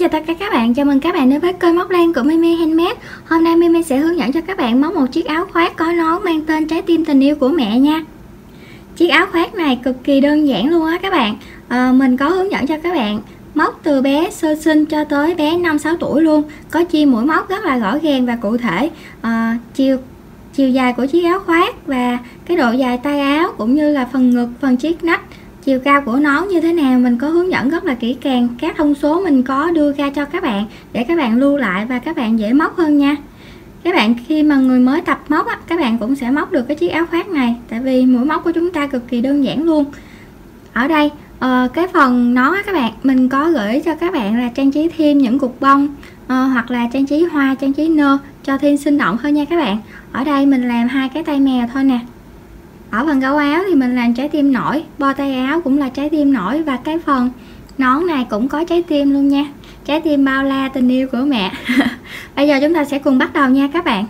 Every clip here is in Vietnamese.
chào tất cả các bạn, chào mừng các bạn đến với kênh móc len của Mimi Handmade. Hôm nay Mimi sẽ hướng dẫn cho các bạn móc một chiếc áo khoác có nón mang tên trái tim tình yêu của mẹ nha. Chiếc áo khoác này cực kỳ đơn giản luôn á các bạn. À, Mình có hướng dẫn cho các bạn móc từ bé sơ sinh cho tới bé 5-6 tuổi luôn. Có chia mũi móc rất là rõ ràng và cụ thể. À, chiều chiều dài của chiếc áo khoác và cái độ dài tay áo cũng như là phần ngực, phần chiếc nách chiều cao của nón như thế nào mình có hướng dẫn rất là kỹ càng. Các thông số mình có đưa ra cho các bạn để các bạn lưu lại và các bạn dễ móc hơn nha. Các bạn khi mà người mới tập móc á, các bạn cũng sẽ móc được cái chiếc áo khoác này tại vì mũi móc của chúng ta cực kỳ đơn giản luôn. Ở đây uh, cái phần nón á các bạn mình có gửi cho các bạn là trang trí thêm những cục bông uh, hoặc là trang trí hoa trang trí nơ cho thêm sinh động hơn nha các bạn. Ở đây mình làm hai cái tay mèo thôi nè ở phần gấu áo thì mình làm trái tim nổi bo tay áo cũng là trái tim nổi và cái phần nón này cũng có trái tim luôn nha. Trái tim bao la tình yêu của mẹ. Bây giờ chúng ta sẽ cùng bắt đầu nha các bạn.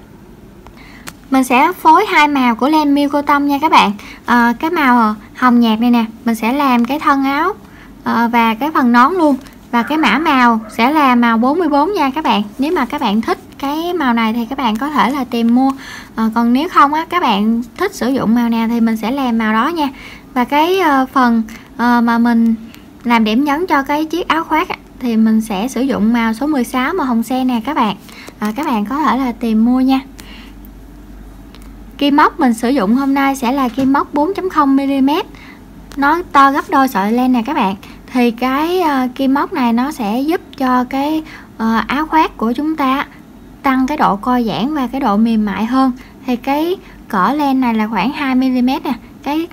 Mình sẽ phối hai màu của len miêu cô tông nha các bạn. À, cái màu hồng nhạt này nè mình sẽ làm cái thân áo à, và cái phần nón luôn. Và cái mã màu sẽ là màu 44 nha các bạn nếu mà các bạn thích cái màu này thì các bạn có thể là tìm mua. À, còn nếu không á các bạn thích sử dụng màu nào thì mình sẽ làm màu đó nha. Và cái uh, phần uh, mà mình làm điểm nhấn cho cái chiếc áo khoác á, thì mình sẽ sử dụng màu số 16 màu hồng xe nè các bạn. À, các bạn có thể là tìm mua nha. Kim móc mình sử dụng hôm nay sẽ là kim móc 4.0 mm. Nó to gấp đôi sợi len nè các bạn. Thì cái uh, kim móc này nó sẽ giúp cho cái uh, áo khoác của chúng ta tăng cái độ co giãn và cái độ mềm mại hơn. Thì cái cỡ len này là khoảng 2mm nè. Cái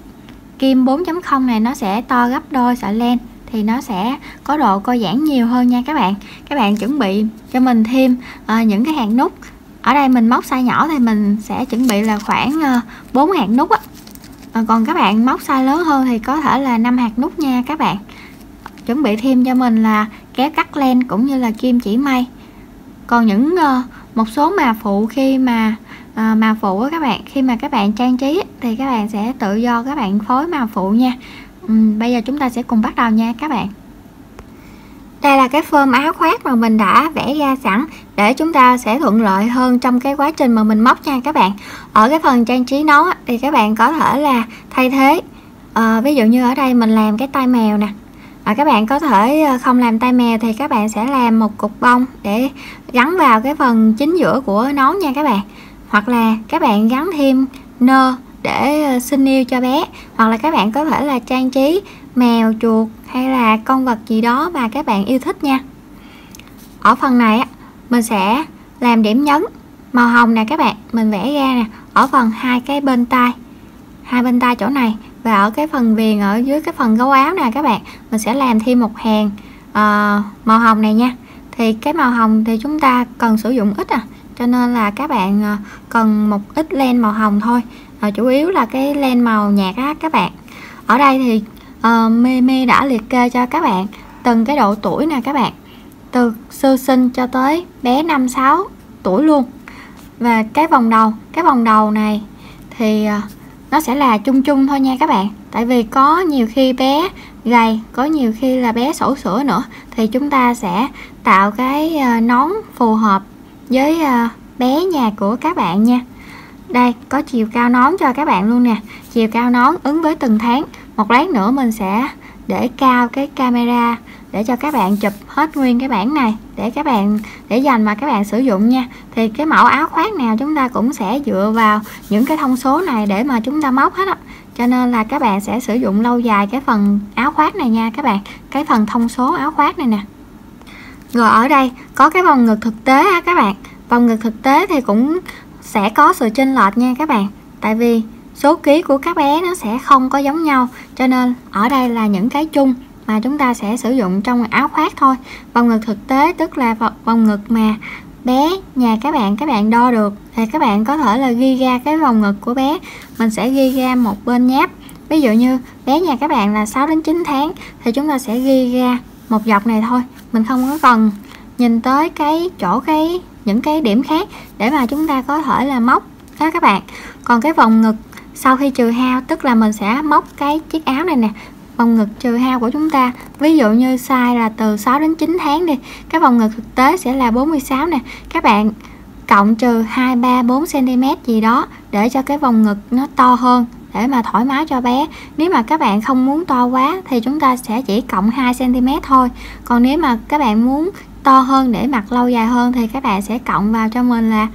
kim 4.0 này nó sẽ to gấp đôi sợi len thì nó sẽ có độ co giãn nhiều hơn nha các bạn. Các bạn chuẩn bị cho mình thêm uh, những cái hạt nút. Ở đây mình móc size nhỏ thì mình sẽ chuẩn bị là khoảng ờ, uh, 4 hạt nút á. À, còn các bạn móc size lớn hơn thì có thể là 5 hạt nút nha các bạn. Chuẩn bị thêm cho mình là kéo cắt len cũng như là kim chỉ may còn những uh, một số màu phụ khi mà ờ, uh, màu phụ á các bạn khi mà các bạn trang trí thì các bạn sẽ tự do các bạn phối màu phụ nha. Uhm, bây giờ chúng ta sẽ cùng bắt đầu nha các bạn. Đây là cái phơm áo khoác mà mình đã vẽ ra sẵn để chúng ta sẽ thuận lợi hơn trong cái quá trình mà mình móc nha các bạn. Ở cái phần trang trí nó thì các bạn có thể là thay thế. À, ví dụ như ở đây mình làm cái tay mèo nè à, các bạn có thể ờ, không làm tay mèo thì các bạn sẽ làm một cục bông để gắn vào cái phần chính giữa của nón nha các bạn. Hoặc là các bạn gắn thêm nơ để ờ, xin yêu cho bé. Hoặc là các bạn có thể là trang trí mèo chuột hay là con vật gì đó mà các bạn yêu thích nha. Ở phần này mình sẽ làm điểm nhấn màu hồng nè các bạn. Mình vẽ ra nè ở phần hai cái bên tay hai bên tay chỗ này và ở cái phần viền ở dưới cái phần gấu áo nè các bạn. Mình sẽ làm thêm một hàng uh, màu hồng này nha. Thì cái màu hồng thì chúng ta cần sử dụng ít à cho nên là các bạn uh, cần một ít len màu hồng thôi. Uh, chủ yếu là cái len màu nhạt á các bạn. Ở đây thì uh, Mimi đã liệt kê cho các bạn từng cái độ tuổi nè các bạn. Từ sơ sinh cho tới bé 5 6 tuổi luôn. Và cái vòng đầu cái vòng đầu này thì uh, nó sẽ là chung chung thôi nha các bạn. Tại vì có nhiều khi bé gầy, có nhiều khi là bé sổ sữa nữa. Thì chúng ta sẽ tạo cái ờ, nón phù hợp với ờ, bé nhà của các bạn nha. Đây, có chiều cao nón cho các bạn luôn nè. Chiều cao nón ứng với từng tháng. Một lát nữa mình sẽ để cao cái camera để cho các bạn chụp hết nguyên cái bản này, để các bạn, để dành mà các bạn sử dụng nha. Thì cái mẫu áo khoác nào chúng ta cũng sẽ dựa vào những cái thông số này để mà chúng ta móc hết á. Cho nên là các bạn sẽ sử dụng lâu dài cái phần áo khoác này nha các bạn, cái phần thông số áo khoác này nè. Rồi ở đây có cái vòng ngực thực tế ha các bạn, vòng ngực thực tế thì cũng sẽ có sự chênh lệch nha các bạn. Tại vì số ký của các bé nó sẽ không có giống nhau, cho nên ở đây là những cái chung mà chúng ta sẽ sử dụng trong áo khoác thôi. Vòng ngực thực tế, tức là vòng ngực mà bé, nhà các bạn các bạn đo được. Thì các bạn có thể là ghi ra cái vòng ngực của bé. Mình sẽ ghi ra một bên nháp. Ví dụ như bé nhà các bạn là 6 đến 9 tháng, thì chúng ta sẽ ghi ra một dọc này thôi. Mình không có cần nhìn tới cái chỗ cái, những cái điểm khác để mà chúng ta có thể là móc đó các bạn. Còn cái vòng ngực sau khi trừ hao, tức là mình sẽ móc cái chiếc áo này nè vòng ngực trừ hao của chúng ta. Ví dụ như size là từ 6 đến 9 tháng đi, cái vòng ngực thực tế sẽ là 46 nè. Các bạn cộng trừ 2 3 4 cm gì đó để cho cái vòng ngực nó to hơn, để mà thoải mái cho bé. Nếu mà các bạn không muốn to quá thì chúng ta sẽ chỉ cộng 2 cm thôi. Còn nếu mà các bạn muốn to hơn để mặc lâu dài hơn thì các bạn sẽ cộng vào cho mình là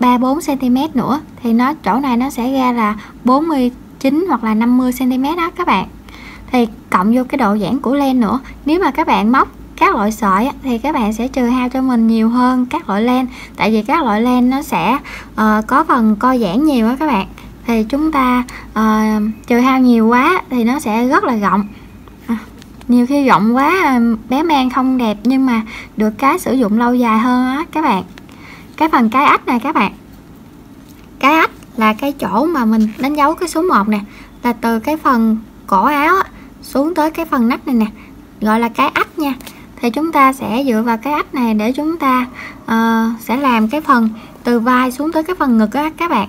3 4 cm nữa. Thì nó, chỗ này nó sẽ ra là 49 hoặc là 50 cm đó các bạn thì cộng vô cái độ giãn của len nữa. Nếu mà các bạn móc các loại sợi thì các bạn sẽ trừ hao cho mình nhiều hơn các loại len. Tại vì các loại len nó sẽ uh, có phần co giãn nhiều á các bạn. Thì chúng ta uh, trừ hao nhiều quá thì nó sẽ rất là rộng. À, nhiều khi rộng quá ờ, bé mang không đẹp nhưng mà được cái sử dụng lâu dài hơn á các bạn. Cái phần cái ách này các bạn. Cái ách là cái chỗ mà mình đánh dấu cái số 1 nè. Là từ cái phần cổ áo á, xuống tới cái phần nách này nè gọi là cái ách nha. Thì chúng ta sẽ dựa vào cái ách này để chúng ta uh, sẽ làm cái phần từ vai xuống tới cái phần ngực á các bạn.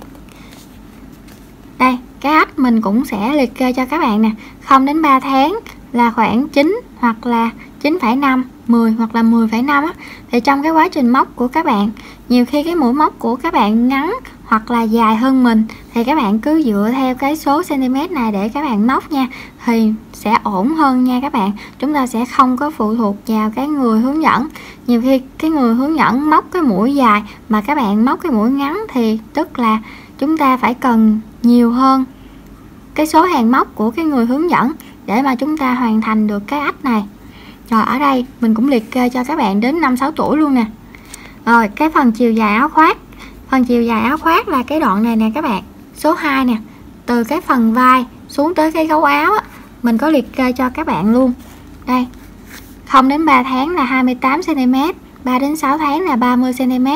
Đây cái ách mình cũng sẽ liệt kê cho các bạn nè 0 đến 3 tháng là khoảng 9 hoặc là 9,5 10 hoặc là 10,5 á. Thì trong cái quá trình móc của các bạn nhiều khi cái mũi móc của các bạn ngắn hoặc là dài hơn mình, thì các bạn cứ dựa theo cái số cm này để các bạn móc nha, thì sẽ ổn hơn nha các bạn. Chúng ta sẽ không có phụ thuộc vào cái người hướng dẫn. Nhiều khi cái người hướng dẫn móc cái mũi dài mà các bạn móc cái mũi ngắn thì tức là chúng ta phải cần nhiều hơn cái số hàng móc của cái người hướng dẫn để mà chúng ta hoàn thành được cái ách này. Rồi, ở đây mình cũng liệt kê cho các bạn đến 5 6 tuổi luôn nè. Rồi, cái phần chiều dài áo khoác phần chiều dài áo khoác là cái đoạn này nè các bạn. Số 2 nè từ cái phần vai xuống tới cái gấu áo á, mình có liệt kê cho các bạn luôn. Đây 0 đến 3 tháng là 28 cm 3 đến 6 tháng là 30 cm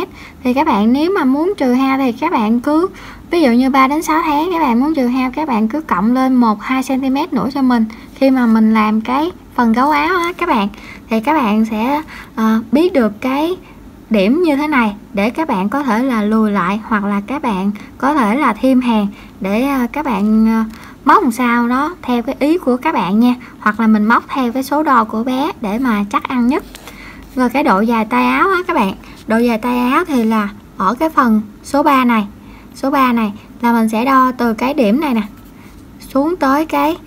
thì các bạn nếu mà muốn trừ hao thì các bạn cứ ví dụ như 3 đến 6 tháng các bạn muốn trừ hao các bạn cứ cộng lên 1 2 cm nữa cho mình. Khi mà mình làm cái phần gấu áo á các bạn thì các bạn sẽ uh, biết được cái điểm như thế này để các bạn có thể là lùi lại hoặc là các bạn có thể là thêm hàng để à, các bạn à, móc làm sao đó theo cái ý của các bạn nha. Hoặc là mình móc theo cái số đo của bé để mà chắc ăn nhất. Rồi cái độ dài tay áo á các bạn. Độ dài tay áo thì là ở cái phần số 3 này. Số 3 này là mình sẽ đo từ cái điểm này nè xuống tới cái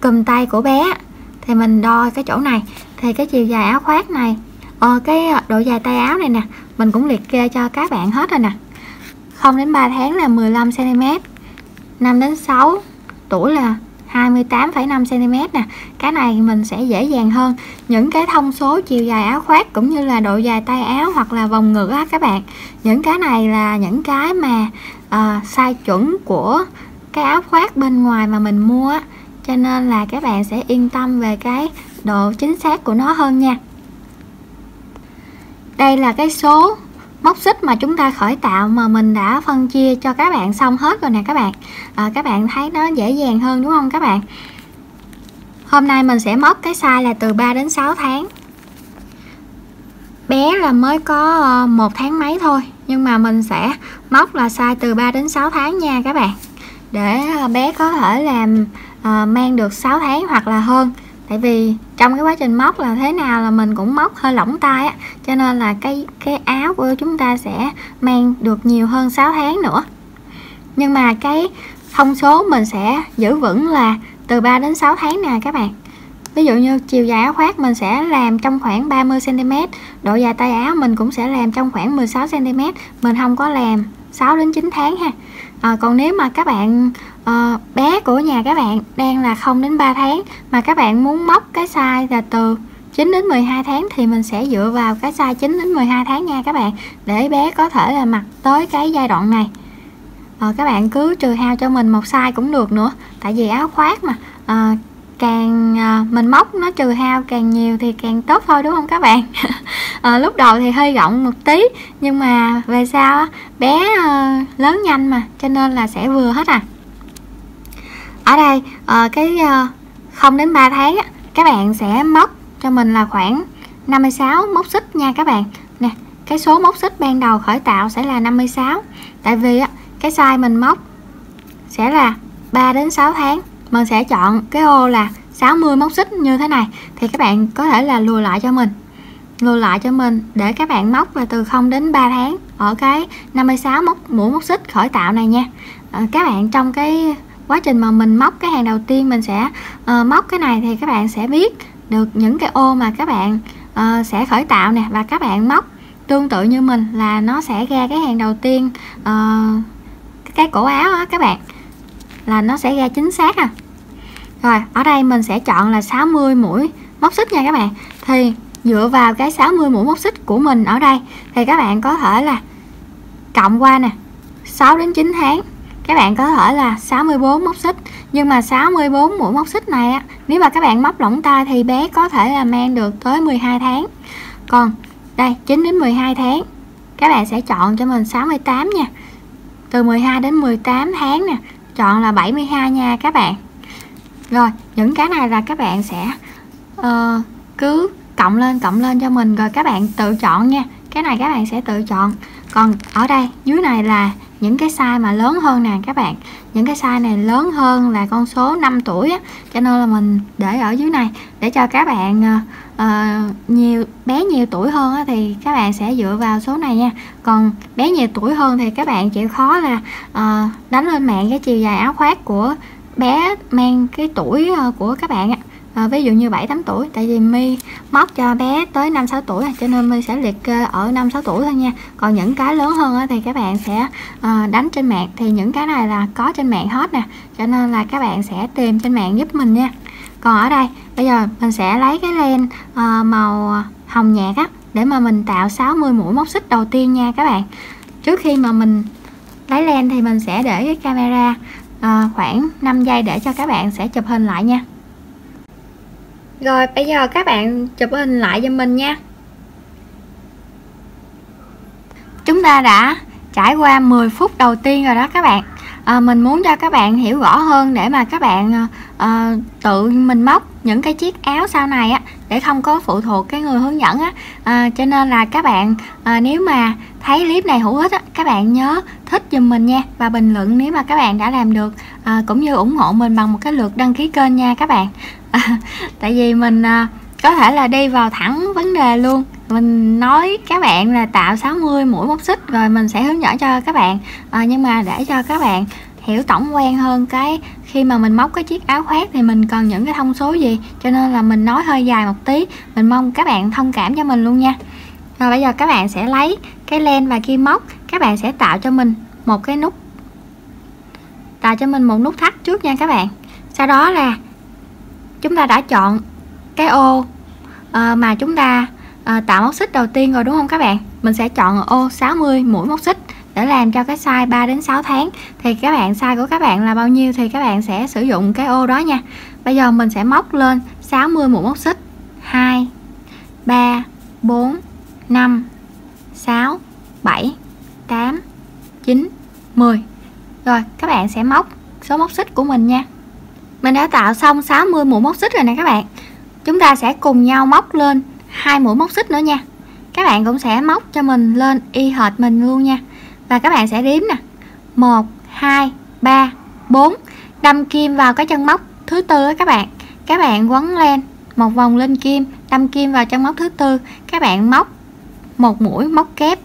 cùm tay của bé. Thì mình đo cái chỗ này. Thì cái chiều dài áo khoác này ờ, cái à, độ dài tay áo này nè mình cũng liệt kê cho các bạn hết rồi nè. 0 đến 3 tháng là 15 cm 5 đến 6 tuổi là 28,5 cm nè. Cái này mình sẽ dễ dàng hơn. Những cái thông số chiều dài áo khoác cũng như là độ dài tay áo hoặc là vòng ngực á các bạn. Những cái này là những cái mà uh, sai chuẩn của cái áo khoác bên ngoài mà mình mua á. Cho nên là các bạn sẽ yên tâm về cái độ chính xác của nó hơn nha đây là cái số móc xích mà chúng ta khởi tạo mà mình đã phân chia cho các bạn xong hết rồi nè các bạn. À, các bạn thấy nó dễ dàng hơn đúng không các bạn? Hôm nay mình sẽ móc cái size là từ 3 đến 6 tháng. Bé là mới có ờ, một tháng mấy thôi nhưng mà mình sẽ móc là size từ 3 đến 6 tháng nha các bạn. Để ờ, bé có thể làm uh, mang được 6 tháng hoặc là hơn tại vì trong cái quá trình móc là thế nào là mình cũng móc hơi lỏng tay á cho nên là cái cái áo của chúng ta sẽ mang được nhiều hơn 6 tháng nữa. Nhưng mà cái thông số mình sẽ giữ vững là từ 3 đến 6 tháng nè các bạn. Ví dụ như chiều dài áo khoác mình sẽ làm trong khoảng 30 cm độ dài tay áo mình cũng sẽ làm trong khoảng 16 cm mình không có làm 6 đến 9 tháng ha. À, còn nếu mà các bạn à, bé của nhà các bạn đang là 0 đến 3 tháng mà các bạn muốn móc cái size là từ 9 đến 12 tháng thì mình sẽ dựa vào cái size 9 đến 12 tháng nha các bạn để bé có thể là mặc tới cái giai đoạn này. À, các bạn cứ trừ hao cho mình một size cũng được nữa tại vì áo khoác mà. À, càng à, mình móc nó trừ hao càng nhiều thì càng tốt thôi đúng không các bạn? À, lúc đầu thì hơi rộng một tí nhưng mà về sau bé à, lớn nhanh mà cho nên là sẽ vừa hết à ở đây à, cái ờ, à, 0 đến 3 tháng các bạn sẽ móc cho mình là khoảng 56 móc xích nha các bạn. Nè cái số móc xích ban đầu khởi tạo sẽ là 56 tại vì á, cái size mình móc sẽ là 3 đến 6 tháng. Mình sẽ chọn cái ô là 60 móc xích như thế này thì các bạn có thể là lùi lại cho mình. Lùi lại cho mình để các bạn móc là từ 0 đến 3 tháng ở cái 56 móc mũi móc xích khởi tạo này nha. Ờ, các bạn trong cái quá trình mà mình móc cái hàng đầu tiên mình sẽ uh, móc cái này thì các bạn sẽ biết được những cái ô mà các bạn uh, sẽ khởi tạo nè và các bạn móc tương tự như mình là nó sẽ ra cái hàng đầu tiên uh, cái cổ áo á các bạn là nó sẽ ra chính xác à. Rồi ở đây mình sẽ chọn là 60 mũi móc xích nha các bạn. Thì dựa vào cái 60 mũi móc xích của mình ở đây thì các bạn có thể là cộng qua nè 6 đến 9 tháng các bạn có thể là 64 móc xích nhưng mà 64 mũi móc xích này á nếu mà các bạn móc lỏng tay thì bé có thể là mang được tới 12 tháng. Còn đây 9 đến 12 tháng các bạn sẽ chọn cho mình 68 nha. Từ 12 đến 18 tháng nè chọn là 72 nha các bạn. Rồi những cái này là các bạn sẽ uh, cứ cộng lên cộng lên cho mình rồi các bạn tự chọn nha. Cái này các bạn sẽ tự chọn. Còn ở đây dưới này là những cái size mà lớn hơn nè các bạn. Những cái size này lớn hơn là con số 5 tuổi á, cho nên là mình để ở dưới này để cho các bạn uh, nhiều bé nhiều tuổi hơn á, thì các bạn sẽ dựa vào số này nha. Còn bé nhiều tuổi hơn thì các bạn chịu khó là uh, đánh lên mạng cái chiều dài áo khoác của bé mang cái tuổi của các bạn á à, ví dụ như 7 8 tuổi tại vì mi móc cho bé tới 5 6 tuổi cho nên mi sẽ liệt kê ở 5 6 tuổi thôi nha. Còn những cái lớn hơn thì các bạn sẽ à, đánh trên mạng. Thì những cái này là có trên mạng hết nè cho nên là các bạn sẽ tìm trên mạng giúp mình nha. Còn ở đây bây giờ mình sẽ lấy cái len à, màu hồng nhạt á để mà mình tạo 60 mũi móc xích đầu tiên nha các bạn. Trước khi mà mình lấy len thì mình sẽ để cái camera à, khoảng 5 giây để cho các bạn sẽ chụp hình lại nha rồi bây giờ các bạn chụp hình lại cho mình nha. Chúng ta đã trải qua 10 phút đầu tiên rồi đó các bạn. À, Mình muốn cho các bạn hiểu rõ hơn để mà các bạn à, tự mình móc những cái chiếc áo sau này á để không có phụ thuộc cái người hướng dẫn á. À, cho nên là các bạn à, nếu mà thấy clip này hữu ích á các bạn nhớ thích giùm mình nha. Và bình luận nếu mà các bạn đã làm được à, cũng như ủng hộ mình bằng một cái lượt đăng ký kênh nha các bạn à, tại vì mình à, có thể là đi vào thẳng vấn đề luôn. Mình nói các bạn là tạo 60 mũi móc xích rồi mình sẽ hướng dẫn cho các bạn. À, nhưng mà để cho các bạn hiểu tổng quan hơn cái khi mà mình móc cái chiếc áo khoác thì mình cần những cái thông số gì? Cho nên là mình nói hơi dài một tí. Mình mong các bạn thông cảm cho mình luôn nha. Rồi bây giờ các bạn sẽ lấy cái len và kim móc. Các bạn sẽ tạo cho mình một cái nút tạo cho mình một nút thắt trước nha các bạn. Sau đó là chúng ta đã chọn cái ô uh, mà chúng ta uh, tạo móc xích đầu tiên rồi đúng không các bạn? Mình sẽ chọn ô 60 mũi móc xích để làm cho cái size 3 đến 6 tháng. Thì các bạn size của các bạn là bao nhiêu thì các bạn sẽ sử dụng cái ô đó nha. Bây giờ mình sẽ móc lên 60 mũi móc xích. 2 3 4 5 6 7 8 9 10 rồi các bạn sẽ móc số móc xích của mình nha mình đã tạo xong 60 mũi móc xích rồi nè các bạn. Chúng ta sẽ cùng nhau móc lên hai mũi móc xích nữa nha. Các bạn cũng sẽ móc cho mình lên y hệt mình luôn nha. Và các bạn sẽ đếm nè. 1 2 3 4 đâm kim vào cái chân móc thứ tư các bạn. Các bạn quấn lên một vòng lên kim, đâm kim vào chân móc thứ tư. Các bạn móc một mũi móc kép.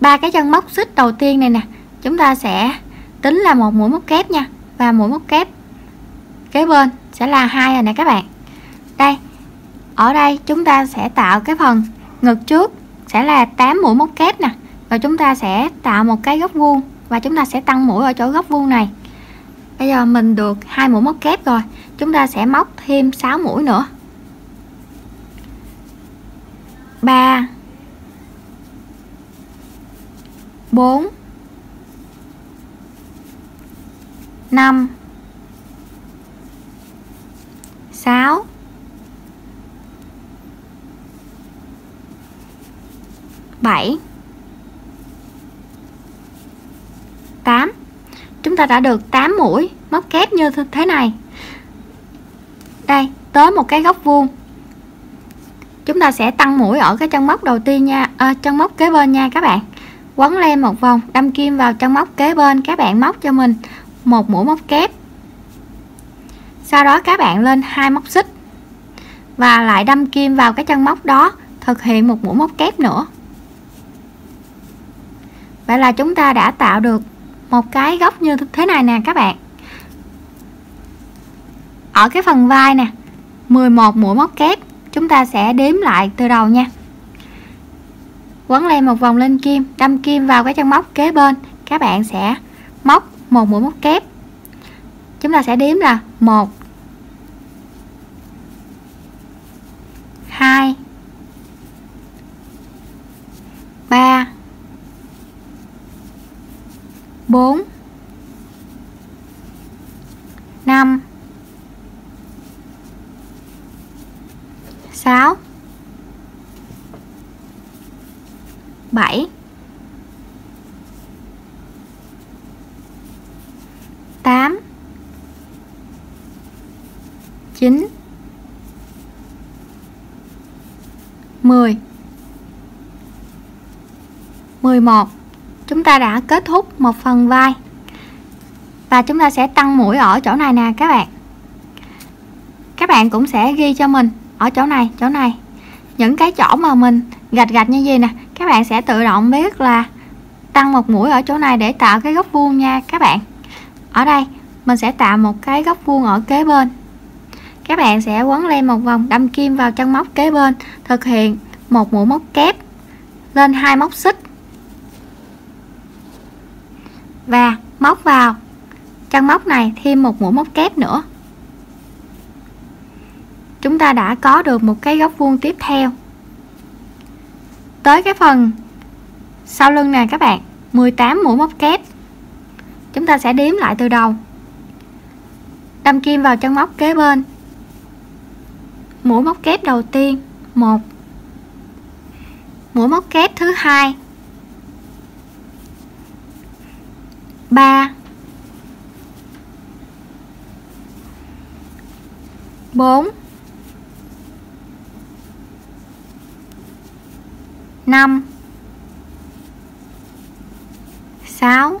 Ba cái chân móc xích đầu tiên này nè. Chúng ta sẽ tính là một mũi móc kép nha và mũi móc kép. Kế bên sẽ là hai rồi nè các bạn. Đây, ở đây chúng ta sẽ tạo cái phần ngực trước sẽ là 8 mũi móc kép nè, rồi chúng ta sẽ tạo một cái góc vuông và chúng ta sẽ tăng mũi ở chỗ góc vuông này. Bây giờ mình được hai mũi móc kép rồi, chúng ta sẽ móc thêm 6 mũi nữa. 3 4 5 6 7 8 chúng ta đã được 8 mũi móc kép như thế này. Đây tới một cái góc vuông. Chúng ta sẽ tăng mũi ở cái chân móc đầu tiên nha à, chân móc kế bên nha các bạn. Quấn lên một vòng đâm kim vào chân móc kế bên các bạn móc cho mình một mũi móc kép. Sau đó các bạn lên hai móc xích và lại đâm kim vào cái chân móc đó, thực hiện một mũi móc kép nữa. Vậy là chúng ta đã tạo được một cái góc như thế này nè các bạn. Ở cái phần vai nè 11 mũi móc kép, chúng ta sẽ đếm lại từ đầu nha. Quấn len một vòng lên kim, đâm kim vào cái chân móc kế bên, các bạn sẽ móc một, mũi móc kép. Chúng ta sẽ đếm là một, hai, ba, bốn, năm, sáu, bảy. Tám, chín, mười mười một. Chúng ta đã kết thúc một phần vai và chúng ta sẽ tăng mũi ở chỗ này nè các bạn. Các bạn cũng sẽ ghi cho mình ở chỗ này chỗ này. Những cái chỗ mà mình gạch gạch như gì nè, các bạn sẽ tự động biết là tăng một mũi ở chỗ này để tạo cái góc vuông nha các bạn ở đây, mình sẽ tạo một cái góc vuông ở kế bên. Các bạn sẽ quấn lên một vòng đâm kim vào chân móc kế bên, thực hiện một mũi móc kép lên hai móc xích. Và móc vào. Chân móc này thêm một mũi móc kép nữa. Chúng ta đã có được một cái góc vuông tiếp theo. Tới cái phần sau lưng này các bạn 18 mũi móc kép chúng ta sẽ đếm lại từ đầu. Đâm kim vào chân móc kế bên. Mũi móc kép đầu tiên, một. Mũi móc kép thứ hai, ba. Bốn. Năm. Sáu.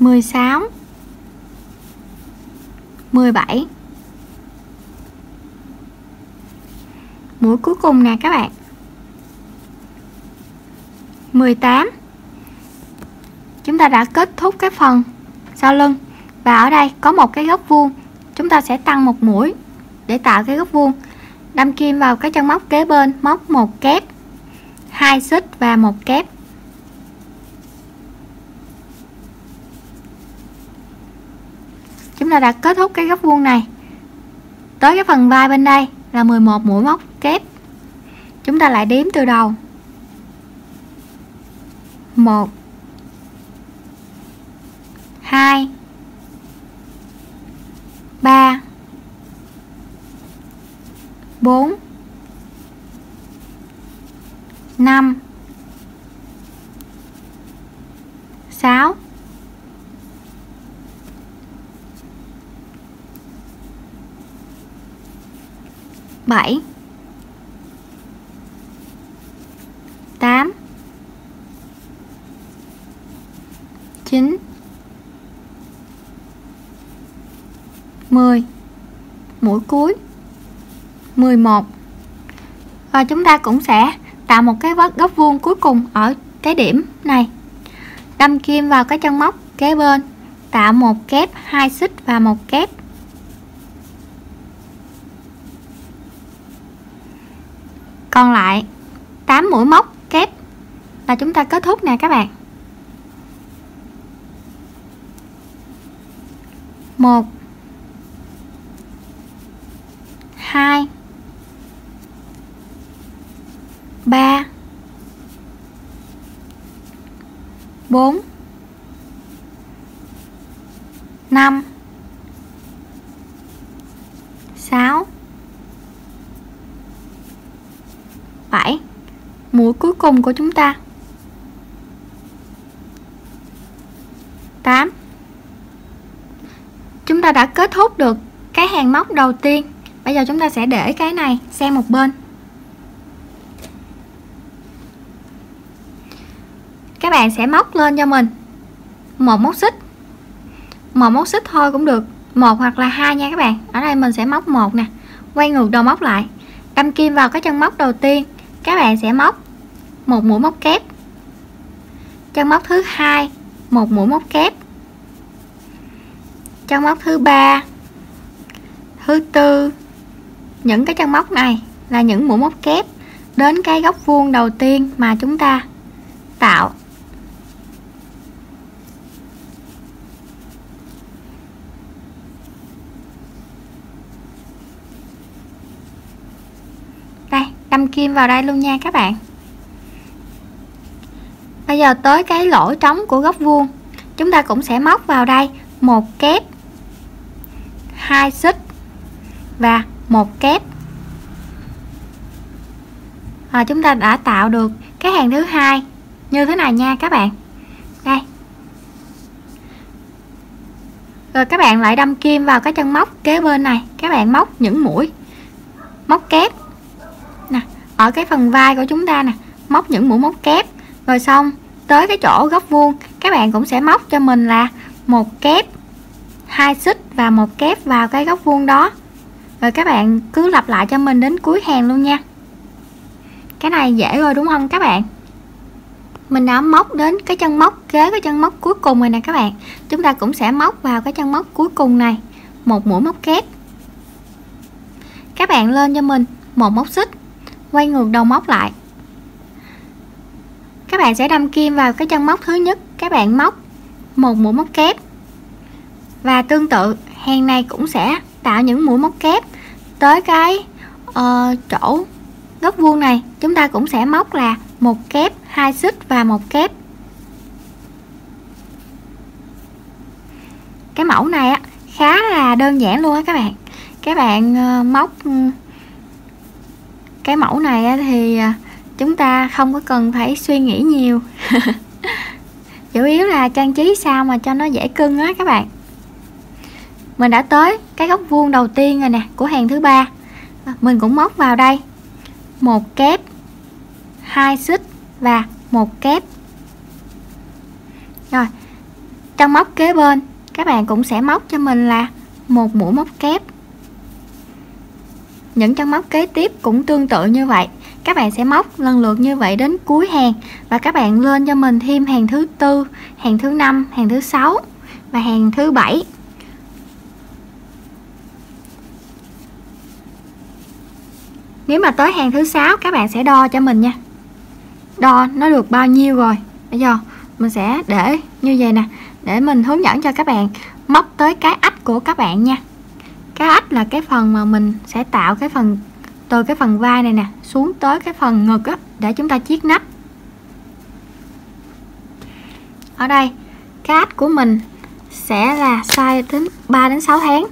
ba mười bốn mười lăm mười sáu, mười bảy. Mũi cuối cùng nè các bạn. 18 chúng ta đã kết thúc cái phần sau lưng. Và ở đây có một cái góc vuông. Chúng ta sẽ tăng một mũi để tạo cái góc vuông. Đâm kim vào cái chân móc kế bên, móc một kép, hai xích và một kép. Ta đã kết thúc cái góc vuông này. Tới cái phần vai bên đây là 11 mũi móc kép. Chúng ta lại đếm từ đầu. 1 2 3 4 5 6 7 8 9 10 mũi cuối. 11 và chúng ta cũng sẽ tạo một cái vết góc vuông cuối cùng ở cái điểm này. Đâm kim vào cái chân móc kế bên, tạo một kép hai xích và một kép còn lại 8 mũi móc, kép. Là chúng ta kết thúc nè các bạn. Một, hai, ba, bốn 5 6 7 mũi cuối cùng của chúng ta. 8 chúng ta đã kết thúc được cái hàng móc đầu tiên. Bây giờ chúng ta sẽ để cái này sang một bên. Các bạn sẽ móc lên cho mình một móc xích. Một móc xích thôi cũng được. Một hoặc là hai nha các bạn. Ở đây mình sẽ móc một nè. Quay ngược đầu móc lại. Đâm kim vào cái chân móc đầu tiên. Các bạn sẽ móc một mũi móc kép. Chân móc thứ hai, một mũi móc kép. Chân móc thứ ba, thứ tư. Những cái chân móc này là những mũi móc kép đến cái góc vuông đầu tiên mà chúng ta tạo. Đây, đâm kim vào đây luôn nha các bạn bây giờ tới cái lỗ trống của góc vuông. Chúng ta cũng sẽ móc vào đây một kép hai xích và một kép. À, chúng ta đã tạo được cái hàng thứ hai như thế này nha các bạn. Đây. Rồi các bạn lại đâm kim vào cái chân móc kế bên này. Các bạn móc những mũi móc kép. Nè ở cái phần vai của chúng ta nè móc những mũi móc kép rồi xong, tới cái chỗ góc vuông, các bạn cũng sẽ móc cho mình là một kép hai xích và một kép vào cái góc vuông đó. Rồi các bạn cứ lặp lại cho mình đến cuối hàng luôn nha. Cái này dễ rồi đúng không các bạn? Mình đã móc đến cái chân móc, kế cái chân móc cuối cùng rồi nè các bạn. Chúng ta cũng sẽ móc vào cái chân móc cuối cùng này, một mũi móc kép. Các bạn lên cho mình một móc xích, quay ngược đầu móc lại các bạn sẽ đâm kim vào cái chân móc thứ nhất. Các bạn móc một mũi móc kép. Và tương tự hàng này cũng sẽ tạo những mũi móc kép tới cái uh, chỗ góc vuông này. Chúng ta cũng sẽ móc là một kép hai xích và một kép. Cái mẫu này á khá là đơn giản luôn á các bạn. Các bạn uh, móc ừ, cái mẫu này thì uh, chúng ta không có cần phải suy nghĩ nhiều. Chủ yếu là trang trí sao mà cho nó dễ cưng á các bạn. Mình đã tới cái góc vuông đầu tiên rồi nè, của hàng thứ ba. Mình cũng móc vào đây. Một kép, hai xích và một kép. Rồi, trong móc kế bên, các bạn cũng sẽ móc cho mình là một mũi móc kép. Những chân móc kế tiếp cũng tương tự như vậy các bạn sẽ móc lần lượt như vậy đến cuối hàng. Và các bạn lên cho mình thêm hàng thứ tư, hàng thứ năm, hàng thứ sáu và hàng thứ bảy. Nếu mà tới hàng thứ sáu, các bạn sẽ đo cho mình nha. Đo nó được bao nhiêu rồi? Bây giờ mình sẽ để như vậy nè, để mình hướng dẫn cho các bạn móc tới cái ách của các bạn nha. Cái ách là cái phần mà mình sẽ tạo cái phần từ cái phần vai này nè xuống tới cái phần ngực á để chúng ta chiết nách ở đây cái ách của mình sẽ là size đến 3 đến 6 tháng.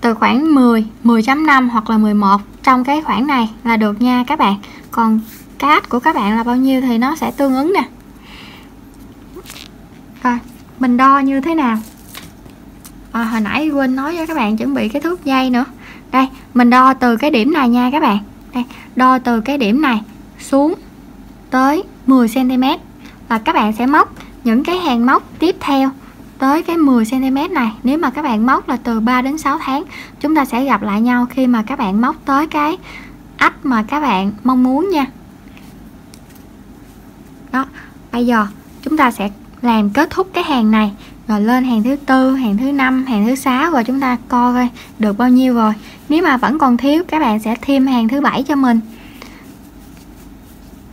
Từ khoảng 10 10.5 hoặc là 11 trong cái khoảng này là được nha các bạn. Còn cái ách của các bạn là bao nhiêu thì nó sẽ tương ứng nè. Rồi mình đo như thế nào? À, hồi nãy quên nói với các bạn chuẩn bị cái thước dây nữa đây, mình đo từ cái điểm này nha các bạn. Đây, đo từ cái điểm này xuống tới 10 cm và các bạn sẽ móc những cái hàng móc tiếp theo tới cái 10 cm này. Nếu mà các bạn móc là từ 3 đến 6 tháng, chúng ta sẽ gặp lại nhau khi mà các bạn móc tới cái ách mà các bạn mong muốn nha. Đó, bây giờ chúng ta sẽ làm kết thúc cái hàng này. Rồi lên hàng thứ tư, hàng thứ năm, hàng thứ sáu rồi chúng ta coi coi được bao nhiêu rồi nếu mà vẫn còn thiếu, các bạn sẽ thêm hàng thứ bảy cho mình.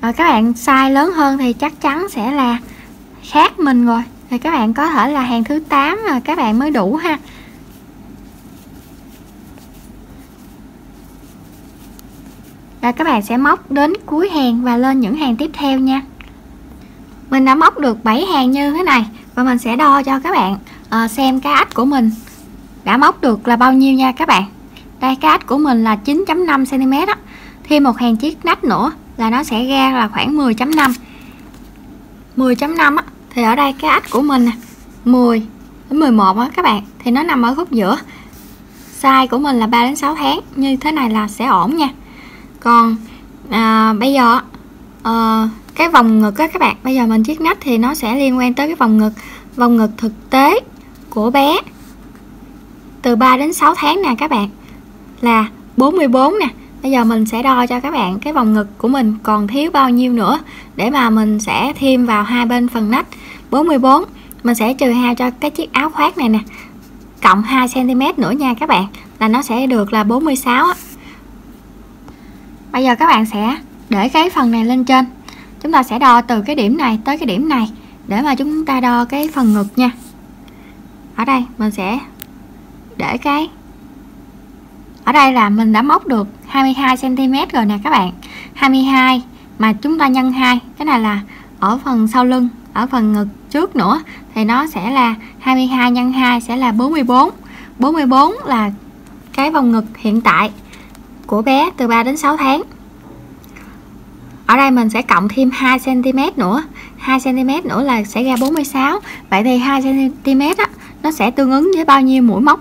Rồi các bạn size lớn hơn thì chắc chắn sẽ là khác mình rồi. Thì các bạn có thể là hàng thứ 8 mà các bạn mới đủ ha. Và các bạn sẽ móc đến cuối hàng và lên những hàng tiếp theo nha. Mình đã móc được 7 hàng như thế này và mình sẽ đo cho các bạn ờ, xem cái ách của mình đã móc được là bao nhiêu nha các bạn đây cái ách của mình là 9.5 cm á. Thêm một hàng chiếc nách nữa là nó sẽ ra là khoảng 10.5 10.5 á thì ở đây cái ách của mình nè 10 đến 11 á các bạn thì nó nằm ở khúc giữa. Size của mình là 3 đến 6 tháng như thế này là sẽ ổn nha. Còn à, bây giờ à, cái vòng ngực á các bạn bây giờ mình chiếc nách thì nó sẽ liên quan tới cái vòng ngực vòng ngực thực tế của bé. Từ 3 đến 6 tháng nè các bạn là 44 nè. Bây giờ mình sẽ đo cho các bạn cái vòng ngực của mình còn thiếu bao nhiêu nữa để mà mình sẽ thêm vào hai bên phần nách. 44 mình sẽ trừ hao cho cái chiếc áo khoác này nè, cộng 2 cm nữa nha các bạn, là nó sẽ được là 46 á. bây giờ các bạn sẽ để cái phần này lên trên. Chúng ta sẽ đo từ cái điểm này tới cái điểm này để mà chúng ta đo cái phần ngực nha. Ở đây, mình sẽ để cái ở đây là mình đã móc được 22 cm rồi nè các bạn. 22 mà chúng ta nhân 2 cái này là ở phần sau lưng ở phần ngực trước nữa thì nó sẽ là 22 nhân 2 sẽ là 44 44 là cái vòng ngực hiện tại của bé từ 3 đến 6 tháng. Ở đây mình sẽ cộng thêm 2 cm nữa 2 cm nữa là sẽ ra 46 vậy thì 2 cm á, nó sẽ tương ứng với bao nhiêu mũi móc?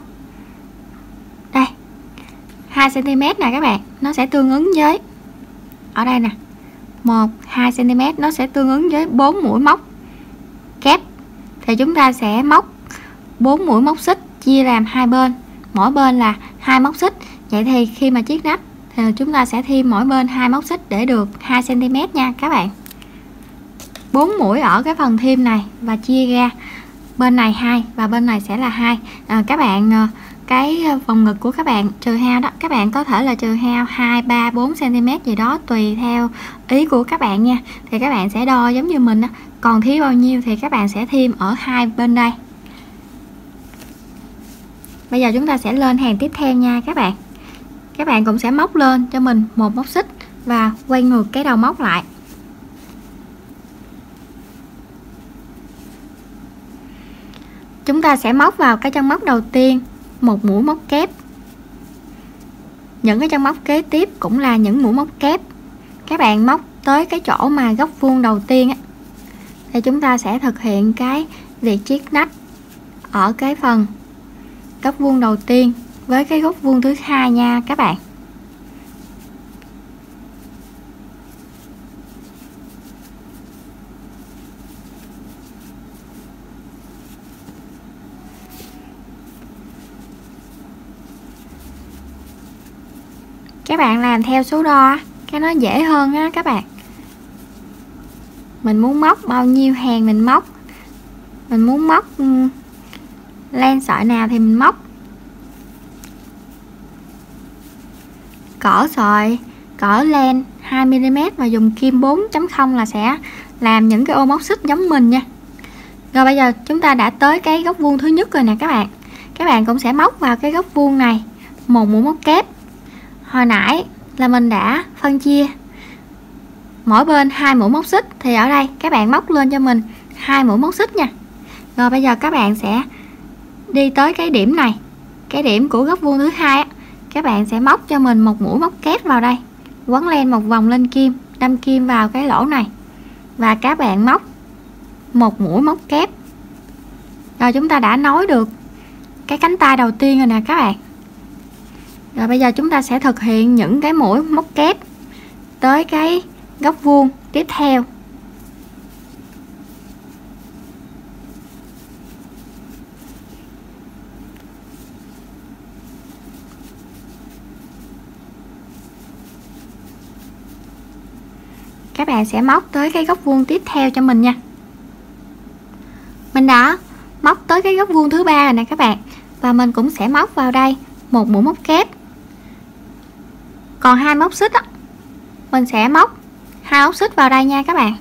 2 cm nè các bạn nó sẽ tương ứng với ở đây nè 1 2 cm nó sẽ tương ứng với 4 mũi móc kép. Thì chúng ta sẽ móc 4 mũi móc xích chia làm hai bên mỗi bên là hai móc xích. Vậy thì khi mà chiếc nách thì chúng ta sẽ thêm mỗi bên hai móc xích để được 2 cm nha các bạn. 4 mũi ở cái phần thêm này và chia ra bên này hai và bên này sẽ là hai. À, các bạn à, cái ờ, vòng ngực của các bạn, trừ hao đó, các bạn có thể là trừ hao 2 3 4 cm gì đó tùy theo ý của các bạn nha. Thì các bạn sẽ đo giống như mình đó. còn thiếu bao nhiêu thì các bạn sẽ thêm ở hai bên đây. Bây giờ chúng ta sẽ lên hàng tiếp theo nha các bạn. Các bạn cũng sẽ móc lên cho mình một móc xích và quay ngược cái đầu móc lại. Chúng ta sẽ móc vào cái chân móc đầu tiên một mũi móc kép. Những cái chân móc kế tiếp cũng là những mũi móc kép. Các bạn móc tới cái chỗ mà góc vuông đầu tiên á, thì chúng ta sẽ thực hiện cái việc chiếc nách ở cái phần góc vuông đầu tiên với cái góc vuông thứ hai nha các bạn. Các bạn làm theo số đo cái nó dễ hơn á các bạn. Mình muốn móc bao nhiêu hàng mình móc. Mình muốn móc ừ, len sợi nào thì mình móc. Cỡ sợi cỡ len 2mm và dùng kim 4.0 là sẽ làm những cái ô móc xích giống mình nha. Rồi bây giờ chúng ta đã tới cái góc vuông thứ nhất rồi nè các bạn. Các bạn cũng sẽ móc vào cái góc vuông này. Một mũi móc kép hồi nãy là mình đã phân chia. Mỗi bên hai mũi móc xích thì ở đây các bạn móc lên cho mình hai mũi móc xích nha. Rồi bây giờ các bạn sẽ đi tới cái điểm này. Cái điểm của góc vuông thứ hai các bạn sẽ móc cho mình một mũi móc kép vào đây, quấn len một vòng lên kim, đâm kim vào cái lỗ này. Và các bạn móc một mũi móc kép. Rồi chúng ta đã nối được cái cánh tay đầu tiên rồi nè các bạn rồi bây giờ chúng ta sẽ thực hiện những cái mũi móc kép tới cái góc vuông tiếp theo. Các bạn sẽ móc tới cái góc vuông tiếp theo cho mình nha. Mình đã móc tới cái góc vuông thứ ba rồi nè các bạn. Và mình cũng sẽ móc vào đây một mũi móc kép còn hai móc xích á, mình sẽ móc hai móc xích vào đây nha các bạn.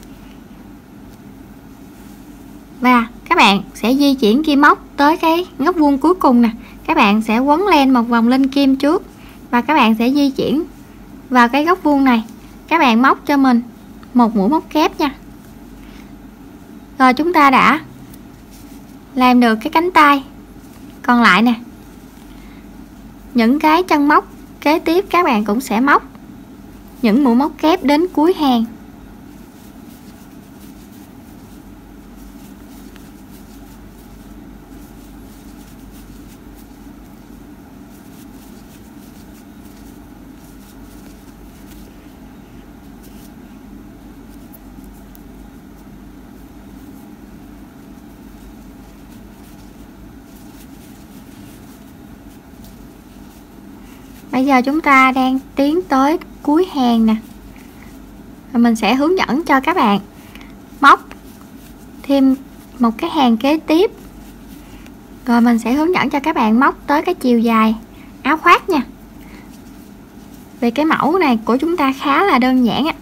Và các bạn sẽ di chuyển kim móc tới cái góc vuông cuối cùng nè. Các bạn sẽ quấn len một vòng lên kim trước và các bạn sẽ di chuyển vào cái góc vuông này. Các bạn móc cho mình một mũi móc kép nha. Rồi chúng ta đã làm được cái cánh tay. Còn lại nè, những cái chân móc kế tiếp các bạn cũng sẽ móc những mũi móc kép đến cuối hàng. Bây giờ chúng ta đang tiến tới cuối hàng nè. Mình sẽ hướng dẫn cho các bạn móc thêm một cái hàng kế tiếp. Rồi mình sẽ hướng dẫn cho các bạn móc tới cái chiều dài áo khoác nha. Vì cái mẫu này của chúng ta khá là đơn giản á,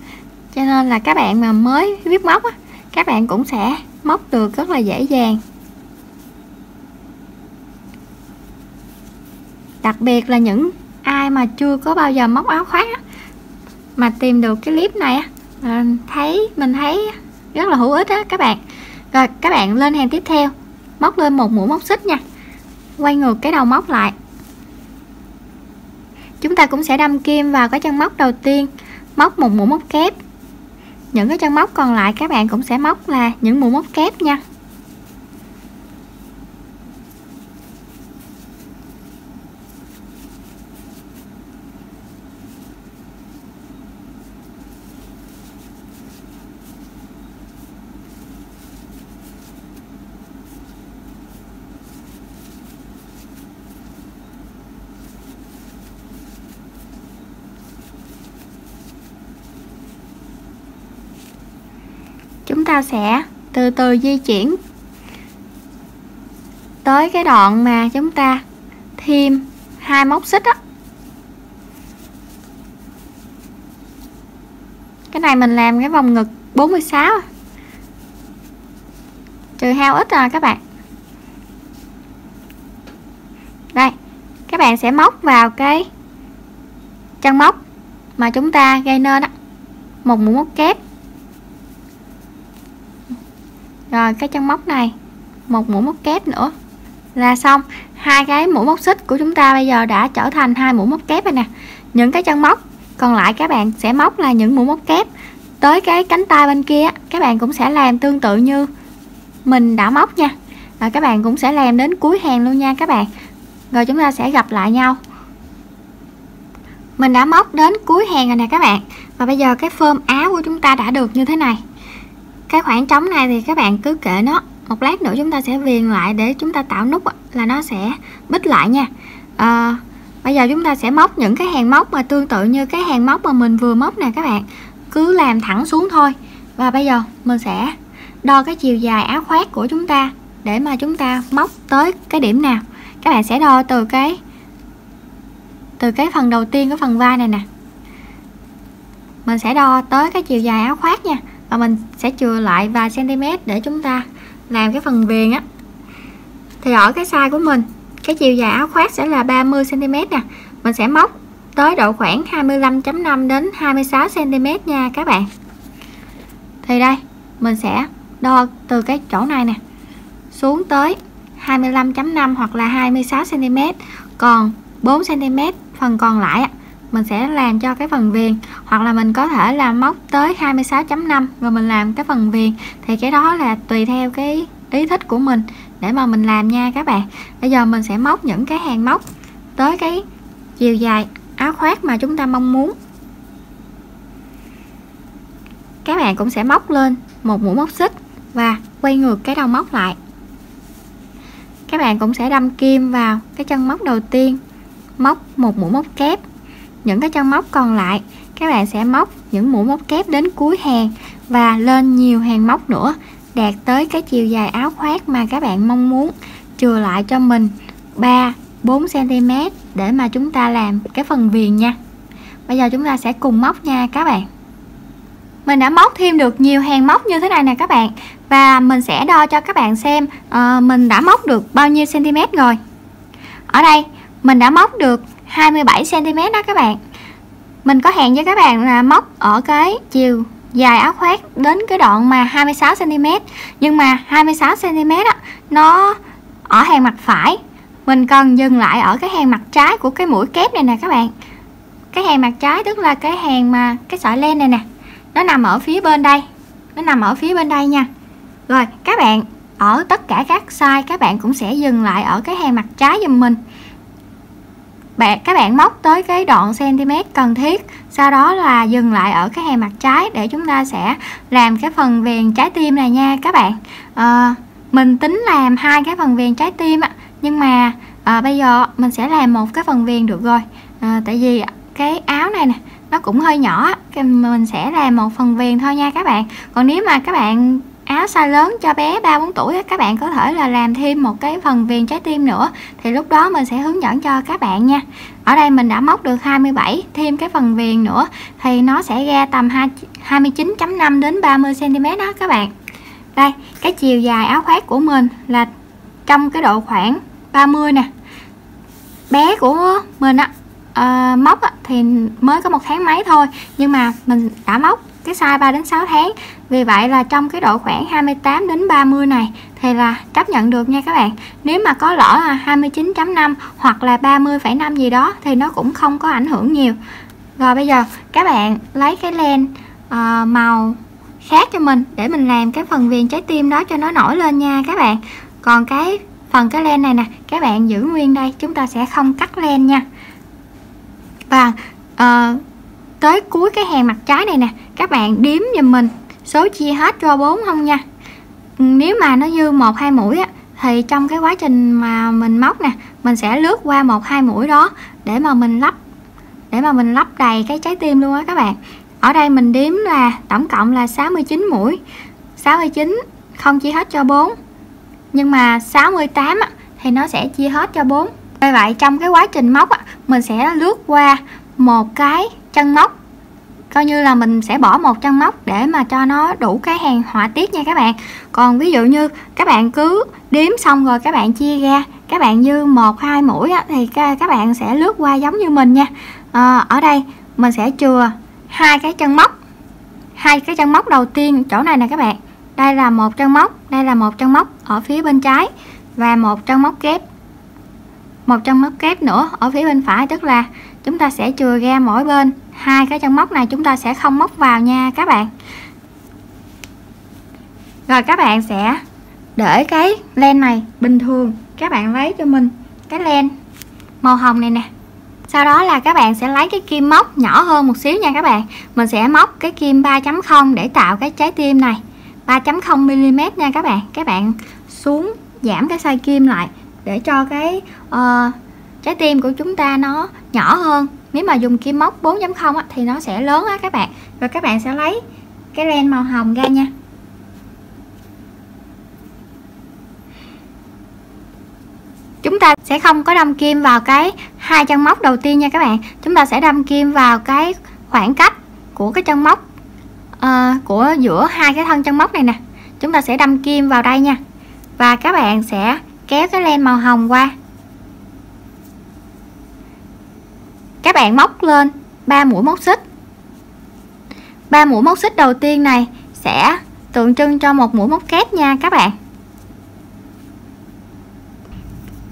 cho nên là các bạn mà mới biết móc á, các bạn cũng sẽ móc được rất là dễ dàng. Đặc biệt là những ai mà chưa có bao giờ móc áo khoác á, mà tìm được cái clip này á, thấy mình thấy rất là hữu ích á các bạn. Rồi các bạn lên hàng tiếp theo móc lên một mũi móc xích nha. Quay ngược cái đầu móc lại. Chúng ta cũng sẽ đâm kim vào cái chân móc đầu tiên móc một mũi móc kép. Những cái chân móc còn lại các bạn cũng sẽ móc là những mũi móc kép nha chúng ta sẽ từ từ di chuyển tới cái đoạn mà chúng ta thêm hai móc xích á. Cái này mình làm cái vòng ngực 46 trừ hao ít rồi các bạn. Đây, các bạn sẽ móc vào cái chân móc mà chúng ta gây nên đó một mũi móc kép rồi, cái chân móc này. Một mũi móc kép nữa. Là xong, hai cái mũi móc xích của chúng ta bây giờ đã trở thành hai mũi móc kép rồi nè. Những cái chân móc, còn lại các bạn sẽ móc là những mũi móc kép. Tới cái cánh tay bên kia, các bạn cũng sẽ làm tương tự như mình đã móc nha. Và các bạn cũng sẽ làm đến cuối hàng luôn nha các bạn. Rồi chúng ta sẽ gặp lại nhau. Mình đã móc đến cuối hàng rồi nè các bạn. Và bây giờ cái phơm áo của chúng ta đã được như thế này cái khoảng trống này thì các bạn cứ kệ nó. Một lát nữa chúng ta sẽ viền lại để chúng ta tạo nút là nó sẽ bít lại nha. À, bây giờ chúng ta sẽ móc những cái hàng móc mà tương tự như cái hàng móc mà mình vừa móc nè các bạn. Cứ làm thẳng xuống thôi. Và bây giờ mình sẽ đo cái chiều dài áo khoác của chúng ta để mà chúng ta móc tới cái điểm nào. Các bạn sẽ đo từ cái từ cái phần đầu tiên của phần vai này nè. Mình sẽ đo tới cái chiều dài áo khoác nha và mình sẽ chừa lại vài cm để chúng ta làm cái phần viền á. Thì ở cái size của mình, cái chiều dài áo khoác sẽ là 30 cm nè. Mình sẽ móc tới độ khoảng 25.5 đến 26 cm nha các bạn. Thì đây, mình sẽ đo từ cái chỗ này nè, xuống tới 25.5 hoặc là 26 cm. Còn 4 cm phần còn lại mình sẽ làm cho cái phần viền, hoặc là mình có thể là móc tới 26.5 rồi mình làm cái phần viền. Thì cái đó là tùy theo cái ý thích của mình để mà mình làm nha các bạn. Bây giờ mình sẽ móc những cái hàng móc tới cái chiều dài áo khoác mà chúng ta mong muốn. Các bạn cũng sẽ móc lên một mũi móc xích và quay ngược cái đầu móc lại. Các bạn cũng sẽ đâm kim vào cái chân móc đầu tiên, móc một mũi móc kép những cái chân móc còn lại các bạn sẽ móc những mũi móc kép đến cuối hàng và lên nhiều hàng móc nữa đạt tới cái chiều dài áo khoác mà các bạn mong muốn. Chừa lại cho mình 3 4 cm để mà chúng ta làm cái phần viền nha. Bây giờ chúng ta sẽ cùng móc nha các bạn. Mình đã móc thêm được nhiều hàng móc như thế này nè các bạn. Và mình sẽ đo cho các bạn xem uh, mình đã móc được bao nhiêu cm rồi. Ở đây mình đã móc được 27 cm đó các bạn. Mình có hẹn với các bạn là móc ở cái chiều dài áo khoác đến cái đoạn mà 26 cm nhưng mà 26 cm đó nó ở hàng mặt phải. Mình cần dừng lại ở cái hàng mặt trái của cái mũi kép này nè các bạn. Cái hàng mặt trái tức là cái hàng mà cái sợi len này nè, nó nằm ở phía bên đây, nó nằm ở phía bên đây nha. Rồi, các bạn, ở tất cả các size các bạn cũng sẽ dừng lại ở cái hàng mặt trái giùm mình bạn các bạn móc tới cái đoạn cm cần thiết sau đó là dừng lại ở cái hàng mặt trái để chúng ta sẽ làm cái phần viền trái tim này nha các bạn. À, mình tính làm hai cái phần viền trái tim ạ nhưng mà à, bây giờ mình sẽ làm một cái phần viền được rồi. À, tại vì cái áo này nè nó cũng hơi nhỏ mình sẽ làm một phần viền thôi nha các bạn. Còn nếu mà các bạn áo size lớn cho bé 3 4 tuổi các bạn có thể là làm thêm một cái phần viền trái tim nữa. Thì lúc đó mình sẽ hướng dẫn cho các bạn nha. Ở đây mình đã móc được 27 thêm cái phần viền nữa thì nó sẽ ra tầm 29.5 đến 30 cm đó các bạn. Đây cái chiều dài áo khoác của mình là trong cái độ khoảng 30 nè. Bé của mình á uh, móc á, thì mới có một tháng mấy thôi nhưng mà mình đã móc cái size 3 đến 6 tháng. Vì vậy là trong cái độ khoảng 28 đến 30 này thì là chấp nhận được nha các bạn. Nếu mà có lỡ là 29.5 hoặc là 30,5 gì đó thì nó cũng không có ảnh hưởng nhiều. Rồi bây giờ các bạn lấy cái len uh, màu khác cho mình để mình làm cái phần viền trái tim đó cho nó nổi lên nha các bạn. Còn cái phần cái len này nè các bạn giữ nguyên đây chúng ta sẽ không cắt len nha. Và uh, tới cuối cái hàng mặt trái này nè các bạn đếm giùm mình số chia hết cho 4 không nha. Ừ, nếu mà nó dư một hai mũi á thì trong cái quá trình mà mình móc nè mình sẽ lướt qua một hai mũi đó để mà mình lắp để mà mình lắp đầy cái trái tim luôn á các bạn. Ở đây mình đếm là tổng cộng là 69 mũi 69 không chia hết cho 4 nhưng mà 68 á, thì nó sẽ chia hết cho 4 vì vậy trong cái quá trình móc á, mình sẽ lướt qua một cái chân móc. Coi như là mình sẽ bỏ một chân móc để mà cho nó đủ cái hàng họa tiết nha các bạn. Còn ví dụ như các bạn cứ đếm xong rồi các bạn chia ra các bạn dư một hai mũi á, thì các bạn sẽ lướt qua giống như mình nha. À, ở đây mình sẽ chừa hai cái chân móc. Hai cái chân móc đầu tiên chỗ này nè các bạn. Đây là một chân móc đây là một chân móc ở phía bên trái và một chân móc kép. Một chân móc kép nữa ở phía bên phải tức là chúng ta sẽ chừa ra mỗi bên. Hai cái chân móc này chúng ta sẽ không móc vào nha các bạn. Rồi các bạn sẽ để cái len này bình thường. Các bạn lấy cho mình cái len màu hồng này nè. Sau đó là các bạn sẽ lấy cái kim móc nhỏ hơn một xíu nha các bạn. Mình sẽ móc cái kim 3.0 để tạo cái trái tim này. 3.0 mm nha các bạn. Các bạn xuống giảm cái size kim lại để cho cái uh, trái tim của chúng ta nó nhỏ hơn. Nếu mà dùng kim móc 4.0 á, thì nó sẽ lớn á các bạn. Rồi các bạn sẽ lấy cái len màu hồng ra nha. Chúng ta sẽ không có đâm kim vào cái hai chân móc đầu tiên nha các bạn. Chúng ta sẽ đâm kim vào cái khoảng cách của cái chân móc uh, của giữa hai cái thân chân móc này nè. Chúng ta sẽ đâm kim vào đây nha. Và các bạn sẽ kéo cái len màu hồng qua. Các bạn móc lên 3 mũi móc xích. 3 mũi móc xích đầu tiên này sẽ tượng trưng cho một mũi móc kép nha các bạn.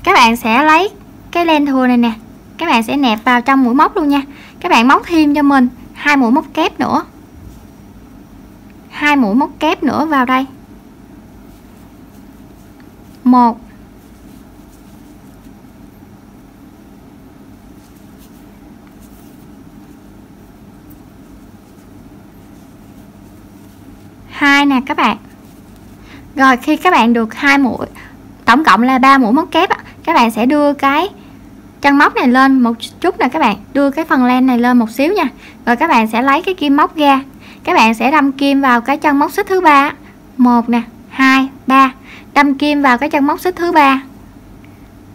Các bạn sẽ lấy cái len thừa này nè, các bạn sẽ nẹp vào trong mũi móc luôn nha. Các bạn móc thêm cho mình hai mũi móc kép nữa. Hai mũi móc kép nữa vào đây. Một hai nè các bạn. Rồi khi các bạn được hai mũi, tổng cộng là ba mũi móc kép các bạn sẽ đưa cái chân móc này lên một chút nè các bạn, đưa cái phần len này lên một xíu nha. Rồi các bạn sẽ lấy cái kim móc ra, các bạn sẽ đâm kim vào cái chân móc xích thứ ba một nè, hai, ba, đâm kim vào cái chân móc xích thứ ba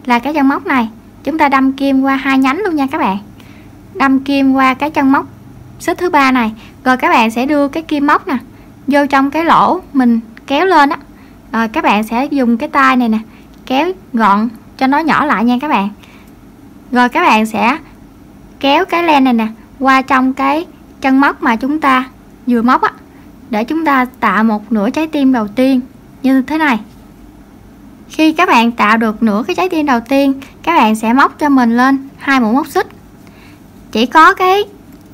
là cái chân móc này. Chúng ta đâm kim qua hai nhánh luôn nha các bạn. Đâm kim qua cái chân móc xích thứ ba này. Rồi các bạn sẽ đưa cái kim móc nè vô trong cái lỗ mình kéo lên á. Rồi các bạn sẽ dùng cái tay này nè, kéo gọn cho nó nhỏ lại nha các bạn. Rồi các bạn sẽ kéo cái len này nè qua trong cái chân móc mà chúng ta vừa móc á, để chúng ta tạo một nửa trái tim đầu tiên như thế này. Khi các bạn tạo được nửa cái trái tim đầu tiên, các bạn sẽ móc cho mình lên hai mũi móc xích. Chỉ có cái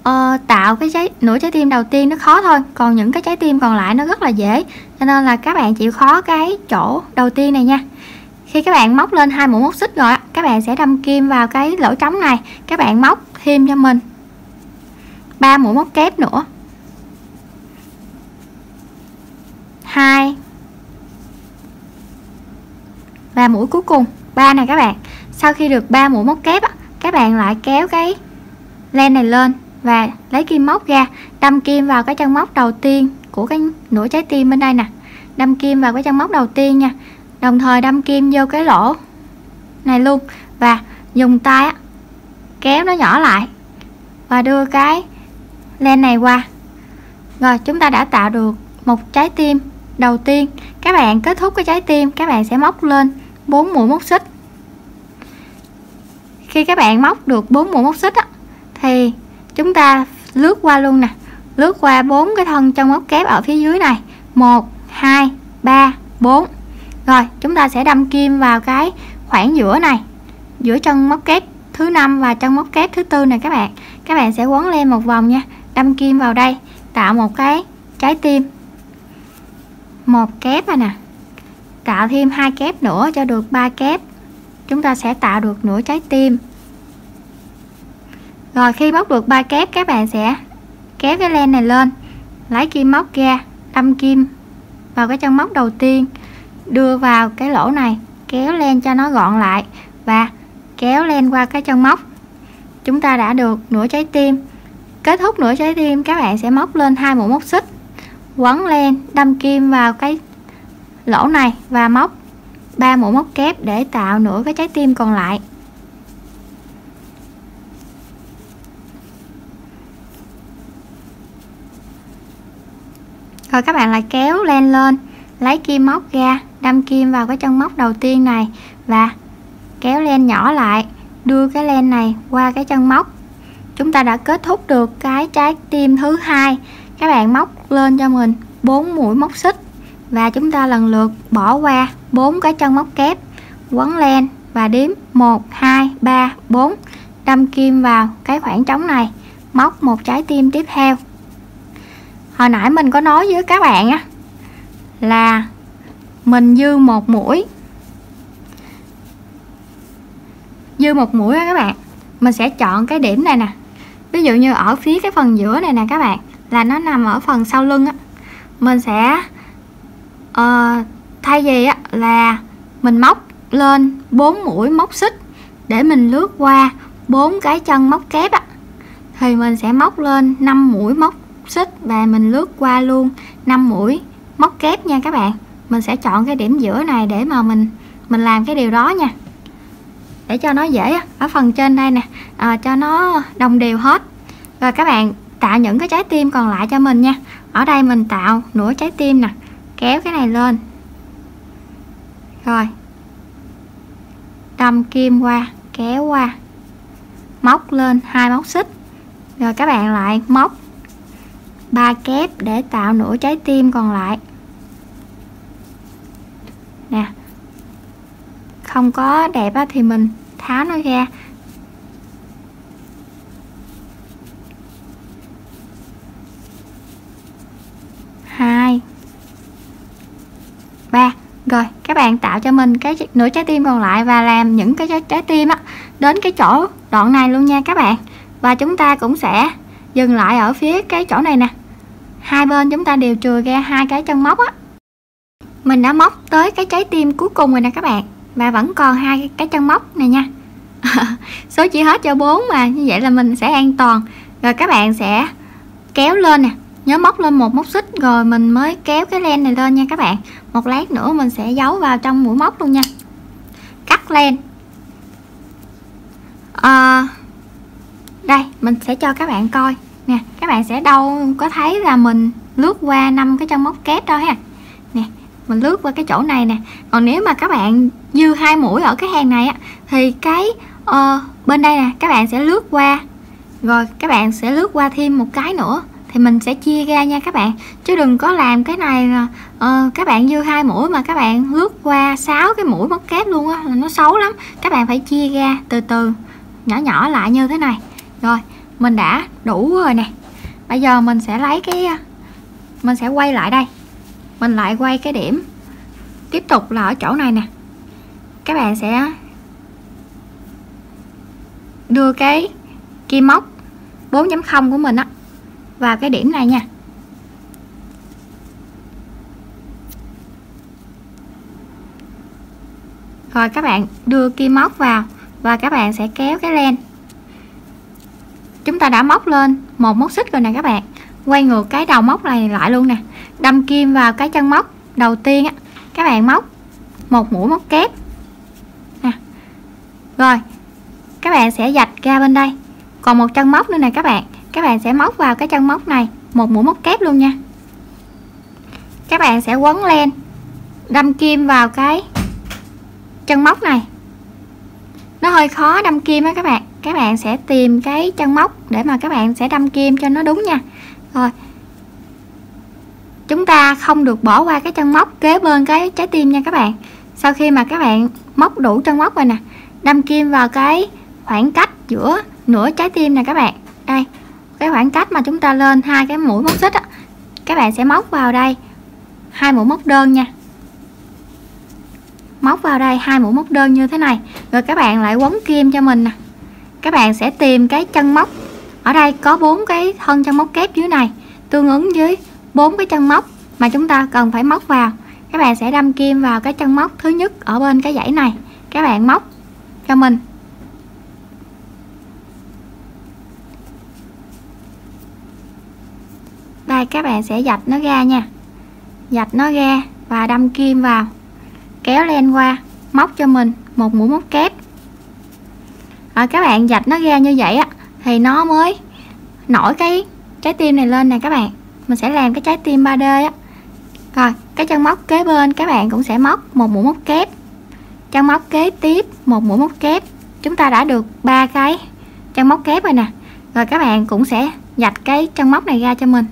uh, tạo cái trái nửa trái tim đầu tiên nó khó thôi còn những cái trái tim còn lại nó rất là dễ. Cho nên là các bạn chịu khó cái chỗ đầu tiên này nha. Khi các bạn móc lên hai mũi móc xích rồi các bạn sẽ đâm kim vào cái lỗ trống này. Các bạn móc thêm cho mình. Ba mũi móc kép nữa. Hai. Và mũi cuối cùng. Ba này các bạn. Sau khi được ba mũi móc kép các bạn lại kéo cái len này lên và lấy kim móc ra đâm kim vào cái chân móc đầu tiên của cái nửa trái tim bên đây nè. Đâm kim vào cái chân móc đầu tiên nha. Đồng thời đâm kim vô cái lỗ này luôn và dùng tay kéo nó nhỏ lại và đưa cái len này qua. Rồi chúng ta đã tạo được một trái tim đầu tiên. Các bạn kết thúc cái trái tim các bạn sẽ móc lên 4 mũi móc xích. Khi các bạn móc được 4 mũi móc xích á, thì chúng ta lướt qua luôn nè. Lướt qua bốn cái thân trong móc kép ở phía dưới này. 1 2 3 4 rồi, chúng ta sẽ đâm kim vào cái khoảng giữa này. Giữa chân móc kép thứ năm và chân móc kép thứ tư này các bạn. Các bạn sẽ quấn lên một vòng nha. Đâm kim vào đây, tạo một cái trái tim. Một kép này nè. Tạo thêm hai kép nữa cho được ba kép. Chúng ta sẽ tạo được nửa trái tim rồi, khi móc được ba kép, các bạn sẽ kéo cái len này lên, lấy kim móc ra, đâm kim vào cái chân móc đầu tiên, đưa vào cái lỗ này, kéo len cho nó gọn lại và kéo len qua cái chân móc. Chúng ta đã được nửa trái tim. Kết thúc nửa trái tim, các bạn sẽ móc lên hai mũi móc xích, quấn len, đâm kim vào cái lỗ này và móc ba mũi móc kép để tạo nửa cái trái tim còn lại. Rồi các bạn lại kéo len lên, lấy kim móc ra, đâm kim vào cái chân móc đầu tiên này và kéo len nhỏ lại, đưa cái len này qua cái chân móc. Chúng ta đã kết thúc được cái trái tim thứ hai. Các bạn móc lên cho mình 4 mũi móc xích và chúng ta lần lượt bỏ qua bốn cái chân móc kép, quấn len và đếm 1 2 3 4 đâm kim vào cái khoảng trống này, móc một trái tim tiếp theo hồi nãy mình có nói với các bạn á là mình dư một mũi. Dư một mũi á các bạn mình sẽ chọn cái điểm này nè. Ví dụ như ở phía cái phần giữa này nè các bạn là nó nằm ở phần sau lưng á. Mình sẽ uh, thay vì á là mình móc lên bốn mũi móc xích để mình lướt qua bốn cái chân móc kép á thì mình sẽ móc lên 5 mũi móc xích và mình lướt qua luôn. 5 mũi. Móc kép nha các bạn. Mình sẽ chọn cái điểm giữa này để mà mình mình làm cái điều đó nha. Để cho nó dễ ở phần trên đây nè. À, cho nó đồng đều hết. Rồi các bạn tạo những cái trái tim còn lại cho mình nha. Ở đây mình tạo nửa trái tim nè. Kéo cái này lên. Rồi. Đâm kim qua kéo qua. Móc lên hai móc xích. Rồi các bạn lại móc ba kép để tạo nửa trái tim còn lại. Nè không có đẹp á, thì mình tháo nó ra. Hai ba. Rồi các bạn tạo cho mình cái nửa trái tim còn lại và làm những cái trái, trái tim á đến cái chỗ đoạn này luôn nha các bạn. Và chúng ta cũng sẽ dừng lại ở phía cái chỗ này nè hai bên chúng ta đều trừ ra hai cái chân móc á. Mình đã móc tới cái trái tim cuối cùng rồi nè các bạn và vẫn còn hai cái chân móc này nha. Số chỉ hết cho bốn mà như vậy là mình sẽ an toàn. Rồi các bạn sẽ kéo lên nè nhớ móc lên một móc xích rồi mình mới kéo cái len này lên nha các bạn. Một lát nữa mình sẽ giấu vào trong mũi móc luôn nha. Cắt len. À, đây mình sẽ cho các bạn coi nè các bạn sẽ đâu có thấy là mình lướt qua năm cái chân móc kép đâu ha. Nè mình lướt qua cái chỗ này nè. Còn nếu mà các bạn dư hai mũi ở cái hàng này á thì cái uh, bên đây nè các bạn sẽ lướt qua. Rồi các bạn sẽ lướt qua thêm một cái nữa thì mình sẽ chia ra nha các bạn. Chứ đừng có làm cái này là uh, các bạn dư hai mũi mà các bạn lướt qua sáu cái mũi móc kép luôn á là nó xấu lắm. Các bạn phải chia ra từ từ nhỏ nhỏ lại như thế này. Rồi mình đã đủ rồi nè. Bây giờ mình sẽ lấy cái, mình sẽ quay lại đây. Mình lại quay cái điểm. Tiếp tục là ở chỗ này nè. Các bạn sẽ đưa cái kim móc 4.0 của mình á vào cái điểm này nha. Rồi các bạn đưa kim móc vào và các bạn sẽ kéo cái len chúng ta đã móc lên một móc xích rồi nè các bạn. Quay ngược cái đầu móc này lại luôn nè. Đâm kim vào cái chân móc đầu tiên á. Các bạn móc một mũi móc kép. Nè. Rồi, các bạn sẽ dạch ra bên đây. Còn một chân móc nữa nè các bạn. Các bạn sẽ móc vào cái chân móc này một mũi móc kép luôn nha. Các bạn sẽ quấn len đâm kim vào cái chân móc này. Nó hơi khó đâm kim á các bạn các bạn sẽ tìm cái chân móc để mà các bạn sẽ đâm kim cho nó đúng nha. Rồi. Chúng ta không được bỏ qua cái chân móc kế bên cái trái tim nha các bạn. Sau khi mà các bạn móc đủ chân móc rồi nè, đâm kim vào cái khoảng cách giữa nửa trái tim nè các bạn. Đây, cái khoảng cách mà chúng ta lên hai cái mũi móc xích á, các bạn sẽ móc vào đây hai mũi móc đơn nha. Móc vào đây hai mũi móc đơn như thế này, rồi các bạn lại quấn kim cho mình nè các bạn sẽ tìm cái chân móc. Ở đây có bốn cái thân chân móc kép dưới này, tương ứng với bốn cái chân móc mà chúng ta cần phải móc vào. Các bạn sẽ đâm kim vào cái chân móc thứ nhất ở bên cái dãy này. Các bạn móc cho mình. Đây, các bạn sẽ dạch nó ra nha. Dạch nó ra và đâm kim vào. Kéo len qua, móc cho mình một mũi móc kép à, các bạn dạch nó ra như vậy á thì nó mới nổi cái trái tim này lên nè các bạn. Mình sẽ làm cái trái tim 3D á. Rồi cái chân móc kế bên các bạn cũng sẽ móc một mũi móc kép. Chân móc kế tiếp một mũi móc kép. Chúng ta đã được ba cái chân móc kép rồi nè. Rồi các bạn cũng sẽ dạch cái chân móc này ra cho mình.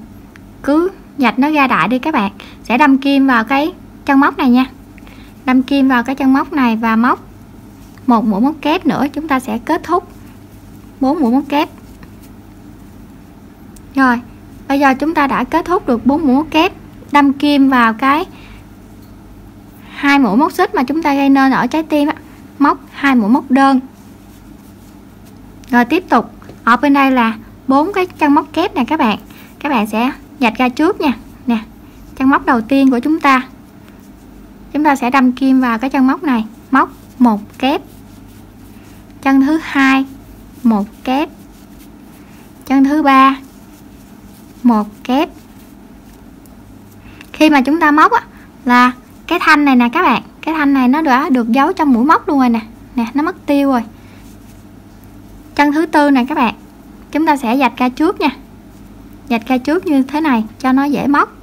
Cứ dạch nó ra đại đi các bạn. Sẽ đâm kim vào cái chân móc này nha. Đâm kim vào cái chân móc này và móc một mũi móc kép nữa, chúng ta sẽ kết thúc. Bốn mũi móc kép. Rồi, bây giờ chúng ta đã kết thúc được bốn mũi móc kép. Đâm kim vào cái hai mũi móc xích mà chúng ta gây nên ở trái tim á. Móc hai mũi móc đơn. Rồi tiếp tục, ở bên đây là bốn cái chân móc kép này các bạn. Các bạn sẽ dạch ra trước nha. Nè, chân móc đầu tiên của chúng ta. Chúng ta sẽ đâm kim vào cái chân móc này. Móc một kép chân thứ hai một kép. Chân thứ ba một kép. Khi mà chúng ta móc á, là cái thanh này nè các bạn. Cái thanh này nó đã được giấu trong mũi móc luôn rồi nè. Nè nó mất tiêu rồi. Chân thứ tư này các bạn. Chúng ta sẽ dạch ra trước nha. Dạch ra trước như thế này cho nó dễ móc.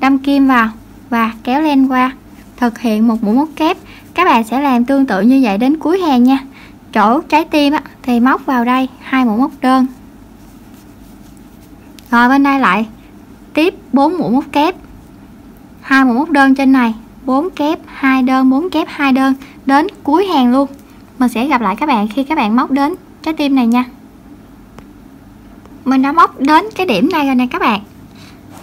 Đâm kim vào và kéo len qua. Thực hiện một mũi móc kép. Các bạn sẽ làm tương tự như vậy đến cuối hàng nha chỗ trái tim á, thì móc vào đây hai mũi móc đơn. Rồi bên đây lại tiếp 4 mũi móc kép. Hai mũi móc đơn trên này 4 kép hai đơn 4 kép hai đơn đến cuối hàng luôn. Mình sẽ gặp lại các bạn khi các bạn móc đến trái tim này nha. Mình đã móc đến cái điểm này rồi nè các bạn.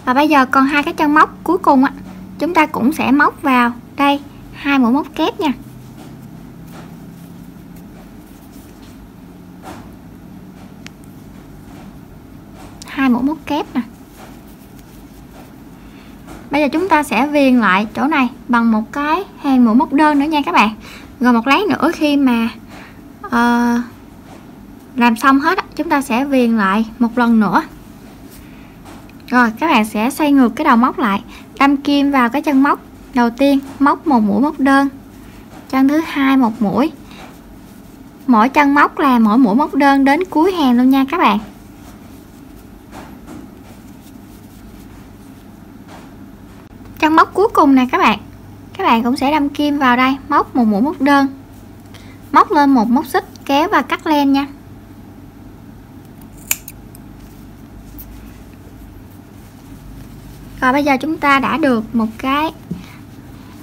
Và bây giờ còn hai cái chân móc cuối cùng á chúng ta cũng sẽ móc vào đây hai mũi móc kép nha. Hai mũi móc kép nè. Bây giờ chúng ta sẽ viền lại chỗ này bằng một cái hàng mũi móc đơn nữa nha các bạn. Rồi một lát nữa khi mà uh, làm xong hết chúng ta sẽ viền lại một lần nữa. Rồi các bạn sẽ xoay ngược cái đầu móc lại đâm kim vào cái chân móc. Đầu tiên móc một mũi móc đơn. Chân thứ hai một mũi. Mỗi chân móc là mỗi mũi móc đơn đến cuối hàng luôn nha các bạn. Chân móc cuối cùng nè các bạn. Các bạn cũng sẽ đâm kim vào đây móc một mũi móc đơn. Móc lên một móc xích kéo và cắt len nha. Rồi bây giờ chúng ta đã được một cái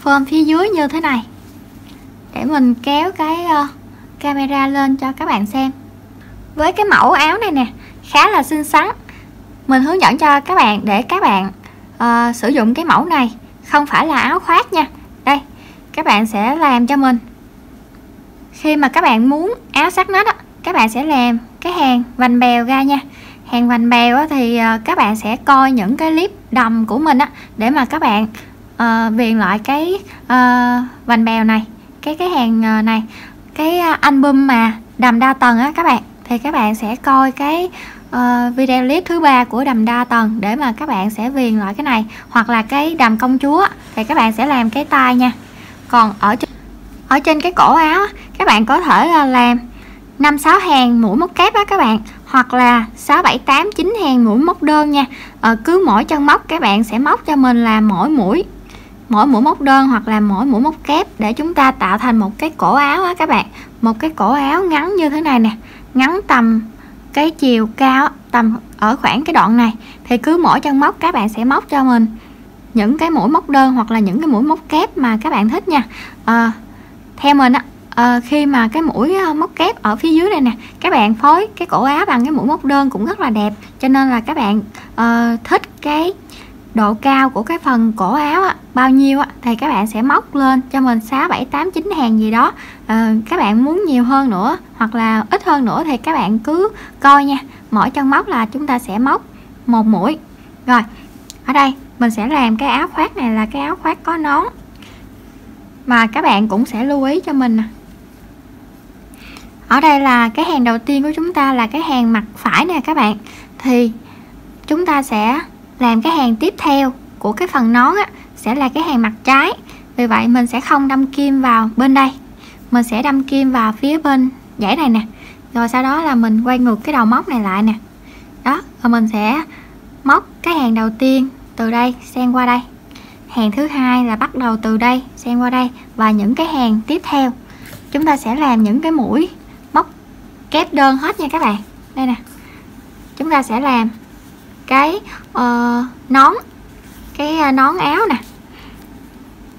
form phía dưới như thế này. Để mình kéo cái uh, camera lên cho các bạn xem. Với cái mẫu áo này nè khá là xinh xắn. Mình hướng dẫn cho các bạn để các bạn uh, sử dụng cái mẫu này không phải là áo khoác nha. Đây các bạn sẽ làm cho mình. Khi mà các bạn muốn áo sắc nết đó các bạn sẽ làm cái hàng vành bèo ra nha. Hàng vành bèo á, thì ờ, các bạn sẽ coi những cái clip đầm của mình á để mà các bạn uh, viền lại cái uh, vành bèo này cái cái hàng này. Cái album mà đầm đa tầng á các bạn thì các bạn sẽ coi cái uh, video clip thứ ba của đầm đa tầng để mà các bạn sẽ viền lại cái này hoặc là cái đầm công chúa thì các bạn sẽ làm cái tay nha. Còn ở trên ở trên cái cổ áo các bạn có thể ờ, làm năm sáu hàng mũi móc kép đó các bạn hoặc là 6 7 8 9 hàng mũi móc đơn nha. Ờ, cứ mỗi chân móc các bạn sẽ móc cho mình là mỗi mũi mỗi mũi móc đơn hoặc là mỗi mũi móc kép để chúng ta tạo thành một cái cổ áo á các bạn. Một cái cổ áo ngắn như thế này nè ngắn tầm cái chiều cao tầm ở khoảng cái đoạn này thì cứ mỗi chân móc các bạn sẽ móc cho mình những cái mũi móc đơn hoặc là những cái mũi móc kép mà các bạn thích nha. À, theo mình á à, khi mà cái mũi ờ, móc kép ở phía dưới này nè các bạn phối cái cổ áo bằng cái mũi móc đơn cũng rất là đẹp cho nên là các bạn à, thích cái độ cao của cái phần cổ áo á, bao nhiêu á, thì các bạn sẽ móc lên cho mình 6, 7, 8, 9 hàng gì đó. À, các bạn muốn nhiều hơn nữa hoặc là ít hơn nữa thì các bạn cứ coi nha. Mỗi chân móc là chúng ta sẽ móc một mũi. Rồi ở đây mình sẽ làm cái áo khoác này là cái áo khoác có nón. Mà các bạn cũng sẽ lưu ý cho mình nè. Ở đây là cái hàng đầu tiên của chúng ta là cái hàng mặt phải nè các bạn. Thì chúng ta sẽ làm cái hàng tiếp theo của cái phần nón á, sẽ là cái hàng mặt trái. Vì vậy mình sẽ không đâm kim vào bên đây. Mình sẽ đâm kim vào phía bên dãy này nè. Rồi sau đó là mình quay ngược cái đầu móc này lại nè. Đó rồi mình sẽ móc cái hàng đầu tiên từ đây xen qua đây. Hàng thứ hai là bắt đầu từ đây xen qua đây và những cái hàng tiếp theo. Chúng ta sẽ làm những cái mũi móc kép đơn hết nha các bạn. Đây nè. Chúng ta sẽ làm cái uh, nón cái uh, nón áo nè.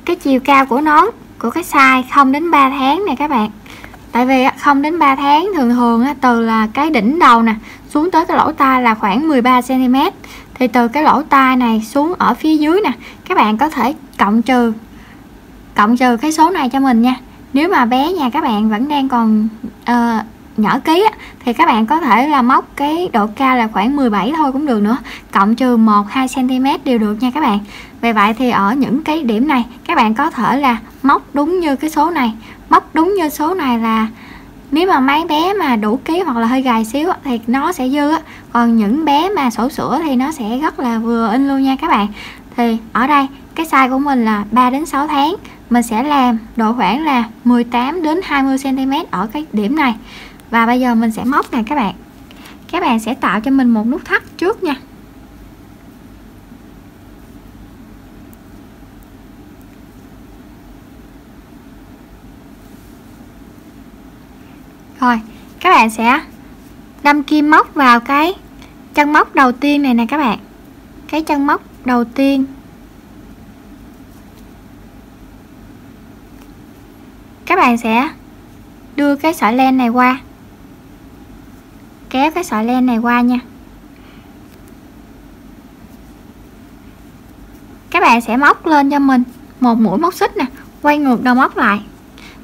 Cái chiều cao của nón của cái size 0 đến 3 tháng này các bạn. Tại vì không đến 3 tháng thường thường từ là cái đỉnh đầu nè xuống tới cái lỗ tai là khoảng 13 cm thì từ cái lỗ tai này xuống ở phía dưới nè các bạn có thể cộng trừ cộng trừ cái số này cho mình nha. Nếu mà bé nhà các bạn vẫn đang còn uh, nhỏ ký á, thì các bạn có thể là móc cái độ cao là khoảng 17 thôi cũng được nữa cộng trừ 1 2 cm đều được nha các bạn. Vì vậy thì ở những cái điểm này các bạn có thể là móc đúng như cái số này. Móc đúng như số này là nếu mà mấy bé mà đủ ký hoặc là hơi gầy xíu thì nó sẽ dư á. Còn những bé mà sổ sữa thì nó sẽ rất là vừa in luôn nha các bạn. Thì ở đây cái size của mình là 3 đến 6 tháng. Mình sẽ làm độ khoảng là 18 đến 20 cm ở cái điểm này và bây giờ mình sẽ móc nè các bạn. Các bạn sẽ tạo cho mình một nút thắt trước nha. Rồi, các bạn sẽ đâm kim móc vào cái chân móc đầu tiên này nè các bạn. Cái chân móc đầu tiên. Các bạn sẽ đưa cái sợi len này qua kéo cái sợi len này qua nha. Các bạn sẽ móc lên cho mình một mũi móc xích nè, quay ngược đầu móc lại.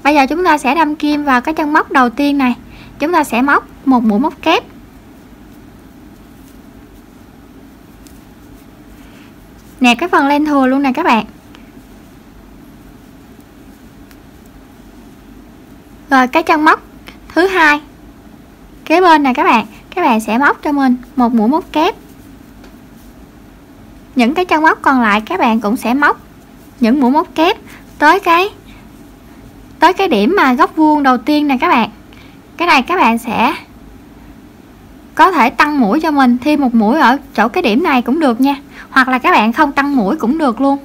Bây giờ chúng ta sẽ đâm kim vào cái chân móc đầu tiên này. Chúng ta sẽ móc một mũi móc kép. Nè, cái phần len thừa luôn nè các bạn. Rồi, cái chân móc thứ hai kế bên này các bạn. Các bạn sẽ móc cho mình một mũi móc kép. Những cái chân móc còn lại các bạn cũng sẽ móc những mũi móc kép tới cái tới cái điểm mà góc vuông đầu tiên này các bạn. Cái này các bạn sẽ có thể tăng mũi cho mình, thêm một mũi ở chỗ cái điểm này cũng được nha. Hoặc là các bạn không tăng mũi cũng được luôn.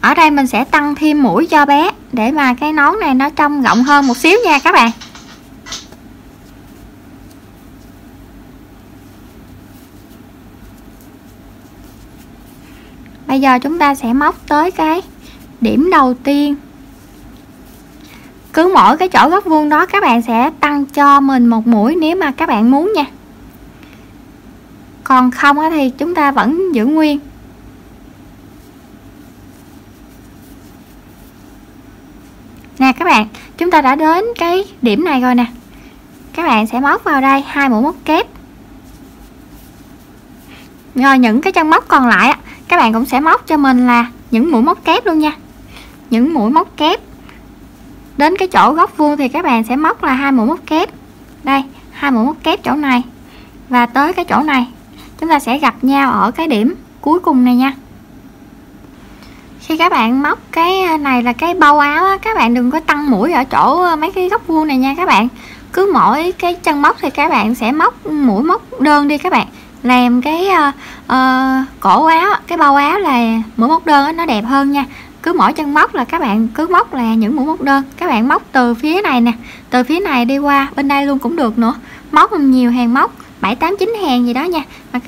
Ở đây mình sẽ tăng thêm mũi cho bé để mà cái nón này nó trông rộng hơn một xíu nha các bạn. Bây giờ chúng ta sẽ móc tới cái điểm đầu tiên. Cứ mỗi cái chỗ góc vuông đó các bạn sẽ tăng cho mình một mũi nếu mà các bạn muốn nha. Còn không thì chúng ta vẫn giữ nguyên. Nè các bạn, chúng ta đã đến cái điểm này rồi nè. Các bạn sẽ móc vào đây hai mũi móc kép. Rồi những cái chân móc còn lại các bạn cũng sẽ móc cho mình là những mũi móc kép luôn nha. Những mũi móc kép. Đến cái chỗ góc vuông thì các bạn sẽ móc là hai mũi móc kép. Đây hai mũi móc kép chỗ này. Và tới cái chỗ này chúng ta sẽ gặp nhau ở cái điểm cuối cùng này nha. Khi các bạn móc cái à, này là cái bao áo á, các bạn đừng có tăng mũi ở chỗ à, mấy cái góc vuông này nha các bạn. Cứ mỗi cái chân móc thì các bạn sẽ móc mũi móc đơn đi các bạn làm cái uh, uh, cổ áo cái bao áo là mũi móc đơn đó, nó đẹp hơn nha. Cứ mỗi chân móc là các bạn cứ móc là những mũi móc đơn. Các bạn móc từ phía này nè từ phía này đi qua bên đây luôn cũng được nữa. Móc nhiều hàng móc bảy tám chín hàng gì đó nha. Mà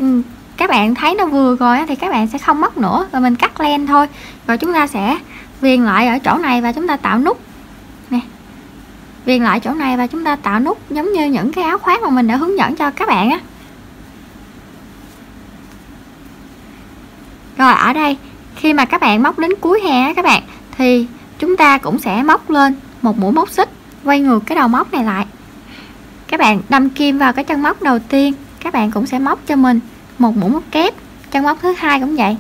các bạn thấy nó vừa rồi thì các bạn sẽ không móc nữa rồi mình cắt len thôi. Rồi chúng ta sẽ viền lại ở chỗ này và chúng ta tạo nút. Nè viền lại chỗ này và chúng ta tạo nút giống như những cái áo khoác mà mình đã hướng dẫn cho các bạn á. Rồi, ở đây, khi mà các bạn móc đến cuối hè các bạn, thì chúng ta cũng sẽ móc lên một mũi móc xích, quay ngược cái đầu móc này lại. Các bạn đâm kim vào cái chân móc đầu tiên, các bạn cũng sẽ móc cho mình một mũi móc kép. Chân móc thứ hai cũng vậy.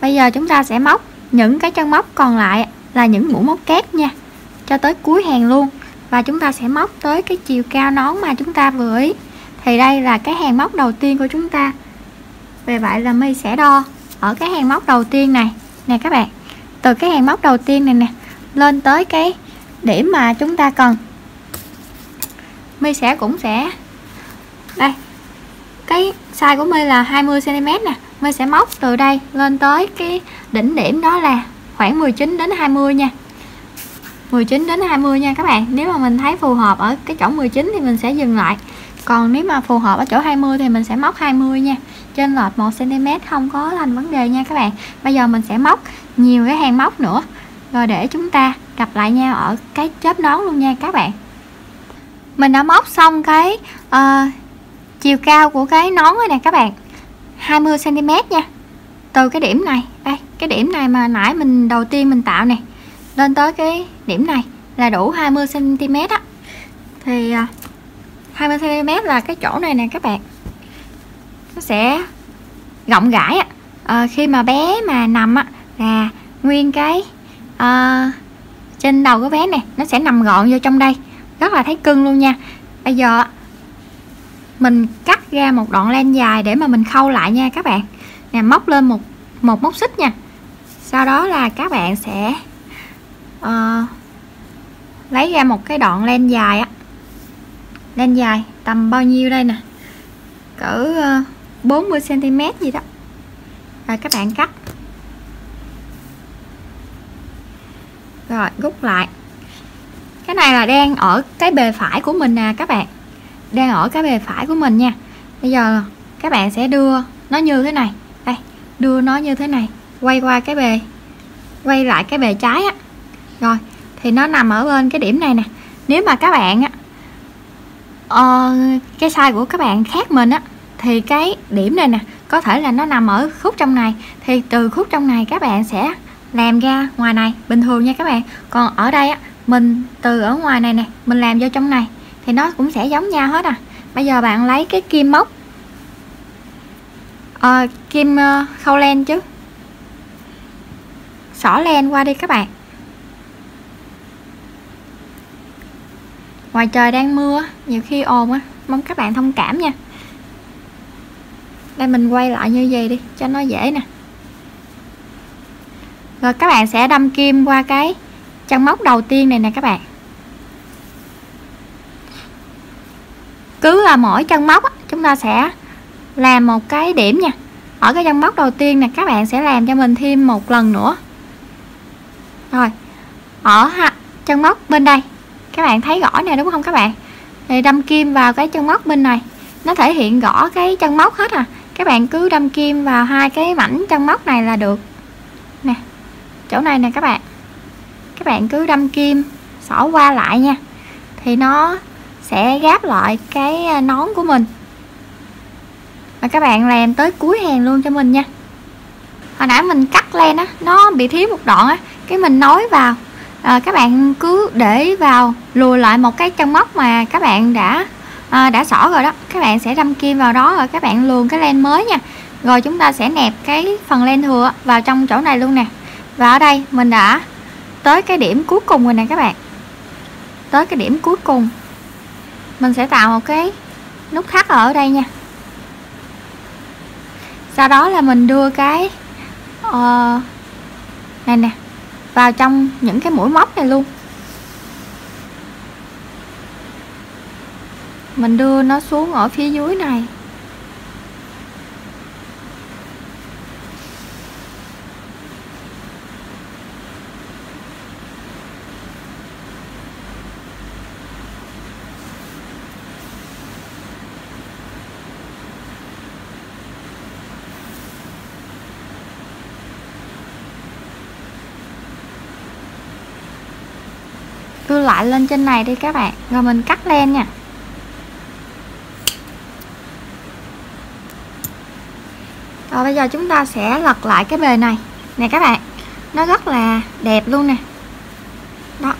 Bây giờ chúng ta sẽ móc những cái chân móc còn lại là những mũi móc kép nha, cho tới cuối hàng luôn. Và chúng ta sẽ móc tới cái chiều cao nón mà chúng ta vừa ý. Thì đây là cái hàng móc đầu tiên của chúng ta. Về vậy là mi sẽ đo ở cái hàng móc đầu tiên này. Nè các bạn, từ cái hàng móc đầu tiên này nè, lên tới cái điểm mà chúng ta cần. Mi sẽ cũng sẽ, đây, cái size của mi là 20 cm nè. Mi sẽ móc từ đây lên tới cái đỉnh điểm đó là khoảng 19 đến 20 nha. 19 đến 20 nha các bạn. Nếu mà mình thấy phù hợp ở cái chỗ 19 thì mình sẽ dừng lại. Còn nếu mà phù hợp ở chỗ 20 thì mình sẽ móc 20 nha trên lệch 1 cm không có thành vấn đề nha các bạn. Bây giờ mình sẽ móc nhiều cái hàng móc nữa. Rồi để chúng ta gặp lại nhau ở cái chớp nón luôn nha các bạn. Mình đã móc xong cái uh, chiều cao của cái nón rồi nè các bạn. 20 cm nha. Từ cái điểm này đây cái điểm này mà nãy mình đầu tiên mình tạo nè lên tới cái điểm này là đủ 20 cm á. Thì uh, 20 cm là cái chỗ này nè các bạn nó sẽ rộng rãi à, ờ, khi mà bé mà nằm á là nguyên cái à, trên đầu của bé này nó sẽ nằm gọn vô trong đây. Rất là thấy cưng luôn nha. Bây giờ mình cắt ra một đoạn len dài để mà mình khâu lại nha các bạn. Nè móc lên một một móc xích nha. Sau đó là các bạn sẽ uh, lấy ra một cái đoạn len dài á. Len dài tầm bao nhiêu đây nè? Cỡ uh, 40 cm gì đó. Rồi các bạn cắt. Rồi rút lại. Cái này là đang ở cái bề phải của mình nè các bạn. Đang ở cái bề phải của mình nha. Bây giờ các bạn sẽ đưa nó như thế này. Đây đưa nó như thế này. Quay qua cái bề quay lại cái bề trái á. Rồi thì nó nằm ở bên cái điểm này nè. Nếu mà các bạn á uh, cái size của các bạn khác mình á thì cái điểm này nè có thể là nó nằm ở khúc trong này. Thì từ khúc trong này các bạn sẽ làm ra ngoài này bình thường nha các bạn. Còn ở đây á mình từ ở ngoài này nè mình làm vô trong này thì nó cũng sẽ giống nhau hết à. Bây giờ bạn lấy cái kim móc à, kim uh, khâu len chứ. Xỏ len qua đi các bạn. Ngoài trời đang mưa nhiều khi ồn á. Mong các bạn thông cảm nha đây mình quay lại như vậy đi cho nó dễ nè. Rồi các bạn sẽ đâm kim qua cái chân móc đầu tiên này nè các bạn. Cứ là mỗi chân móc chúng ta sẽ làm một cái điểm nha. Ở cái chân móc đầu tiên nè các bạn sẽ làm cho mình thêm một lần nữa. Rồi ở ha, chân móc bên đây. Các bạn thấy rõ nè đúng không các bạn? Thì đâm kim vào cái chân móc bên này. Nó thể hiện rõ cái chân móc hết à các bạn cứ đâm kim vào hai cái mảnh chân móc này là được. Nè chỗ này nè các bạn. Các bạn cứ đâm kim xỏ qua lại nha. Thì nó sẽ gáp lại cái à, nón của mình. Và các bạn làm tới cuối hàng luôn cho mình nha. Hồi nãy mình cắt len á nó bị thiếu một đoạn á cái mình nối vào. À, các bạn cứ để vào lùi lại một cái chân móc mà các bạn đã à, đã xỏ rồi đó. Các bạn sẽ đâm kim vào đó rồi các bạn luồn cái len mới nha. Rồi chúng ta sẽ nẹp cái phần len thừa vào trong chỗ này luôn nè. Và ở đây mình đã tới cái điểm cuối cùng rồi nè các bạn. Tới cái điểm cuối cùng. Mình sẽ tạo một cái nút thắt ở đây nha. Sau đó là mình đưa cái uh, này nè vào trong những cái mũi móc này luôn. Mình đưa nó xuống ở phía dưới này. Đưa lại lên trên này đi các bạn. Rồi mình cắt len nha rồi bây giờ chúng ta sẽ lật lại cái bề này. Nè các bạn, nó rất là đẹp luôn nè. Đó,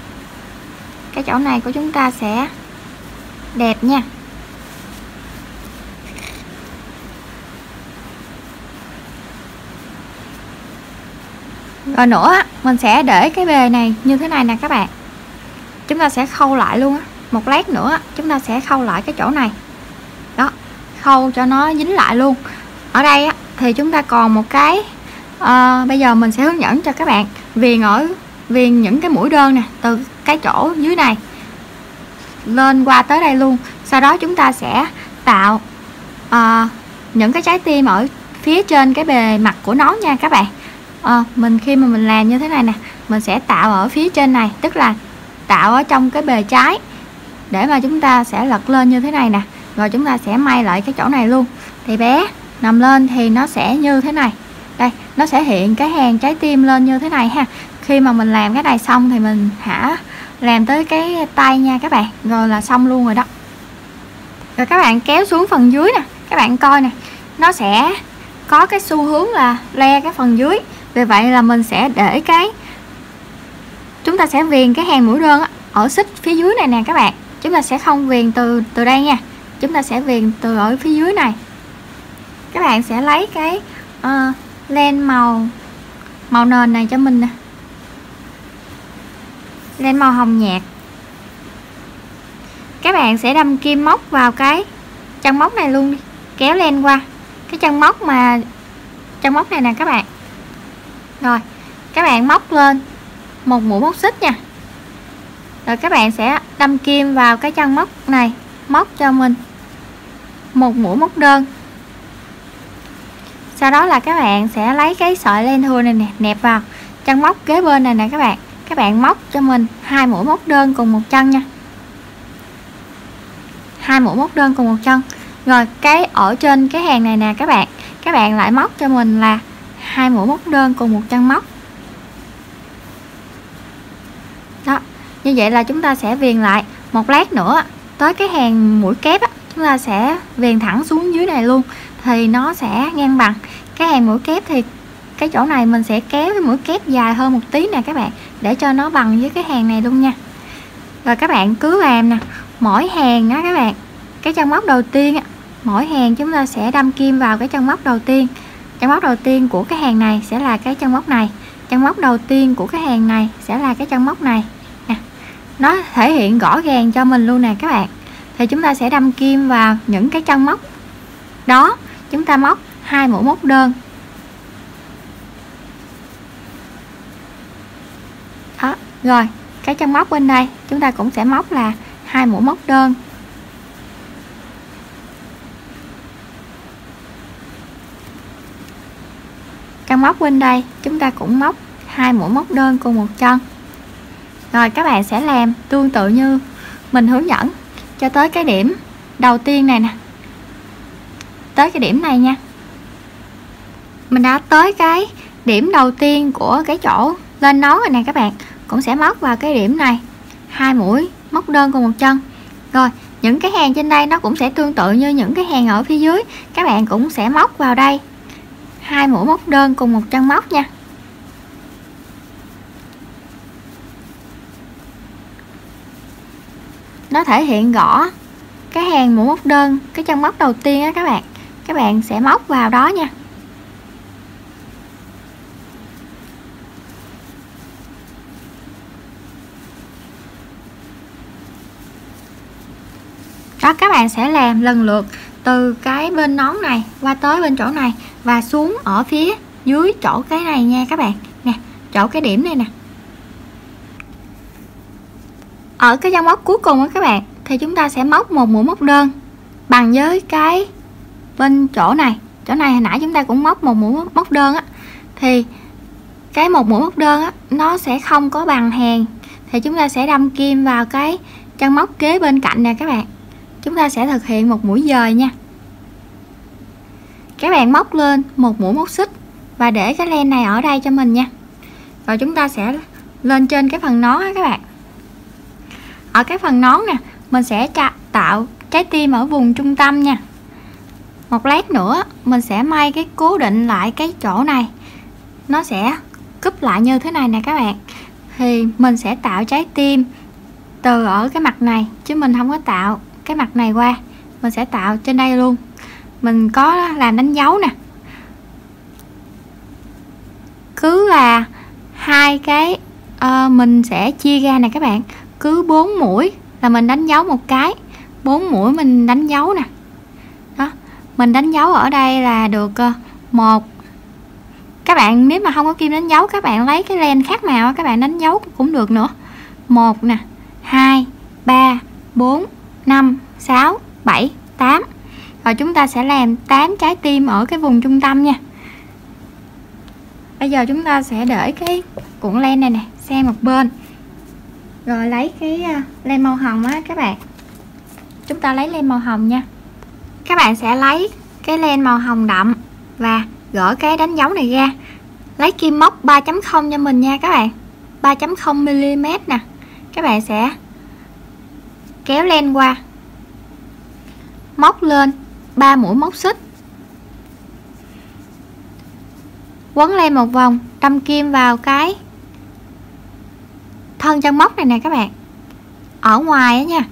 cái chỗ này của chúng ta sẽ đẹp nha. Rồi nữa, mình sẽ để cái bề này như thế này nè các bạn. Chúng ta sẽ khâu lại luôn á. Một lát nữa, chúng ta sẽ khâu lại cái chỗ này. Đó, khâu cho nó dính lại luôn. Ở đây á thì chúng ta còn một cái à, bây giờ mình sẽ hướng dẫn cho các bạn viền ở viền những cái mũi đơn nè từ cái chỗ dưới này lên qua tới đây luôn. Sau đó chúng ta sẽ tạo à, những cái trái tim ở phía trên cái bề mặt của nó nha các bạn. À, mình khi mà mình làm như thế này nè mình sẽ tạo ở phía trên này tức là tạo ở trong cái bề trái để mà chúng ta sẽ lật lên như thế này nè. Rồi chúng ta sẽ may lại cái chỗ này luôn. Thì bé nằm lên thì nó sẽ như thế này. Đây, nó sẽ hiện cái hàng trái tim lên như thế này ha. Khi mà mình làm cái này xong thì mình hả, làm tới cái tay nha các bạn. Rồi là xong luôn rồi đó. Rồi các bạn kéo xuống phần dưới nè. Các bạn coi nè. Nó sẽ có cái xu hướng là le cái phần dưới. Vì vậy là mình sẽ để cái, chúng ta sẽ viền cái hàng mũi đơn ở xích phía dưới này nè các bạn. Chúng ta sẽ không viền từ từ đây nha. Chúng ta sẽ viền từ ở phía dưới này các bạn sẽ lấy cái uh, len màu màu nền này cho mình nè. Len màu hồng nhạt. Các bạn sẽ đâm kim móc vào cái chân móc này luôn đi. Kéo len qua. Cái chân móc mà chân móc này nè các bạn. Rồi các bạn móc lên một mũi móc xích nha. Rồi các bạn sẽ đâm kim vào cái chân móc này móc cho mình một mũi móc đơn sau đó là các bạn sẽ lấy cái sợi len thua này nè nẹp vào chân móc kế bên này nè các bạn. Các bạn móc cho mình hai mũi móc đơn cùng một chân nha. Hai mũi móc đơn cùng một chân. Rồi cái ở trên cái hàng này nè các bạn các bạn lại móc cho mình là hai mũi móc đơn cùng một chân móc. Đó như vậy là chúng ta sẽ viền lại một lát nữa. Tới cái hàng mũi kép á, chúng ta sẽ viền thẳng xuống dưới này luôn thì nó sẽ ngang bằng. Cái hàng mũi kép thì cái chỗ này mình sẽ kéo cái mũi kép dài hơn một tí nè các bạn, để cho nó bằng với cái hàng này luôn nha. Rồi các bạn cứ làm nè, mỗi hàng á các bạn, cái chân móc đầu tiên á, mỗi hàng chúng ta sẽ đâm kim vào cái chân móc đầu tiên. Chân móc đầu tiên của cái hàng này sẽ là cái chân móc này, chân móc đầu tiên của cái hàng này sẽ là cái chân móc này. Nè, nó thể hiện rõ ràng cho mình luôn nè các bạn. Thì chúng ta sẽ đâm kim vào những cái chân móc đó chúng ta móc hai mũi móc đơn. Đó, rồi, cái chân móc bên đây, chúng ta cũng sẽ móc là hai mũi móc đơn. Chân móc bên đây, chúng ta cũng móc hai mũi móc đơn cùng một chân. Rồi, các bạn sẽ làm tương tự như mình hướng dẫn. Cho tới cái điểm đầu tiên này nè tới cái điểm này nha. Mình đã tới cái điểm đầu tiên của cái chỗ lên nón rồi nè các bạn. Cũng sẽ móc vào cái điểm này. Hai mũi, móc đơn cùng một chân. Rồi, những cái hàng trên đây nó cũng sẽ tương tự như những cái hàng ở phía dưới. Các bạn cũng sẽ móc vào đây. Hai mũi móc đơn cùng một chân móc nha. Nó thể hiện rõ cái hàng mũi móc đơn, cái chân móc đầu tiên á các bạn các bạn sẽ móc vào đó nha. Đó, các bạn sẽ làm lần lượt từ cái bên nón này qua tới bên chỗ này và xuống ở phía dưới chỗ cái này nha các bạn. Nè, chỗ cái điểm này nè. Ở cái dòng móc cuối cùng đó các bạn, thì chúng ta sẽ móc một mũi móc đơn bằng với cái bên chỗ này. Chỗ này hồi nãy chúng ta cũng móc một mũi móc đơn á. Thì cái một mũi móc đơn á, nó sẽ không có bằng hàng. Thì chúng ta sẽ đâm kim vào cái chân móc kế bên cạnh nè các bạn. Chúng ta sẽ thực hiện một mũi dời nha. Các bạn móc lên một mũi móc xích và để cái len này ở đây cho mình nha. Rồi chúng ta sẽ lên trên cái phần nón á các bạn. Ở cái phần nón nè, mình sẽ tạo trái tim ở vùng trung tâm nha một lát nữa mình sẽ may cái cố định lại cái chỗ này. Nó sẽ cúp lại như thế này nè các bạn. Thì mình sẽ tạo trái tim từ ở cái mặt này chứ mình không có tạo cái mặt này qua. Mình sẽ tạo trên đây luôn. Mình có làm đánh dấu nè. Cứ là hai cái uh, mình sẽ chia ra nè các bạn. Cứ bốn mũi là mình đánh dấu một cái. Bốn mũi mình đánh dấu nè mình đánh dấu ở đây là được ờ, một. Các bạn, nếu mà không có kim đánh dấu, các bạn lấy cái len khác màu các bạn đánh dấu cũng được nữa. Một nè, hai, ba, bốn, năm 6 7 8 rồi chúng ta sẽ làm 8 trái tim ở cái vùng trung tâm nha. Bây giờ chúng ta sẽ để cái cuộn len này nè, sang một bên. Rồi lấy cái ờ, len màu hồng á, các bạn. Chúng ta lấy len màu hồng nha các bạn sẽ lấy cái len màu hồng đậm và gỡ cái đánh dấu này ra. Lấy kim móc 3.0 cho mình nha các bạn. 3.0 mm nè. Các bạn sẽ kéo len qua. Móc lên 3 mũi móc xích. Quấn len một vòng, đâm kim vào cái thân chân móc này nè các bạn. Ở ngoài á nha.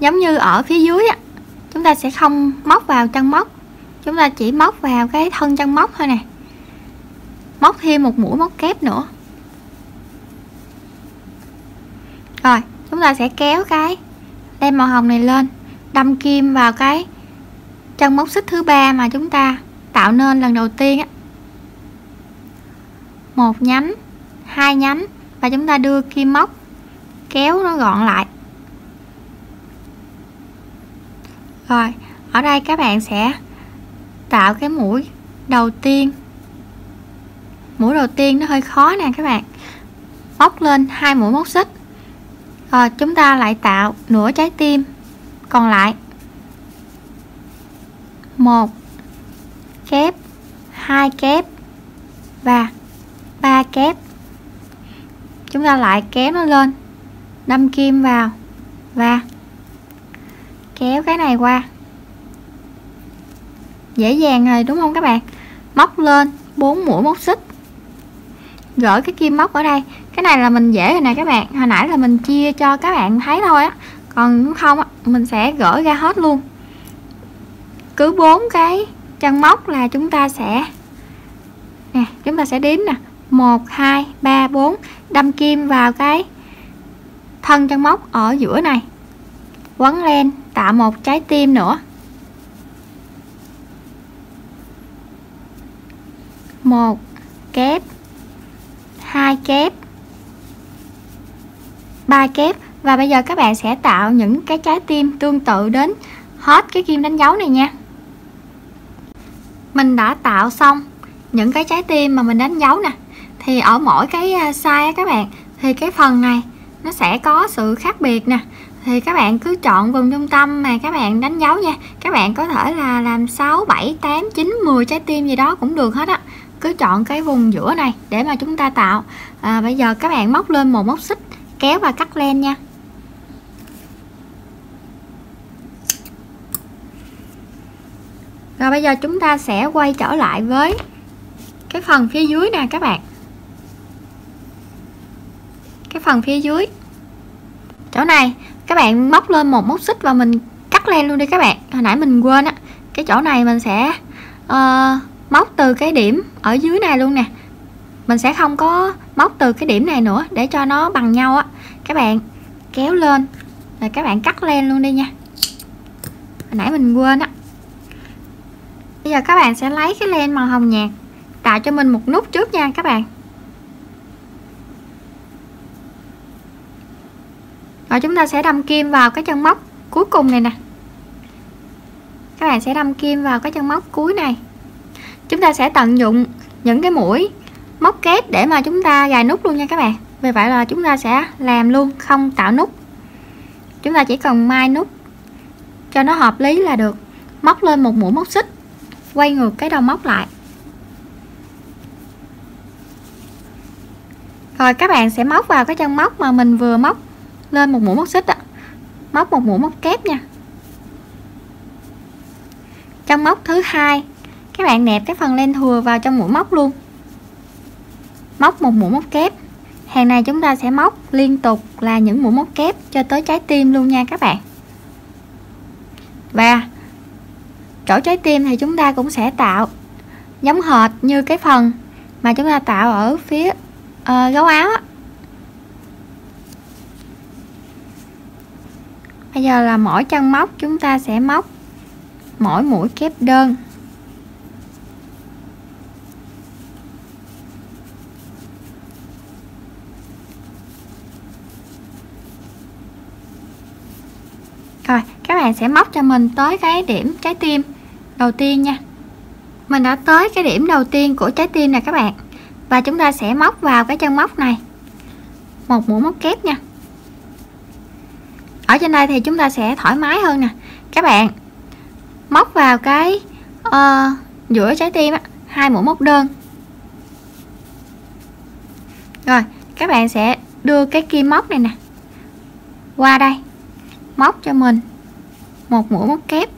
Giống như ở phía dưới á chúng ta sẽ không móc vào chân móc. Chúng ta chỉ móc vào cái thân chân móc thôi nè. Móc thêm một mũi móc kép nữa. Rồi, chúng ta sẽ kéo cái đem màu hồng này lên, đâm kim vào cái chân móc xích thứ ba mà chúng ta tạo nên lần đầu tiên á. Một nhánh, hai nhánh và chúng ta đưa kim móc kéo nó gọn lại. Rồi ở đây các bạn sẽ tạo cái mũi đầu tiên. Mũi đầu tiên nó hơi khó nè các bạn. Móc lên hai mũi móc xích. Rồi, chúng ta lại tạo nửa trái tim. Còn lại, một kép, hai kép và ba kép. Chúng ta lại kéo nó lên. Đâm kim vào và kéo cái này qua. Dễ dàng rồi, đúng không các bạn? Móc lên, bốn mũi móc xích. Gỡ cái kim móc ở đây. Cái này là mình dễ rồi nè các bạn. Hồi nãy là mình chia cho các bạn thấy thôi á. Còn không mình sẽ gỡ ra hết luôn. Cứ bốn cái chân móc là chúng ta sẽ, nè, chúng ta sẽ đếm nè. Một, hai, ba, bốn. Đâm kim vào cái thân chân móc ở giữa này. Quấn len tạo một trái tim nữa. Một kép, hai kép, ba kép. Và bây giờ các bạn sẽ tạo những cái trái tim tương tự đến hết cái kim đánh dấu này nha. Mình đã tạo xong những cái trái tim mà mình đánh dấu nè. Thì ở mỗi cái à, size các bạn, thì cái phần này nó sẽ có sự khác biệt nè thì các bạn cứ chọn vùng trung tâm mà các bạn đánh dấu nha. Các bạn có thể là làm 6 7 8 9 10 trái tim gì đó cũng được hết á. Cứ chọn cái vùng giữa này để mà chúng ta tạo. À, bây giờ các bạn móc lên một móc xích kéo và cắt len nha. Rồi bây giờ chúng ta sẽ quay trở lại với cái phần phía dưới nè các bạn. Cái phần phía dưới. Chỗ này các bạn móc lên một móc xích và mình cắt len luôn đi các bạn. Hồi nãy mình quên á cái chỗ này mình sẽ uh, móc từ cái điểm ở dưới này luôn nè. Mình sẽ không có móc từ cái điểm này nữa để cho nó bằng nhau á. Các bạn kéo lên rồi các bạn cắt len luôn đi nha. Hồi nãy mình quên á. Bây giờ các bạn sẽ lấy cái len màu hồng nhạt tạo cho mình một nút trước nha các bạn. Rồi chúng ta sẽ đâm kim vào cái chân móc cuối cùng này nè. Các bạn sẽ đâm kim vào cái chân móc cuối này. Chúng ta sẽ tận dụng những cái mũi móc kép để mà chúng ta gài nút luôn nha các bạn. Vì vậy là chúng ta sẽ làm luôn, không tạo nút. Chúng ta chỉ cần mai nút cho nó hợp lý là được. Móc lên một mũi móc xích, quay ngược cái đầu móc lại. Rồi các bạn sẽ móc vào cái chân móc mà mình vừa móc lên một mũi móc xích ạ. Móc một mũi móc kép nha. Trong móc thứ hai các bạn nẹp cái phần len thừa vào trong mũi móc luôn. Móc một mũi móc kép. Hàng này chúng ta sẽ móc liên tục là những mũi móc kép cho tới trái tim luôn nha các bạn. Và chỗ trái tim thì chúng ta cũng sẽ tạo giống hệt như cái phần mà chúng ta tạo ở phía uh, gấu áo á. Bây giờ là mỗi chân móc chúng ta sẽ móc mỗi mũi kép đơn. Rồi, các bạn sẽ móc cho mình tới cái điểm trái tim đầu tiên nha. Mình đã tới cái điểm đầu tiên của trái tim nè các bạn. Và chúng ta sẽ móc vào cái chân móc này. Một mũi móc kép nha ở trên đây thì chúng ta sẽ thoải mái hơn nè. Các bạn móc vào cái uh, giữa trái tim hai mũi móc đơn. Rồi các bạn sẽ đưa cái kim móc này nè qua đây. Móc cho mình một mũi móc kép.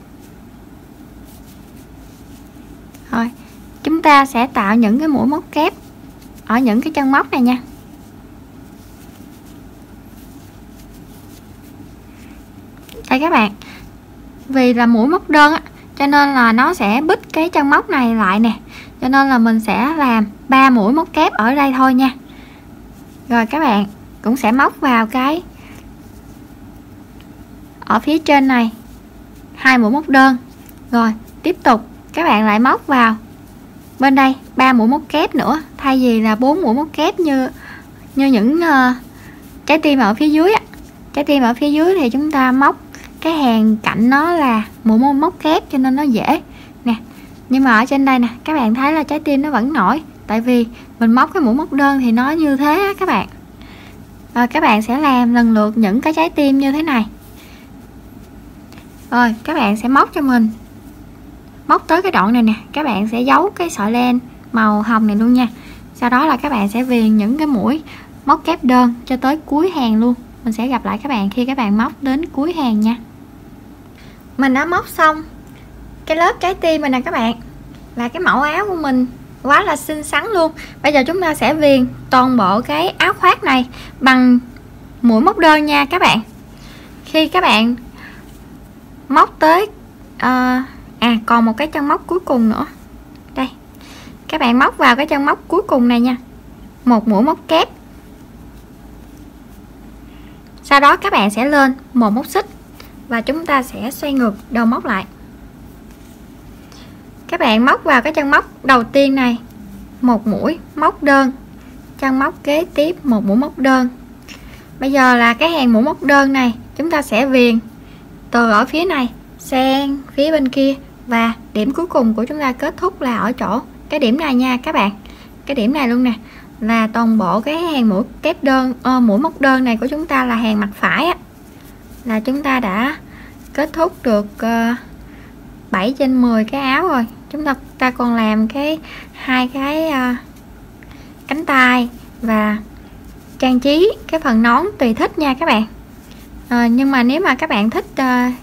Rồi chúng ta sẽ tạo những cái mũi móc kép ở những cái chân móc này nha. Đây các bạn. Vì là mũi móc đơn á cho nên là nó sẽ bít cái chân móc này lại nè. Cho nên là mình sẽ làm ba mũi móc kép ở đây thôi nha. Rồi các bạn cũng sẽ móc vào cái ở phía trên này hai mũi móc đơn. Rồi tiếp tục các bạn lại móc vào bên đây ba mũi móc kép nữa. Thay vì là bốn mũi móc kép như như những uh, trái tim ở phía dưới á. Trái tim ở phía dưới thì chúng ta móc cái hàng cạnh nó là mũi móc móc kép cho nên nó dễ. Nè, nhưng mà ở trên đây nè, các bạn thấy là trái tim nó vẫn nổi. Tại vì mình móc cái mũi móc đơn thì nó như thế á các bạn. Và các bạn sẽ làm lần lượt những cái trái tim như thế này. Rồi, các bạn sẽ móc cho mình. Móc tới cái đoạn này nè, các bạn sẽ giấu cái sợi len màu hồng này luôn nha. Sau đó là các bạn sẽ viền những cái mũi móc kép đơn cho tới cuối hàng luôn. Mình sẽ gặp lại các bạn khi các bạn móc đến cuối hàng nha mình đã móc xong cái lớp trái tim rồi nè các bạn. Và cái mẫu áo của mình quá là xinh xắn luôn. Bây giờ chúng ta sẽ viền toàn bộ cái áo khoác này bằng mũi móc đơn nha các bạn. Khi các bạn móc tới uh, à còn một cái chân móc cuối cùng nữa. Đây các bạn móc vào cái chân móc cuối cùng này nha. Một mũi móc kép. Sau đó các bạn sẽ lên một móc xích và chúng ta sẽ xoay ngược đầu móc lại. Các bạn móc vào cái chân móc đầu tiên này một mũi móc đơn chân móc kế tiếp một mũi móc đơn. Bây giờ là cái hàng mũi móc đơn này chúng ta sẽ viền từ ở phía này sang phía bên kia và điểm cuối cùng của chúng ta kết thúc là ở chỗ cái điểm này nha các bạn. Cái điểm này luôn nè. Là toàn bộ cái hàng mũi kép đơn uh, mũi móc đơn này của chúng ta là hàng mặt phải á. Là chúng ta đã kết thúc được ờ, uh, 7 trên 10 cái áo rồi. Chúng ta ta còn làm cái hai cái uh, cánh tay và trang trí cái phần nón tùy thích nha các bạn. À, nhưng mà nếu mà các bạn thích uh,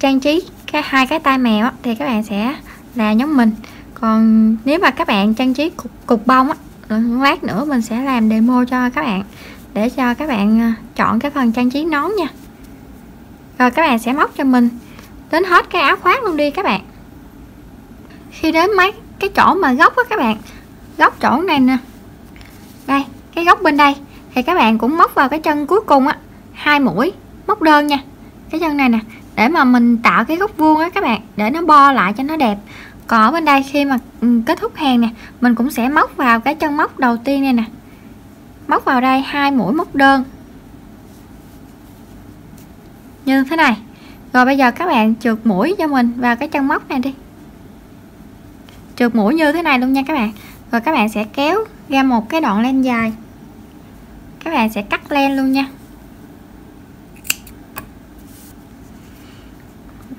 trang trí cái hai cái tai mèo á, thì các bạn sẽ là giống mình. Còn nếu mà các bạn trang trí cục, cục bông á lát nữa mình sẽ làm demo cho các bạn để cho các bạn chọn cái phần trang trí nón nha rồi các bạn sẽ móc cho mình. Đến hết cái áo khoác luôn đi các bạn. Khi đến mấy cái chỗ mà góc á các bạn, góc chỗ này nè. Đây, cái góc bên đây. Thì các bạn cũng móc vào cái chân cuối cùng á. Hai mũi, móc đơn nha. Cái chân này nè, để mà mình tạo cái góc vuông á các bạn, để nó bo lại cho nó đẹp. Còn ở bên đây khi mà ừ, kết thúc hàng nè, mình cũng sẽ móc vào cái chân móc đầu tiên này nè. Móc vào đây, hai mũi móc đơn như thế này. Rồi bây giờ các bạn trượt mũi cho mình vào cái chân móc này đi. Trượt mũi như thế này luôn nha các bạn. Rồi các bạn sẽ kéo ra một cái đoạn len dài. Các bạn sẽ cắt len luôn nha.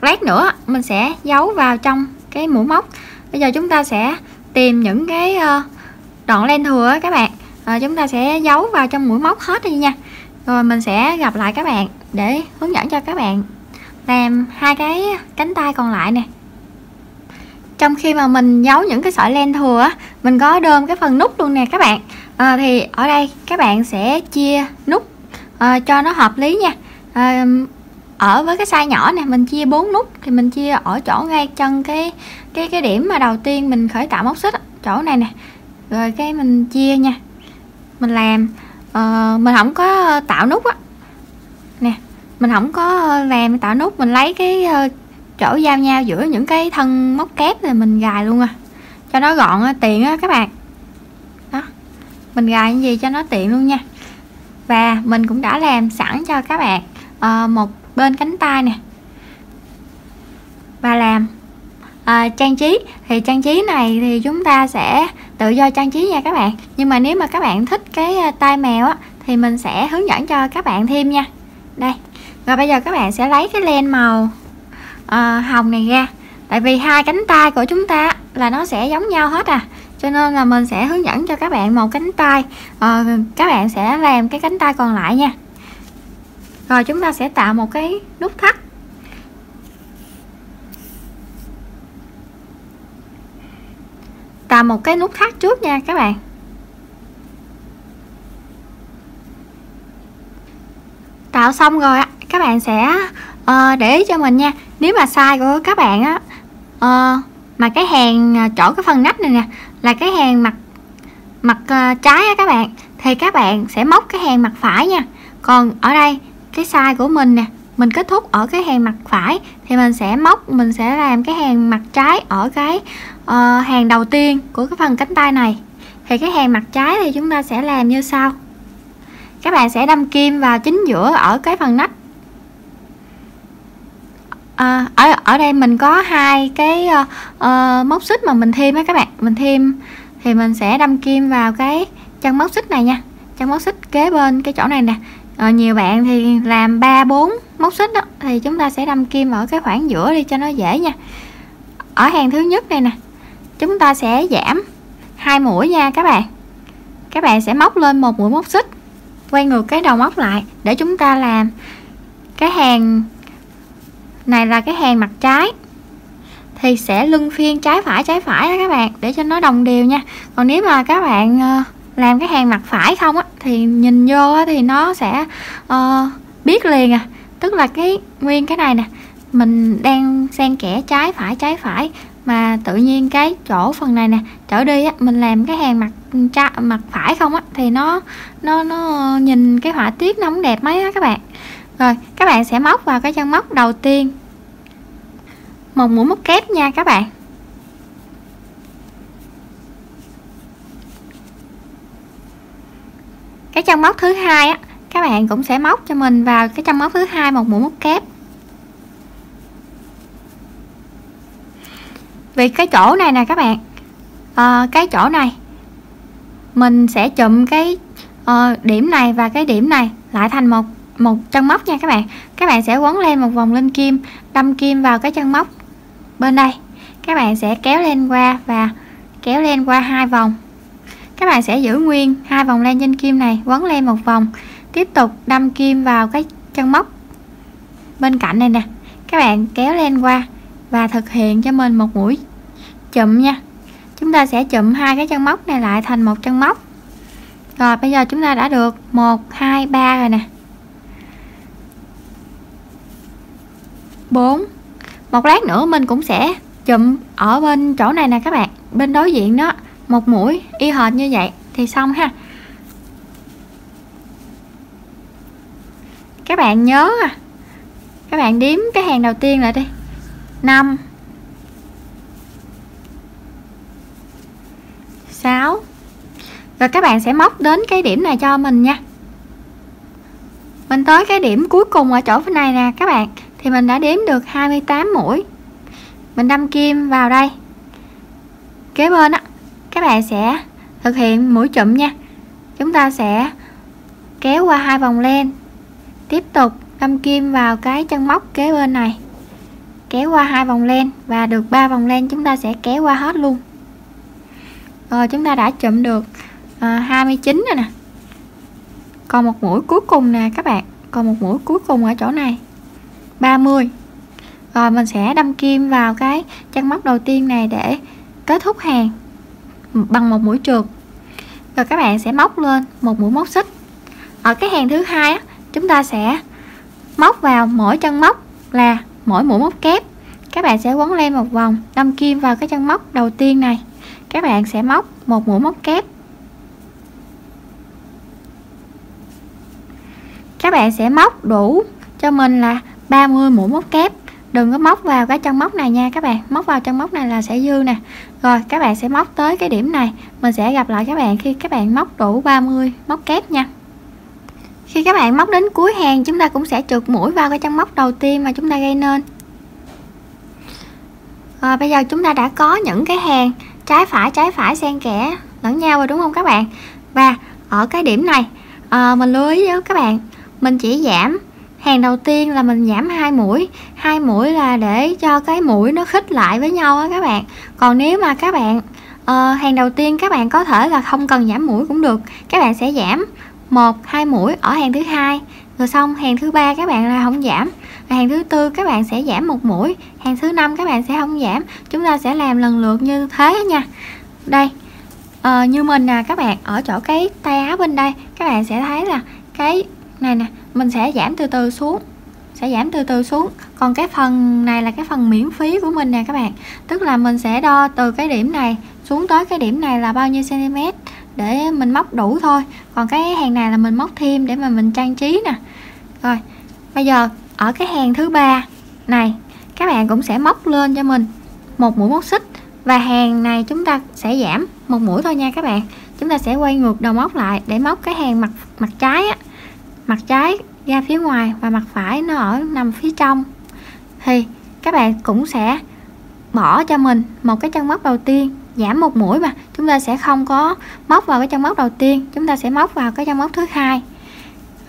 Lát nữa mình sẽ giấu vào trong cái mũi móc. Bây giờ chúng ta sẽ tìm những cái ờ, đoạn len thừa các bạn. À, chúng ta sẽ giấu vào trong mũi móc hết đi nha. Rồi mình sẽ gặp lại các bạn để hướng dẫn cho các bạn. Làm hai cái cánh tay còn lại nè. Trong khi mà mình giấu những cái sợi len thừa á mình có đơm cái phần nút luôn nè các bạn. À, thì ở đây các bạn sẽ chia nút à, cho nó hợp lý nha. À, ở với cái size nhỏ này mình chia 4 nút thì mình chia ở chỗ ngay chân cái cái cái điểm mà đầu tiên mình khởi tạo móc xích chỗ này nè. Rồi cái mình chia nha. Mình làm uh, mình không có tạo nút á nè mình không có ờ, làm tạo nút mình lấy cái ờ, chỗ giao nhau giữa những cái thân móc kép thì mình gài luôn à. Cho nó gọn ờ, tiện á các bạn. Đó mình gài cái gì cho nó tiện luôn nha. Và mình cũng đã làm sẵn cho các bạn một bên cánh tay nè. Và làm à, trang trí. Thì trang trí này thì chúng ta sẽ tự do trang trí nha các bạn. Nhưng mà nếu mà các bạn thích cái tai mèo á thì mình sẽ hướng dẫn cho các bạn thêm nha đây. Rồi bây giờ các bạn sẽ lấy cái len màu uh, hồng này ra. Tại vì hai cánh tay của chúng ta là nó sẽ giống nhau hết à. Cho nên là mình sẽ hướng dẫn cho các bạn một cánh tay. À, các bạn sẽ làm cái cánh tay còn lại nha. Rồi chúng ta sẽ tạo một cái nút thắt. Tạo một cái nút thắt trước nha các bạn. Tạo xong rồi các bạn sẽ uh, để ý cho mình nha. Nếu mà size của các bạn á uh, mà cái hàng à, chỗ cái phần nách này nè là cái hàng mặt mặt uh, trái á các bạn thì các bạn sẽ móc cái hàng mặt phải nha. Còn ở đây cái size của mình nè mình kết thúc ở cái hàng mặt phải thì mình sẽ móc mình sẽ làm cái hàng mặt trái ở cái uh, hàng đầu tiên của cái phần cánh tay này. Thì cái hàng mặt trái thì chúng ta sẽ làm như sau các bạn sẽ đâm kim vào chính giữa ở cái phần nách. À, ở ở đây mình có hai cái uh, uh, móc xích mà mình thêm á các bạn. Mình thêm thì mình sẽ đâm kim vào cái chân móc xích này nha. Chân móc xích kế bên cái chỗ này nè. À, nhiều bạn thì làm ba bốn móc xích đó thì chúng ta sẽ đâm kim ở cái khoảng giữa đi cho nó dễ nha. Ở hàng thứ nhất này nè chúng ta sẽ giảm hai mũi nha các bạn. Các bạn sẽ móc lên một mũi móc xích quay ngược cái đầu móc lại để chúng ta làm. Cái hàng này là cái hàng mặt trái. Thì sẽ luân phiên trái phải trái phải đó các bạn để cho nó đồng đều nha. Còn nếu mà các bạn ờ, làm cái hàng mặt phải không á thì nhìn vô á, thì nó sẽ uh, biết liền à. Tức là cái nguyên cái này nè mình đang xen kẽ trái phải trái phải mà tự nhiên cái chỗ phần này nè trở đi á mình làm cái hàng mặt tra, mặt phải không á thì nó nó nó nhìn cái họa tiết nó không đẹp mấy á các bạn. Rồi các bạn sẽ móc vào cái chân móc đầu tiên. Một mũi móc kép nha các bạn. Cái chân móc thứ hai á các bạn cũng sẽ móc cho mình vào cái chân móc thứ hai một mũi móc kép. Vì cái chỗ này nè các bạn. À, cái chỗ này. Mình sẽ chụm cái uh, điểm này và cái điểm này lại thành một một chân móc nha các bạn. Các bạn sẽ quấn lên một vòng lên kim đâm kim vào cái chân móc bên đây. Các bạn sẽ kéo lên qua và kéo lên qua hai vòng. Các bạn sẽ giữ nguyên hai vòng len trên kim này quấn lên một vòng tiếp tục đâm kim vào cái chân móc bên cạnh này nè. Các bạn kéo lên qua và thực hiện cho mình một mũi. Chụm nha. Chúng ta sẽ chụm hai cái chân móc này lại thành một chân móc. Rồi, bây giờ chúng ta đã được 1 2 3 rồi nè. 4 một lát nữa mình cũng sẽ chụm ở bên chỗ này nè các bạn, bên đối diện đó. Một mũi, y hệt như vậy, thì xong ha. Các bạn nhớ à. Các bạn đếm cái hàng đầu tiên lại đi. 5 6 rồi các bạn sẽ móc đến cái điểm này cho mình nha. Mình tới cái điểm cuối cùng ở chỗ này nè, các bạn. Thì mình đã đếm được 28 mũi. Mình đâm kim vào đây. Kế bên á, các bạn sẽ thực hiện mũi chụm nha. Chúng ta sẽ kéo qua hai vòng len. Tiếp tục đâm kim vào cái chân móc kế bên này kéo qua hai vòng len và được ba vòng len chúng ta sẽ kéo qua hết luôn. Rồi chúng ta đã chụm được ờ, à, 29 rồi nè. Còn một mũi cuối cùng nè các bạn còn một mũi cuối cùng ở chỗ này 30 rồi mình sẽ đâm kim vào cái chân móc đầu tiên này để kết thúc hàng bằng một mũi trượt. Rồi các bạn sẽ móc lên một mũi móc xích. Ở cái hàng thứ hai chúng ta sẽ móc vào mỗi chân móc là mỗi mũi móc kép. Các bạn sẽ quấn lên một vòng, đâm kim vào cái chân móc đầu tiên này. Các bạn sẽ móc một mũi móc kép. Các bạn sẽ móc đủ cho mình là 30 mũi móc kép. Đừng có móc vào cái chân móc này nha các bạn. Móc vào chân móc này là sẽ dư nè. Rồi, các bạn sẽ móc tới cái điểm này. Mình sẽ gặp lại các bạn khi các bạn móc đủ 30 móc kép nha khi các bạn móc đến cuối hàng chúng ta cũng sẽ trượt mũi vào cái chân móc đầu tiên mà chúng ta gây nên. Rồi bây giờ chúng ta đã có những cái hàng trái phải trái phải xen kẽ lẫn nhau rồi đúng không các bạn? Và ở cái điểm này à, mình lưu ý với các bạn mình chỉ giảm hàng đầu tiên là mình giảm hai mũi. Hai mũi là để cho cái mũi nó khít lại với nhau á các bạn. Còn nếu mà các bạn uh, hàng đầu tiên các bạn có thể là không cần giảm mũi cũng được các bạn sẽ giảm một hai mũi ở hàng thứ hai. Rồi xong hàng thứ ba các bạn là không giảm. Và hàng thứ tư các bạn sẽ giảm một mũi. Hàng thứ năm các bạn sẽ không giảm. Chúng ta sẽ làm lần lượt như thế nha. Đây à, như mình nè các bạn ở chỗ cái tay áo bên đây các bạn sẽ thấy là cái này nè mình sẽ giảm từ từ xuống sẽ giảm từ từ xuống. Còn cái phần này là cái phần miễn phí của mình nè các bạn. Tức là mình sẽ đo từ cái điểm này xuống tới cái điểm này là bao nhiêu cm để mình móc đủ thôi. Còn cái hàng này là mình móc thêm để mà mình trang trí nè. Rồi, bây giờ ở cái hàng thứ ba này, các bạn cũng sẽ móc lên cho mình một mũi móc xích. Và hàng này chúng ta sẽ giảm một mũi thôi nha các bạn. Chúng ta sẽ quay ngược đầu móc lại để móc cái hàng mặt mặt trái á. Mặt trái ra phía ngoài và mặt phải nó ở nằm phía trong. Thì các bạn cũng sẽ bỏ cho mình một cái chân móc đầu tiên giảm một mũi mà chúng ta sẽ không có móc vào cái chân móc đầu tiên. Chúng ta sẽ móc vào cái chân móc thứ hai.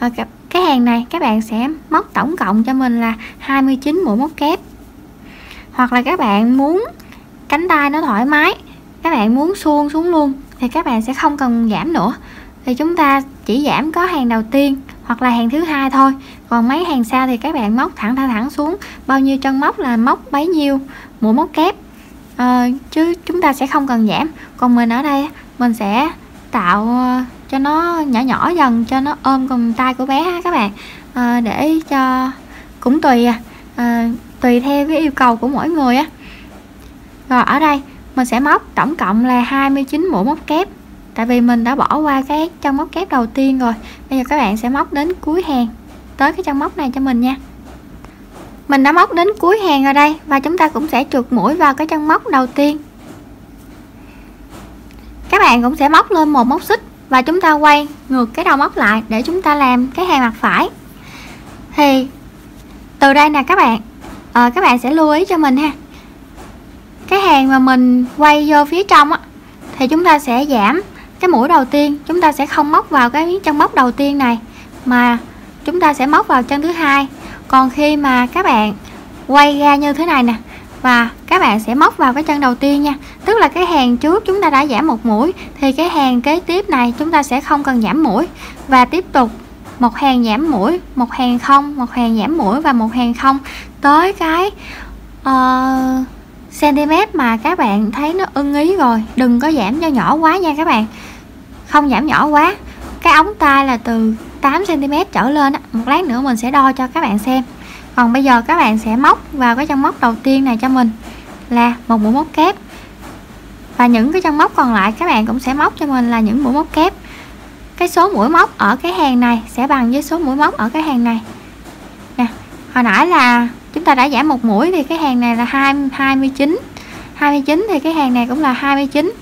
Và cái hàng này, các bạn sẽ móc tổng cộng cho mình là 29 mũi móc kép. Hoặc là các bạn muốn cánh tay nó thoải mái, các bạn muốn suông xuống luôn, thì các bạn sẽ không cần giảm nữa. Thì chúng ta chỉ giảm có hàng đầu tiên hoặc là hàng thứ hai thôi. Còn mấy hàng sau thì các bạn móc thẳng thẳng thẳng xuống. Bao nhiêu chân móc là móc bấy nhiêu mũi móc kép à, chứ chúng ta sẽ không cần giảm. Còn mình ở đây mình sẽ tạo ờ, cho nó nhỏ nhỏ dần cho nó ôm cùng tay của bé ha các bạn. À, để cho cũng tùy à, tùy theo cái yêu cầu của mỗi người á. Rồi ở đây mình sẽ móc tổng cộng là 29 mũi móc kép. Tại vì mình đã bỏ qua cái chân móc kép đầu tiên rồi. Bây giờ các bạn sẽ móc đến cuối hàng tới cái chân móc này cho mình nha mình đã móc đến cuối hàng rồi đây và chúng ta cũng sẽ trượt mũi vào cái chân móc đầu tiên. Các bạn cũng sẽ móc lên một móc xích và chúng ta quay ngược cái đầu móc lại để chúng ta làm cái hàng mặt phải. Thì từ đây nè các bạn à, các bạn sẽ lưu ý cho mình ha. Cái hàng mà mình quay vô phía trong á thì chúng ta sẽ giảm cái mũi đầu tiên chúng ta sẽ không móc vào cái chân móc đầu tiên này mà chúng ta sẽ móc vào chân thứ hai còn khi mà các bạn quay ra như thế này nè và các bạn sẽ móc vào cái chân đầu tiên nha. Tức là cái hàng trước chúng ta đã giảm một mũi thì cái hàng kế tiếp này chúng ta sẽ không cần giảm mũi. Và tiếp tục một hàng giảm mũi một hàng không một hàng giảm mũi và một hàng không. Tới cái ờ, uh, cm mà các bạn thấy nó ưng ý rồi đừng có giảm cho nhỏ quá nha các bạn. Không giảm nhỏ quá. Cái ống tay là từ 8 cm trở lên một lát nữa mình sẽ đo cho các bạn xem. Còn bây giờ các bạn sẽ móc vào cái chân móc đầu tiên này cho mình là một mũi móc kép. Và những cái chân móc còn lại các bạn cũng sẽ móc cho mình là những mũi móc kép. Cái số mũi móc ở cái hàng này sẽ bằng với số mũi móc ở cái hàng này. Nè hồi nãy là chúng ta đã giảm một mũi thì cái hàng này là 2, 29 29 thì cái hàng này cũng là 29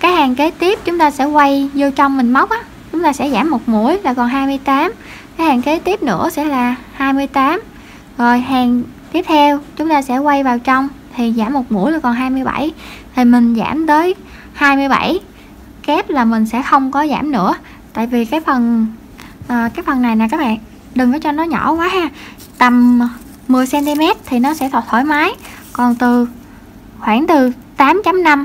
cái hàng kế tiếp chúng ta sẽ quay vô trong mình móc á chúng ta sẽ giảm một mũi là còn 28 cái hàng kế tiếp nữa sẽ là 28 rồi hàng tiếp theo chúng ta sẽ quay vào trong thì giảm một mũi là còn 27 thì mình giảm tới 27 kép là mình sẽ không có giảm nữa. Tại vì cái phần à, cái phần này nè các bạn đừng có cho nó nhỏ quá ha. Tầm 10 cm thì nó sẽ thoải mái. Còn từ khoảng từ 8.5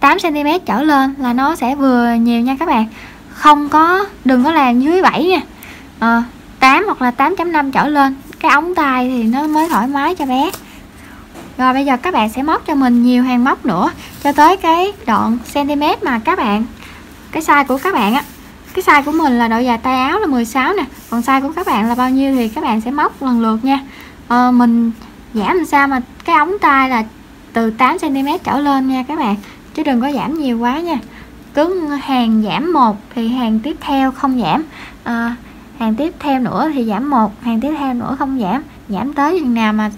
8 cm trở lên là nó sẽ vừa nhiều nha các bạn không có đừng có làm dưới 7 nha. Ờ, à, 8 hoặc là 8.5 trở lên cái ống tay thì nó mới thoải mái cho bé. Rồi bây giờ các bạn sẽ móc cho mình nhiều hàng móc nữa cho tới cái đoạn cm mà các bạn cái size của các bạn á. Cái size của mình là độ dài tay áo là 16 nè còn size của các bạn là bao nhiêu thì các bạn sẽ móc lần lượt nha. À, mình giảm làm sao mà cái ống tay là từ 8 cm trở lên nha các bạn chứ đừng có giảm nhiều quá nha cứ hàng giảm một thì hàng tiếp theo không giảm. À, hàng tiếp theo nữa thì giảm một hàng tiếp theo nữa không giảm. Giảm tới chừng nào mà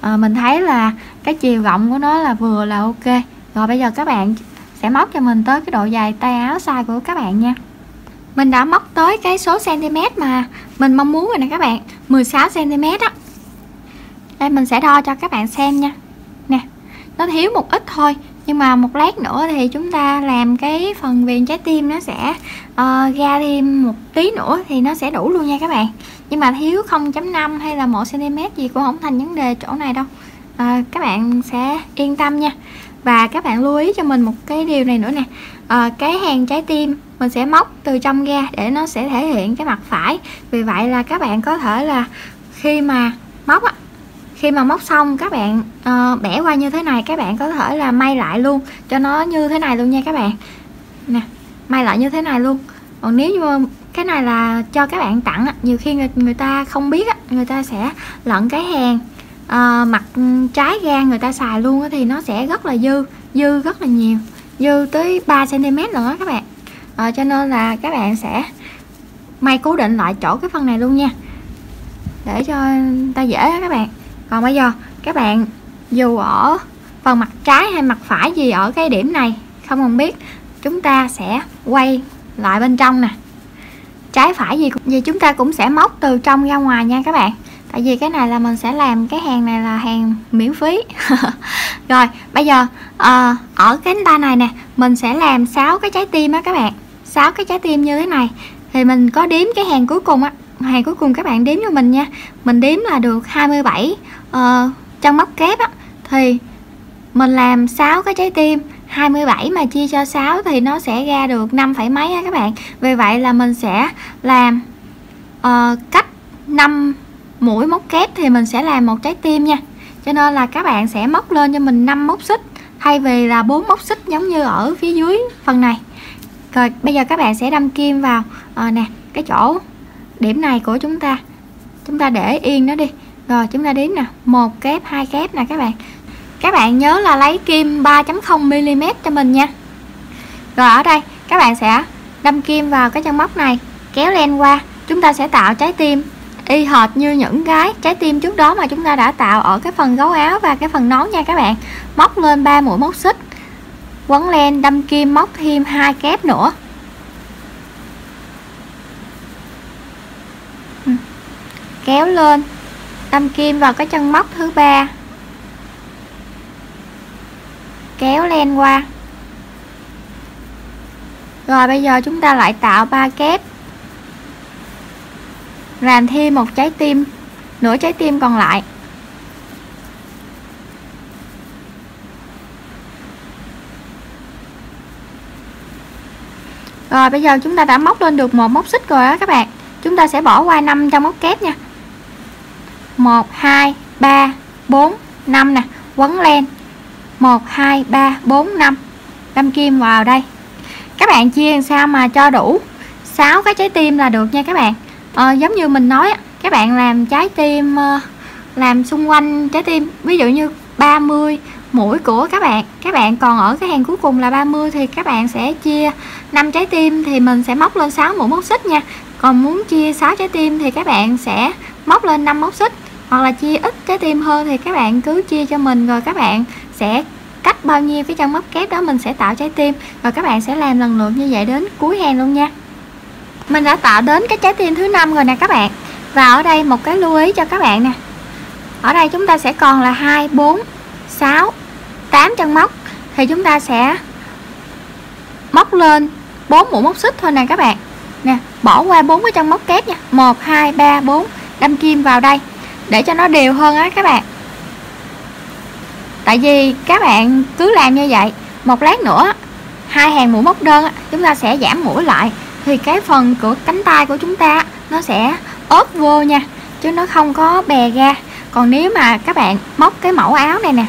à, mình thấy là cái chiều rộng của nó là vừa là ok. Rồi bây giờ các bạn sẽ móc cho mình tới cái độ dài tay áo size của các bạn nha. Mình đã móc tới cái số cm mà mình mong muốn rồi nè các bạn 16 cm á. Đây mình sẽ đo cho các bạn xem nha. Nè nó thiếu một ít thôi nhưng mà một lát nữa thì chúng ta làm cái phần viền trái tim nó sẽ uh, ra thêm một tí nữa thì nó sẽ đủ luôn nha các bạn. Nhưng mà thiếu 0.5 hay là 1 cm gì cũng không thành vấn đề chỗ này đâu. Uh, các bạn sẽ yên tâm nha. Và các bạn lưu ý cho mình một cái điều này nữa nè. À, cái hàng trái tim mình sẽ móc từ trong ra để nó sẽ thể hiện cái mặt phải. Vì vậy là các bạn có thể là khi mà móc á khi mà móc xong các bạn uh, bẻ qua như thế này các bạn có thể là may lại luôn cho nó như thế này luôn nha các bạn. Nè may lại như thế này luôn. Còn nếu như cái này là cho các bạn tặng nhiều khi người, người ta không biết người ta sẽ lận cái hàng ờ, uh, mặt trái ra người ta xài luôn thì nó sẽ rất là dư dư rất là nhiều dư tới 3 cm nữa các bạn. À, cho nên là các bạn sẽ may cố định lại chỗ cái phần này luôn nha. Để cho ta dễ đó các bạn còn bây giờ các bạn dù ở phần mặt trái hay mặt phải gì ở cái điểm này không cần biết chúng ta sẽ quay lại bên trong nè. Trái phải gì gì chúng ta cũng sẽ móc từ trong ra ngoài nha các bạn. Tại vì cái này là mình sẽ làm cái hàng này là hàng miễn phí. Rồi bây giờ à, ở cánh tay này nè mình sẽ làm 6 cái trái tim á các bạn. 6 cái trái tim như thế này thì mình có đếm cái hàng cuối cùng á. Hàng cuối cùng các bạn đếm cho mình nha. Mình đếm là được 27 uh, trong móc kép á thì mình làm 6 cái trái tim 27 mà chia cho 6 thì nó sẽ ra được 5 phẩy mấy á các bạn. Vì vậy là mình sẽ làm uh, cách 5 mũi móc kép thì mình sẽ làm một trái tim nha. Cho nên là các bạn sẽ móc lên cho mình 5 móc xích thay vì là 4 móc xích giống như ở phía dưới phần này. Rồi bây giờ các bạn sẽ đâm kim vào uh, nè cái chỗ điểm này của chúng ta. Chúng ta để yên nó đi rồi, chúng ta đếm nè. Một kép, hai kép nè các bạn. Các bạn nhớ là lấy kim 3.0 mm cho mình nha. Rồi, ở đây, các bạn sẽ đâm kim vào cái chân móc này, kéo len qua. Chúng ta sẽ tạo trái tim y hệt như những cái trái tim trước đó mà chúng ta đã tạo ở cái phần gấu áo và cái phần nón nha các bạn. Móc lên 3 mũi móc xích. Quấn len, đâm kim, móc thêm hai kép nữa. Ừ. Kéo lên đâm kim vào cái chân móc thứ ba. Kéo len qua. Rồi bây giờ chúng ta lại tạo ba kép. Làm thêm một trái tim. Nửa trái tim còn lại. Rồi bây giờ chúng ta đã móc lên được một móc xích rồi đó các bạn. Chúng ta sẽ bỏ qua năm trong móc kép nha. 1 2 3 4 5 nè. Quấn len 1 2 3 4 5 đâm kim vào đây. Các bạn chia làm sao mà cho đủ? 6 cái trái tim là được nha các bạn. À, giống như mình nói các bạn làm trái tim ờ, làm xung quanh trái tim. Ví dụ như 30 mũi của các bạn. Các bạn còn ở cái hàng cuối cùng là 30 thì các bạn sẽ chia 5 trái tim thì mình sẽ móc lên 6 mũi móc xích nha. Còn muốn chia 6 trái tim thì các bạn sẽ móc lên 5 móc xích, hoặc là chia ít trái tim hơn thì các bạn cứ chia cho mình, rồi các bạn sẽ cách bao nhiêu cái chân móc kép đó mình sẽ tạo trái tim, rồi các bạn sẽ làm lần lượt như vậy đến cuối hàng luôn nha. Mình đã tạo đến cái trái tim thứ năm rồi nè các bạn. Và ở đây một cái lưu ý cho các bạn nè. Ở đây chúng ta sẽ còn là 2 4 6 8 chân móc. Thì chúng ta sẽ móc lên 4 mũi móc xích thôi nè các bạn. Nè, bỏ qua bốn cái chân móc kép nha. 1 2 3 4 đâm kim vào đây, để cho nó đều hơn á các bạn. Tại vì các bạn cứ làm như vậy, một lát nữa, hai hàng mũi móc đơn chúng ta sẽ giảm mũi lại, thì cái phần của cánh tay của chúng ta nó sẽ ốp vô nha, chứ nó không có bè ra. Còn nếu mà các bạn móc cái mẫu áo này nè,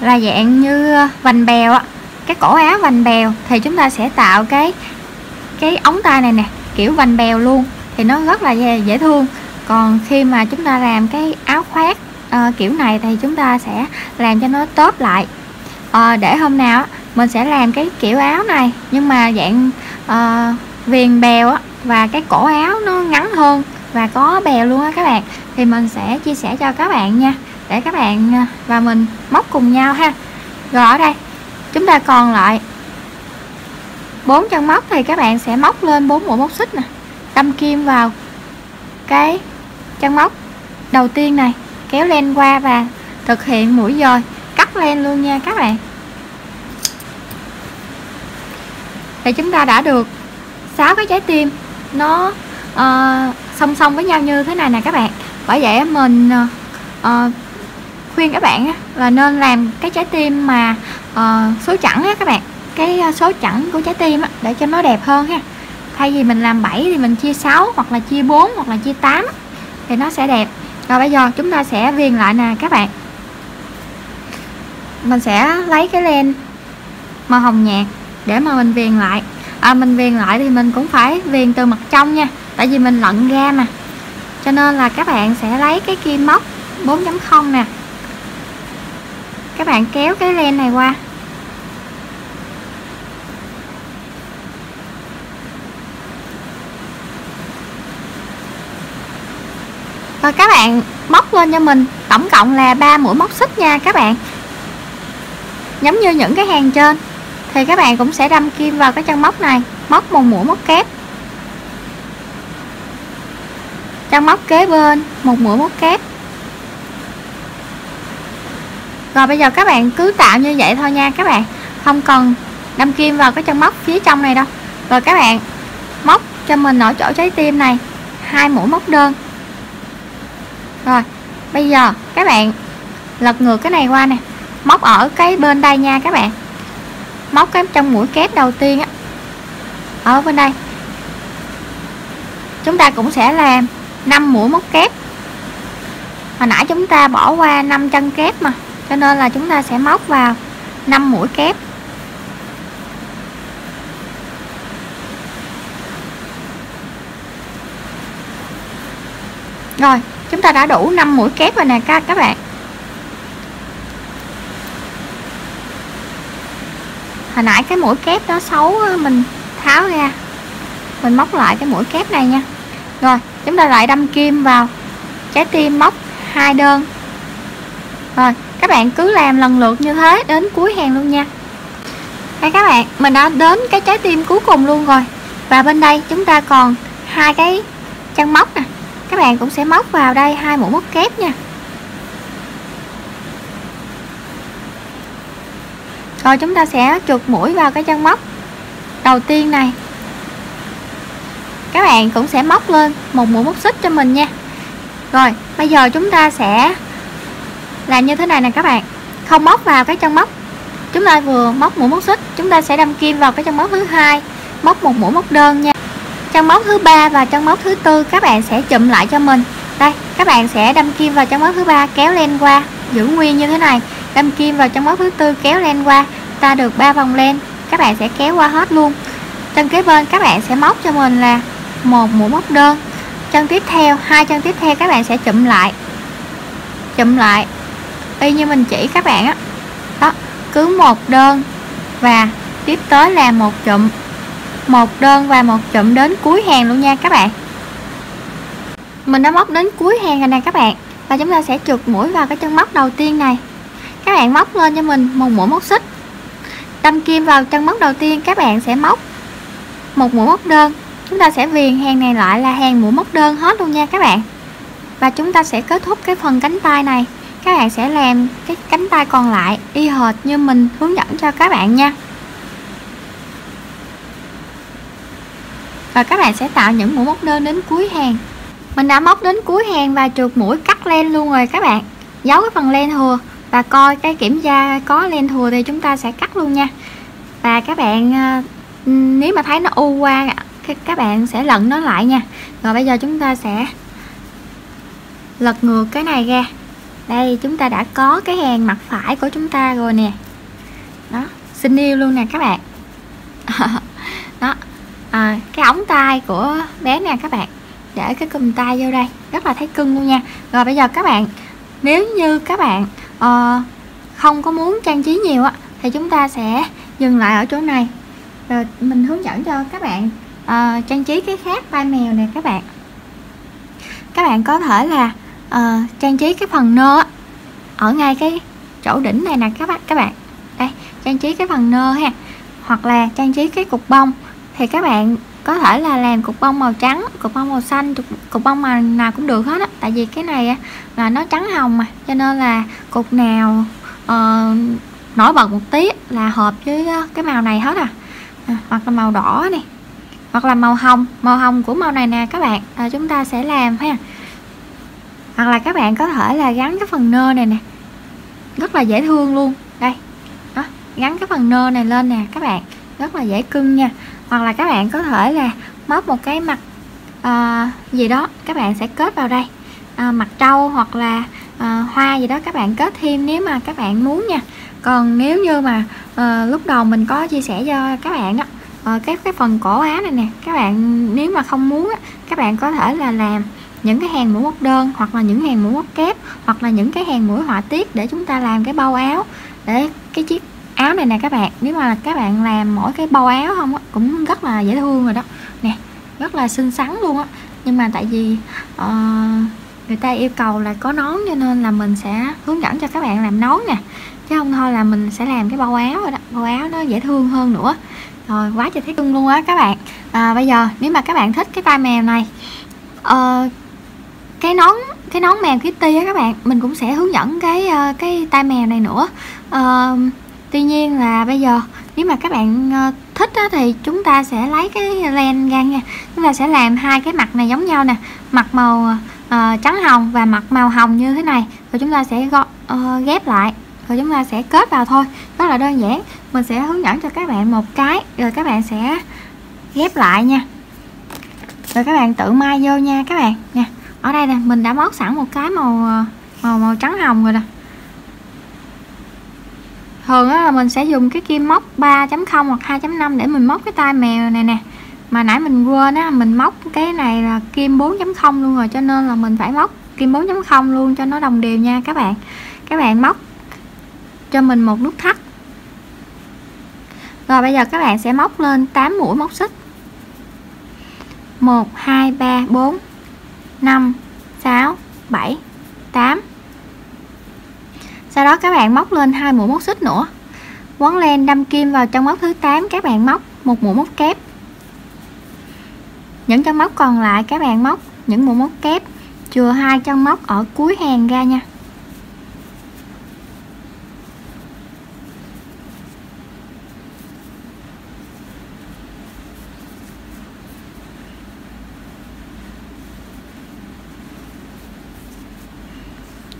là dạng như vành bèo á, cái cổ áo vành bèo, thì chúng ta sẽ tạo cái cái ống tay này nè, kiểu vành bèo luôn, thì nó rất là dễ thương còn khi mà chúng ta làm cái áo khoác uh, kiểu này thì chúng ta sẽ làm cho nó tốt lại. Uh, để hôm nào mình sẽ làm cái kiểu áo này nhưng mà dạng uh, viền bèo á và cái cổ áo nó ngắn hơn và có bèo luôn á các bạn. Thì mình sẽ chia sẻ cho các bạn nha để các bạn và mình móc cùng nhau ha. Rồi ở đây chúng ta còn lại bốn chân móc thì các bạn sẽ móc lên bốn mũi móc xích nè đâm kim vào cái chân móc. Đầu tiên này kéo len qua và thực hiện mũi dời cắt len luôn nha các bạn. Thì chúng ta đã được 6 cái trái tim. Nó uh, song song với nhau như thế này nè các bạn. Bởi vậy mình uh, khuyên các bạn là nên làm cái trái tim mà uh, số chẵn á các bạn. Cái số chẵn của trái tim á, để cho nó đẹp hơn ha. Thay vì mình làm 7 thì mình chia 6 hoặc là chia 4 hoặc là chia 8 thì nó sẽ đẹp. Rồi bây giờ chúng ta sẽ viền lại nè các bạn. Mình sẽ lấy cái len màu hồng nhạt để mà mình viền lại. À, mình viền lại thì mình cũng phải viền từ mặt trong nha tại vì mình lận ra mà. Cho nên là các bạn sẽ lấy cái kim móc 4.0 nè. Các bạn kéo cái len này qua. Rồi các bạn móc lên cho mình. Tổng cộng là 3 mũi móc xích nha các bạn. Giống như những cái hàng trên, thì các bạn cũng sẽ đâm kim vào cái chân móc này. Móc một mũi móc kép. Chân móc kế bên, một mũi móc kép. Rồi bây giờ các bạn cứ tạo như vậy thôi nha các bạn. Không cần đâm kim vào cái chân móc phía trong này đâu. Rồi các bạn móc cho mình ở chỗ trái tim này. Hai mũi móc đơn rồi, bây giờ các bạn lật ngược cái này qua nè. Móc ở cái bên đây nha các bạn. Móc cái trong mũi kép đầu tiên á. Ở bên đây. Chúng ta cũng sẽ làm 5 mũi móc kép. Hồi nãy chúng ta bỏ qua 5 chân kép mà, cho nên là chúng ta sẽ móc vào 5 mũi kép. Rồi chúng ta đã đủ 5 mũi kép rồi nè, các các bạn. Hồi nãy cái mũi kép đó xấu mình tháo ra. Mình móc lại cái mũi kép này nha. Rồi, chúng ta lại đâm kim vào trái tim móc hai đơn. Rồi, các bạn cứ làm lần lượt như thế đến cuối hàng luôn nha. Đây các bạn, mình đã đến cái trái tim cuối cùng luôn rồi. Và bên đây chúng ta còn hai cái chân móc nè các bạn cũng sẽ móc vào đây hai mũi móc kép nha. Rồi chúng ta sẽ trượt mũi vào cái chân móc đầu tiên này. Các bạn cũng sẽ móc lên một mũi móc xích cho mình nha. Rồi, bây giờ chúng ta sẽ làm như thế này nè các bạn. Không móc vào cái chân móc. Chúng ta vừa móc mũi móc xích, chúng ta sẽ đâm kim vào cái chân móc thứ hai. Móc một mũi móc đơn nha chân móc thứ ba và chân móc thứ tư, các bạn sẽ chụm lại cho mình. Đây, các bạn sẽ đâm kim vào chân móc thứ ba, kéo lên qua. Giữ nguyên như thế này. Đâm kim vào chân móc thứ tư, kéo lên qua. Ta được ba vòng lên. Các bạn sẽ kéo qua hết luôn. Chân kế bên, các bạn sẽ móc cho mình là một mũi móc đơn. Chân tiếp theo, hai chân tiếp theo, các bạn sẽ chụm lại. Chụm lại. Y như mình chỉ các bạn á. Đó, cứ một đơn. Và tiếp tới là một chụm một đơn và một chụm đến cuối hàng luôn nha các bạn. Mình đã móc đến cuối hàng rồi nè các bạn. Và chúng ta sẽ trượt mũi vào cái chân móc đầu tiên này. Các bạn móc lên cho mình một mũi móc xích. Đâm kim vào chân móc đầu tiên, các bạn sẽ móc một mũi móc đơn. Chúng ta sẽ viền hàng này lại là hàng mũi móc đơn hết luôn nha các bạn. Và chúng ta sẽ kết thúc cái phần cánh tay này. Các bạn sẽ làm cái cánh tay còn lại y hệt như mình hướng dẫn cho các bạn nha. Và các bạn sẽ tạo những mũi móc đơn đến cuối hàng. Mình đã móc đến cuối hàng và trượt mũi cắt len luôn rồi các bạn. Giấu cái phần len thừa và coi cái kiểm tra có len thừa thì chúng ta sẽ cắt luôn nha. Và các bạn ờ, nếu mà thấy nó u qua các bạn sẽ lận nó lại nha. Rồi bây giờ chúng ta sẽ lật ngược cái này ra. Đây, chúng ta đã có cái hàng mặt phải của chúng ta rồi nè. Đó xinh yêu luôn nè các bạn. Đó à, cái ống tay của bé nè các bạn. Để cái cùm tay vô đây. Rất là thấy cưng luôn nha. Rồi bây giờ các bạn nếu như các bạn à, không có muốn trang trí nhiều á thì chúng ta sẽ dừng lại ở chỗ này. Rồi mình hướng dẫn cho các bạn à, trang trí cái khác vai mèo nè các bạn. Các bạn có thể là à, trang trí cái phần nơ ở ngay cái chỗ đỉnh này nè các bạn các bạn. Đây trang trí cái phần nơ ha. Hoặc là trang trí cái cục bông thì các bạn có thể là làm cục bông màu trắng cục bông màu xanh cục bông mà nào cũng được hết á. Tại vì cái này là nó trắng hồng mà cho nên là cục nào uh, nổi bật một tí là hợp với ờ, cái màu này hết à, à hoặc là màu đỏ này hoặc là màu hồng. Màu hồng của màu này nè các bạn à, chúng ta sẽ làm ha. Hoặc là các bạn có thể là gắn cái phần nơ này nè rất là dễ thương luôn. Đây đó, gắn cái phần nơ này lên nè các bạn rất là dễ cưng nha hoặc là các bạn có thể là móc một cái mặt à, gì đó các bạn sẽ kết vào đây. À, mặt trâu hoặc là à, hoa gì đó các bạn kết thêm nếu mà các bạn muốn nha. Còn nếu như mà à, lúc đầu mình có chia sẻ cho các bạn đó à, cái cái phần cổ áo này nè các bạn nếu mà không muốn á, các bạn có thể là làm những cái hàng mũi móc đơn hoặc là những hàng mũi móc kép hoặc là những cái hàng mũi họa tiết để chúng ta làm cái bao áo để cái chiếc áo này nè các bạn. Nếu mà các bạn làm mỗi cái bao áo không á cũng rất là dễ thương rồi đó. Nè rất là xinh xắn luôn á. Nhưng mà tại vì uh, người ta yêu cầu là có nón cho nên là mình sẽ hướng dẫn cho các bạn làm nón nè. Chứ không thôi là mình sẽ làm cái bao áo rồi đó. Bao áo nó dễ thương hơn nữa. Rồi quá trời thấy cưng luôn á các bạn. À, bây giờ nếu mà các bạn thích cái tai mèo này uh, cái nón cái nón mèo Kitty á các bạn mình cũng sẽ hướng dẫn cái uh, cái tai mèo này nữa. Uh, tuy nhiên là bây giờ nếu mà các bạn ờ, thích á, thì chúng ta sẽ lấy cái len ra nha. Chúng ta sẽ làm hai cái mặt này giống nhau nè. Mặt màu uh, trắng hồng và mặt màu hồng như thế này. Rồi chúng ta sẽ uh, ghép lại. Rồi chúng ta sẽ kết vào thôi. Rất là đơn giản. Mình sẽ hướng dẫn cho các bạn một cái rồi các bạn sẽ ghép lại nha. Rồi các bạn tự may vô nha các bạn. Nha ở đây nè mình đã móc sẵn một cái màu màu màu trắng hồng rồi nè thường á là mình sẽ dùng cái kim móc 3.0 hoặc 2.5 để mình móc cái tai mèo này nè. Mà nãy mình quên á, mình móc cái này là kim 4.0 luôn rồi, cho nên là mình phải móc kim 4.0 luôn cho nó đồng đều nha các bạn. Các bạn móc cho mình một nút thắt. Rồi bây giờ các bạn sẽ móc lên 8 mũi móc xích. 1 2 3 4 5 6 7 8 sau đó các bạn móc lên hai mũi móc xích nữa. Quấn len đâm kim vào trong móc thứ 8 các bạn móc một mũi móc kép. Những chân móc còn lại các bạn móc những mũi móc kép, chừa hai chân móc ở cuối hàng ra nha.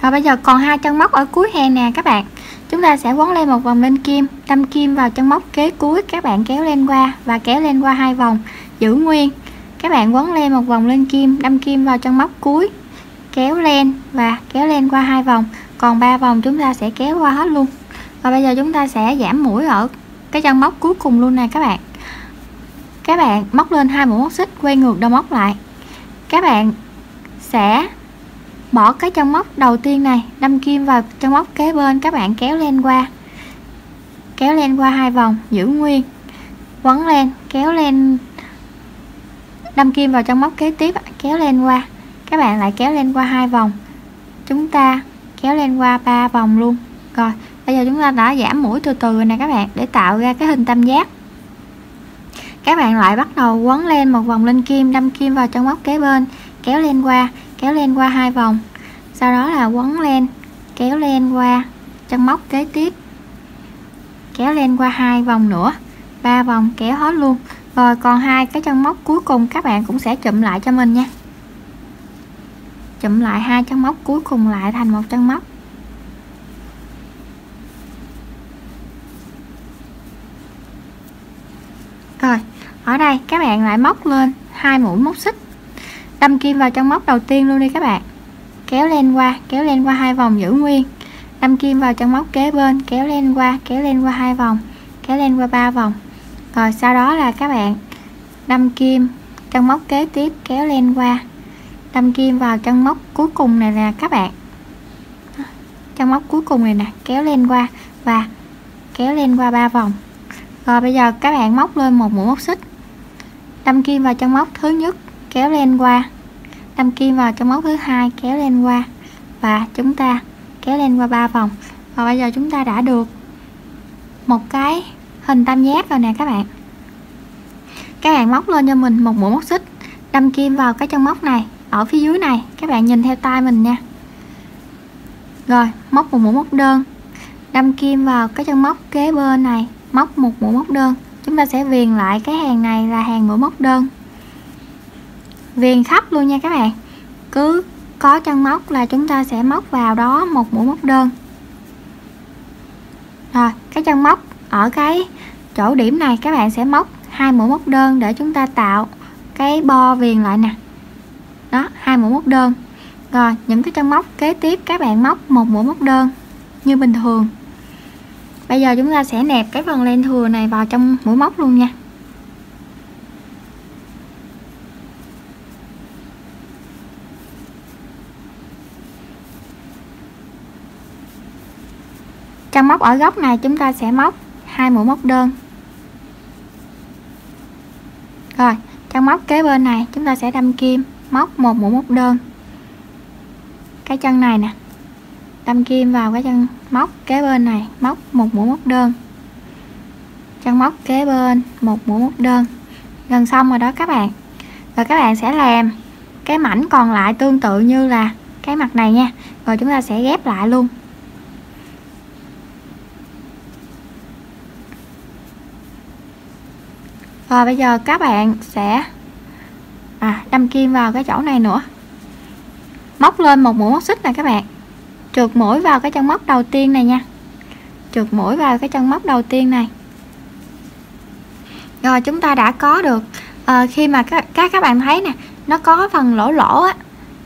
Rồi bây giờ còn hai chân móc ở cuối hàng nè các bạn. Chúng ta sẽ quấn lên một vòng lên kim, đâm kim vào chân móc kế cuối các bạn kéo lên qua và kéo lên qua hai vòng, giữ nguyên. Các bạn quấn lên một vòng lên kim, đâm kim vào chân móc cuối, kéo lên và kéo lên qua hai vòng. Còn ba vòng chúng ta sẽ kéo qua hết luôn. Và bây giờ chúng ta sẽ giảm mũi ở cái chân móc cuối cùng luôn này các bạn. Các bạn móc lên hai mũi móc xích, quay ngược đầu móc lại. Các bạn sẽ bỏ cái chân móc đầu tiên này, đâm kim vào chân móc kế bên, các bạn kéo lên qua. Kéo lên qua hai vòng, giữ nguyên. Quấn lên, kéo lên. Đâm kim vào chân móc kế tiếp, kéo lên qua. Các bạn lại kéo lên qua hai vòng. Chúng ta kéo lên qua ba vòng luôn. Rồi, bây giờ chúng ta đã giảm mũi từ từ rồi nè các bạn, để tạo ra cái hình tam giác. Các bạn lại bắt đầu quấn lên một vòng lên kim, đâm kim vào chân móc kế bên, kéo lên qua kéo lên qua hai vòng. Sau đó là quấn lên, kéo lên qua, chân móc kế tiếp. Kéo lên qua hai vòng nữa, ba vòng kéo hết luôn. Rồi còn hai cái chân móc cuối cùng các bạn cũng sẽ chụm lại cho mình nha. Chụm lại hai chân móc cuối cùng lại thành một chân móc. Rồi, ở đây các bạn lại móc lên hai mũi móc xích đâm kim vào chân móc đầu tiên luôn đi các bạn. Kéo lên qua, kéo lên qua hai vòng giữ nguyên. Đâm kim vào chân móc kế bên, kéo lên qua, kéo lên qua hai vòng, kéo lên qua ba vòng. Rồi sau đó là các bạn đâm kim chân móc kế tiếp, kéo lên qua. Đâm kim vào chân móc cuối cùng này nè các bạn. Chân móc cuối cùng này nè, kéo lên qua và kéo lên qua ba vòng. Rồi bây giờ các bạn móc lên một mũi móc xích. Đâm kim vào chân móc thứ nhất kéo lên qua. Đâm kim vào chân móc thứ hai, kéo lên qua. Và chúng ta kéo lên qua ba vòng. Và bây giờ chúng ta đã được một cái hình tam giác rồi nè các bạn. Các bạn móc lên cho mình một mũi móc xích. Đâm kim vào cái chân móc này, ở phía dưới này. Các bạn nhìn theo tay mình nha. Rồi, móc một mũi móc đơn. Đâm kim vào cái chân móc kế bên này, móc một mũi móc đơn. Chúng ta sẽ viền lại cái hàng này là hàng mũi móc đơn viền khắp luôn nha các bạn. Cứ có chân móc là chúng ta sẽ móc vào đó một mũi móc đơn. Rồi, cái chân móc ở cái chỗ điểm này các bạn sẽ móc hai mũi móc đơn để chúng ta tạo cái bo viền lại nè. Đó, hai mũi móc đơn. Rồi, những cái chân móc kế tiếp các bạn móc một mũi móc đơn như bình thường. Bây giờ chúng ta sẽ nẹp cái phần len thừa này vào trong mũi móc luôn nha. Trong móc ở góc này chúng ta sẽ móc hai mũi móc đơn. Rồi trong móc kế bên này, chúng ta sẽ đâm kim, móc một mũi móc đơn. Cái chân này nè, đâm kim vào cái chân móc kế bên này, móc một mũi móc đơn. Chân móc kế bên một mũi móc đơn. Gần xong rồi đó các bạn. Rồi các bạn sẽ làm cái mảnh còn lại tương tự như là cái mặt này nha. Rồi chúng ta sẽ ghép lại luôn. Rồi bây giờ các bạn sẽ à, đâm kim vào cái chỗ này nữa. Móc lên một mũi móc xích này các bạn. Trượt mũi vào cái chân móc đầu tiên này nha. Trượt mũi vào cái chân móc đầu tiên này. Rồi chúng ta đã có được à, khi mà các, các các bạn thấy nè nó có phần lỗ lỗ á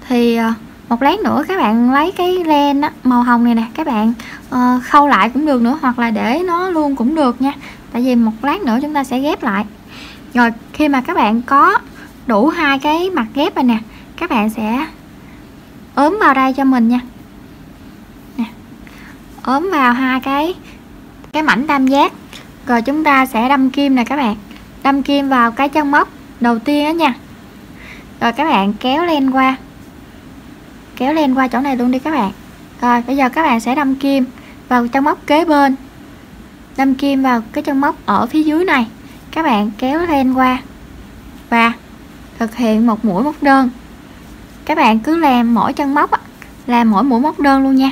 thì ờ, một lát nữa các bạn lấy cái len á, màu hồng này nè các bạn uh, khâu lại cũng được nữa hoặc là để nó luôn cũng được nha. Tại vì một lát nữa chúng ta sẽ ghép lại rồi, khi mà các bạn có đủ hai cái mặt ghép rồi nè, các bạn sẽ ốm vào đây cho mình nha. Nè. ốm vào hai cái cái mảnh tam giác. Rồi chúng ta sẽ đâm kim nè các bạn. Đâm kim vào cái chân móc đầu tiên đó nha. Rồi các bạn kéo lên qua. Kéo lên qua chỗ này luôn đi các bạn. Rồi, bây giờ các bạn sẽ đâm kim vào chân móc kế bên. Đâm kim vào cái chân móc ở phía dưới này các bạn kéo lên qua và thực hiện một mũi móc đơn. Các bạn cứ làm mỗi chân móc làm mỗi mũi móc đơn luôn nha.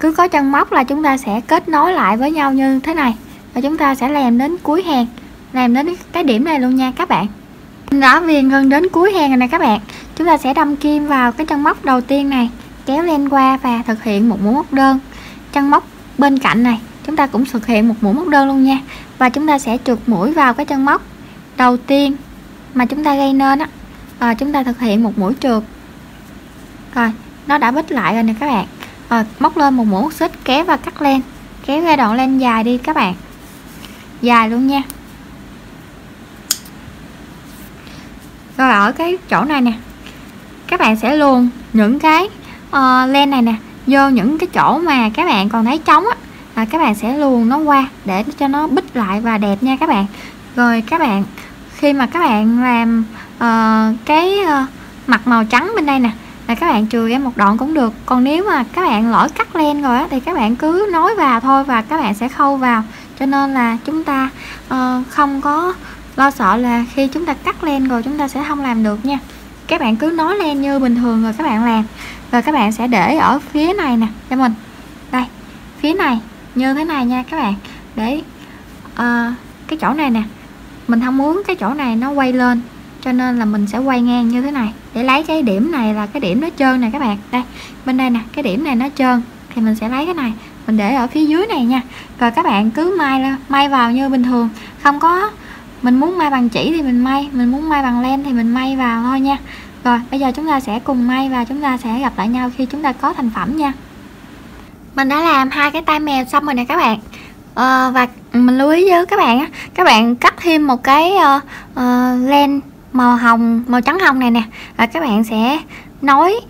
Cứ có chân móc là chúng ta sẽ kết nối lại với nhau như thế này và chúng ta sẽ làm đến cuối hàng, làm đến cái điểm này luôn nha các bạn. Đã viền gần đến cuối hàng này nè các bạn. Chúng ta sẽ đâm kim vào cái chân móc đầu tiên này, kéo len qua và thực hiện một mũi móc đơn. Chân móc bên cạnh này chúng ta cũng thực hiện một mũi móc đơn luôn nha. Và chúng ta sẽ trượt mũi vào cái chân móc đầu tiên mà chúng ta gây nên á. À, chúng ta thực hiện một mũi trượt. Rồi nó đã bít lại rồi nè các bạn. À, móc lên một mũi xích kéo và cắt len. Kéo ra đoạn len dài đi các bạn. Dài luôn nha. Rồi ở cái chỗ này nè các bạn sẽ luôn những cái uh, len này nè vô những cái chỗ mà các bạn còn thấy trống á các bạn sẽ luồn nó qua để cho nó bích lại và đẹp nha các bạn. Rồi các bạn khi mà các bạn làm uh, cái uh, mặt màu trắng bên đây nè là các bạn chừa ra một đoạn cũng được. Còn nếu mà các bạn lỗi cắt len rồi á thì các bạn cứ nối vào thôi và các bạn sẽ khâu vào. Cho nên là chúng ta uh, không có lo sợ là khi chúng ta cắt len rồi chúng ta sẽ không làm được nha. Các bạn cứ nối len như bình thường rồi các bạn làm. Rồi các bạn sẽ để ở phía này nè cho mình. Đây phía này như thế này nha các bạn. Để uh, ờ, cái chỗ này nè mình không muốn cái chỗ này nó quay lên cho nên là mình sẽ quay ngang như thế này. Để lấy cái điểm này là cái điểm nó trơn này các bạn. Đây bên đây nè cái điểm này nó trơn thì mình sẽ lấy cái này. Mình để ở phía dưới này nha. Rồi các bạn cứ may may vào như bình thường. Không có mình muốn may bằng chỉ thì mình may mình muốn may bằng len thì mình may vào thôi nha. Rồi bây giờ chúng ta sẽ cùng may và chúng ta sẽ gặp lại nhau khi chúng ta có thành phẩm nha mình đã làm hai cái tay mèo xong rồi nè các bạn. À, và mình lưu ý với các bạn á các bạn cắt thêm một cái uh, uh, len màu hồng màu trắng hồng này nè. Và các bạn sẽ nối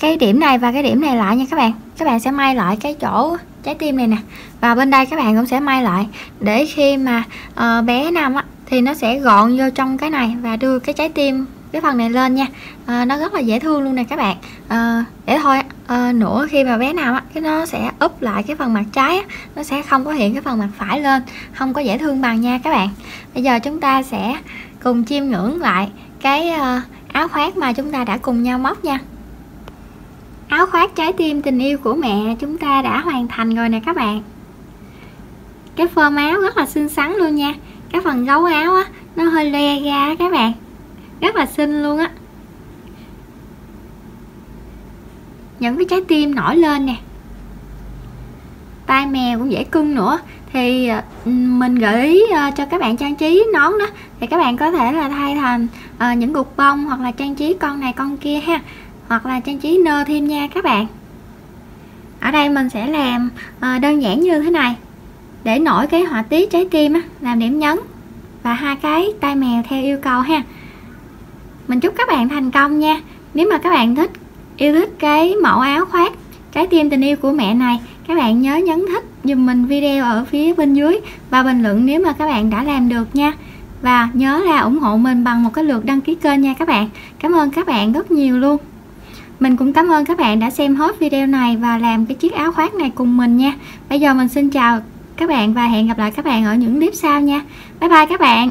cái điểm này và cái điểm này lại nha các bạn. Các bạn sẽ may lại cái chỗ trái tim này nè. Và bên đây các bạn cũng sẽ may lại để khi mà uh, bé nằm á thì nó sẽ gọn vô trong cái này và đưa cái trái tim cái phần này lên nha. À, nó rất là dễ thương luôn nè các bạn. À, để thôi à, nữa khi mà bé nào á cái nó sẽ úp lại cái phần mặt trái á, nó sẽ không có hiện cái phần mặt phải lên không có dễ thương bằng nha các bạn. Bây giờ chúng ta sẽ cùng chiêm ngưỡng lại cái à, áo khoác mà chúng ta đã cùng nhau móc nha. Áo khoác trái tim tình yêu của mẹ chúng ta đã hoàn thành rồi nè các bạn. Cái phơ áo rất là xinh xắn luôn nha. Cái phần gấu áo á nó hơi le ra các bạn rất là xinh luôn á. Những cái trái tim nổi lên nè. Tai mèo cũng dễ cưng nữa. Thì ờ, mình gợi ý ờ, cho các bạn trang trí nón đó. Thì các bạn có thể là thay thành ờ, những cục bông hoặc là trang trí con này con kia ha. Hoặc là trang trí nơ thêm nha các bạn. Ở đây mình sẽ làm đơn giản như thế này. Để nổi cái họa tiết trái tim á, làm điểm nhấn và hai cái tai mèo theo yêu cầu ha mình chúc các bạn thành công nha. Nếu mà các bạn thích, yêu thích cái mẫu áo khoác, trái tim tình yêu của mẹ này, các bạn nhớ nhấn thích dùm mình video ở phía bên dưới và bình luận nếu mà các bạn đã làm được nha. Và nhớ là ủng hộ mình bằng một cái lượt đăng ký kênh nha các bạn. Cảm ơn các bạn rất nhiều luôn. Mình cũng cảm ơn các bạn đã xem hết video này và làm cái chiếc áo khoác này cùng mình nha. Bây giờ mình xin chào các bạn và hẹn gặp lại các bạn ở những clip sau nha. Bye bye các bạn.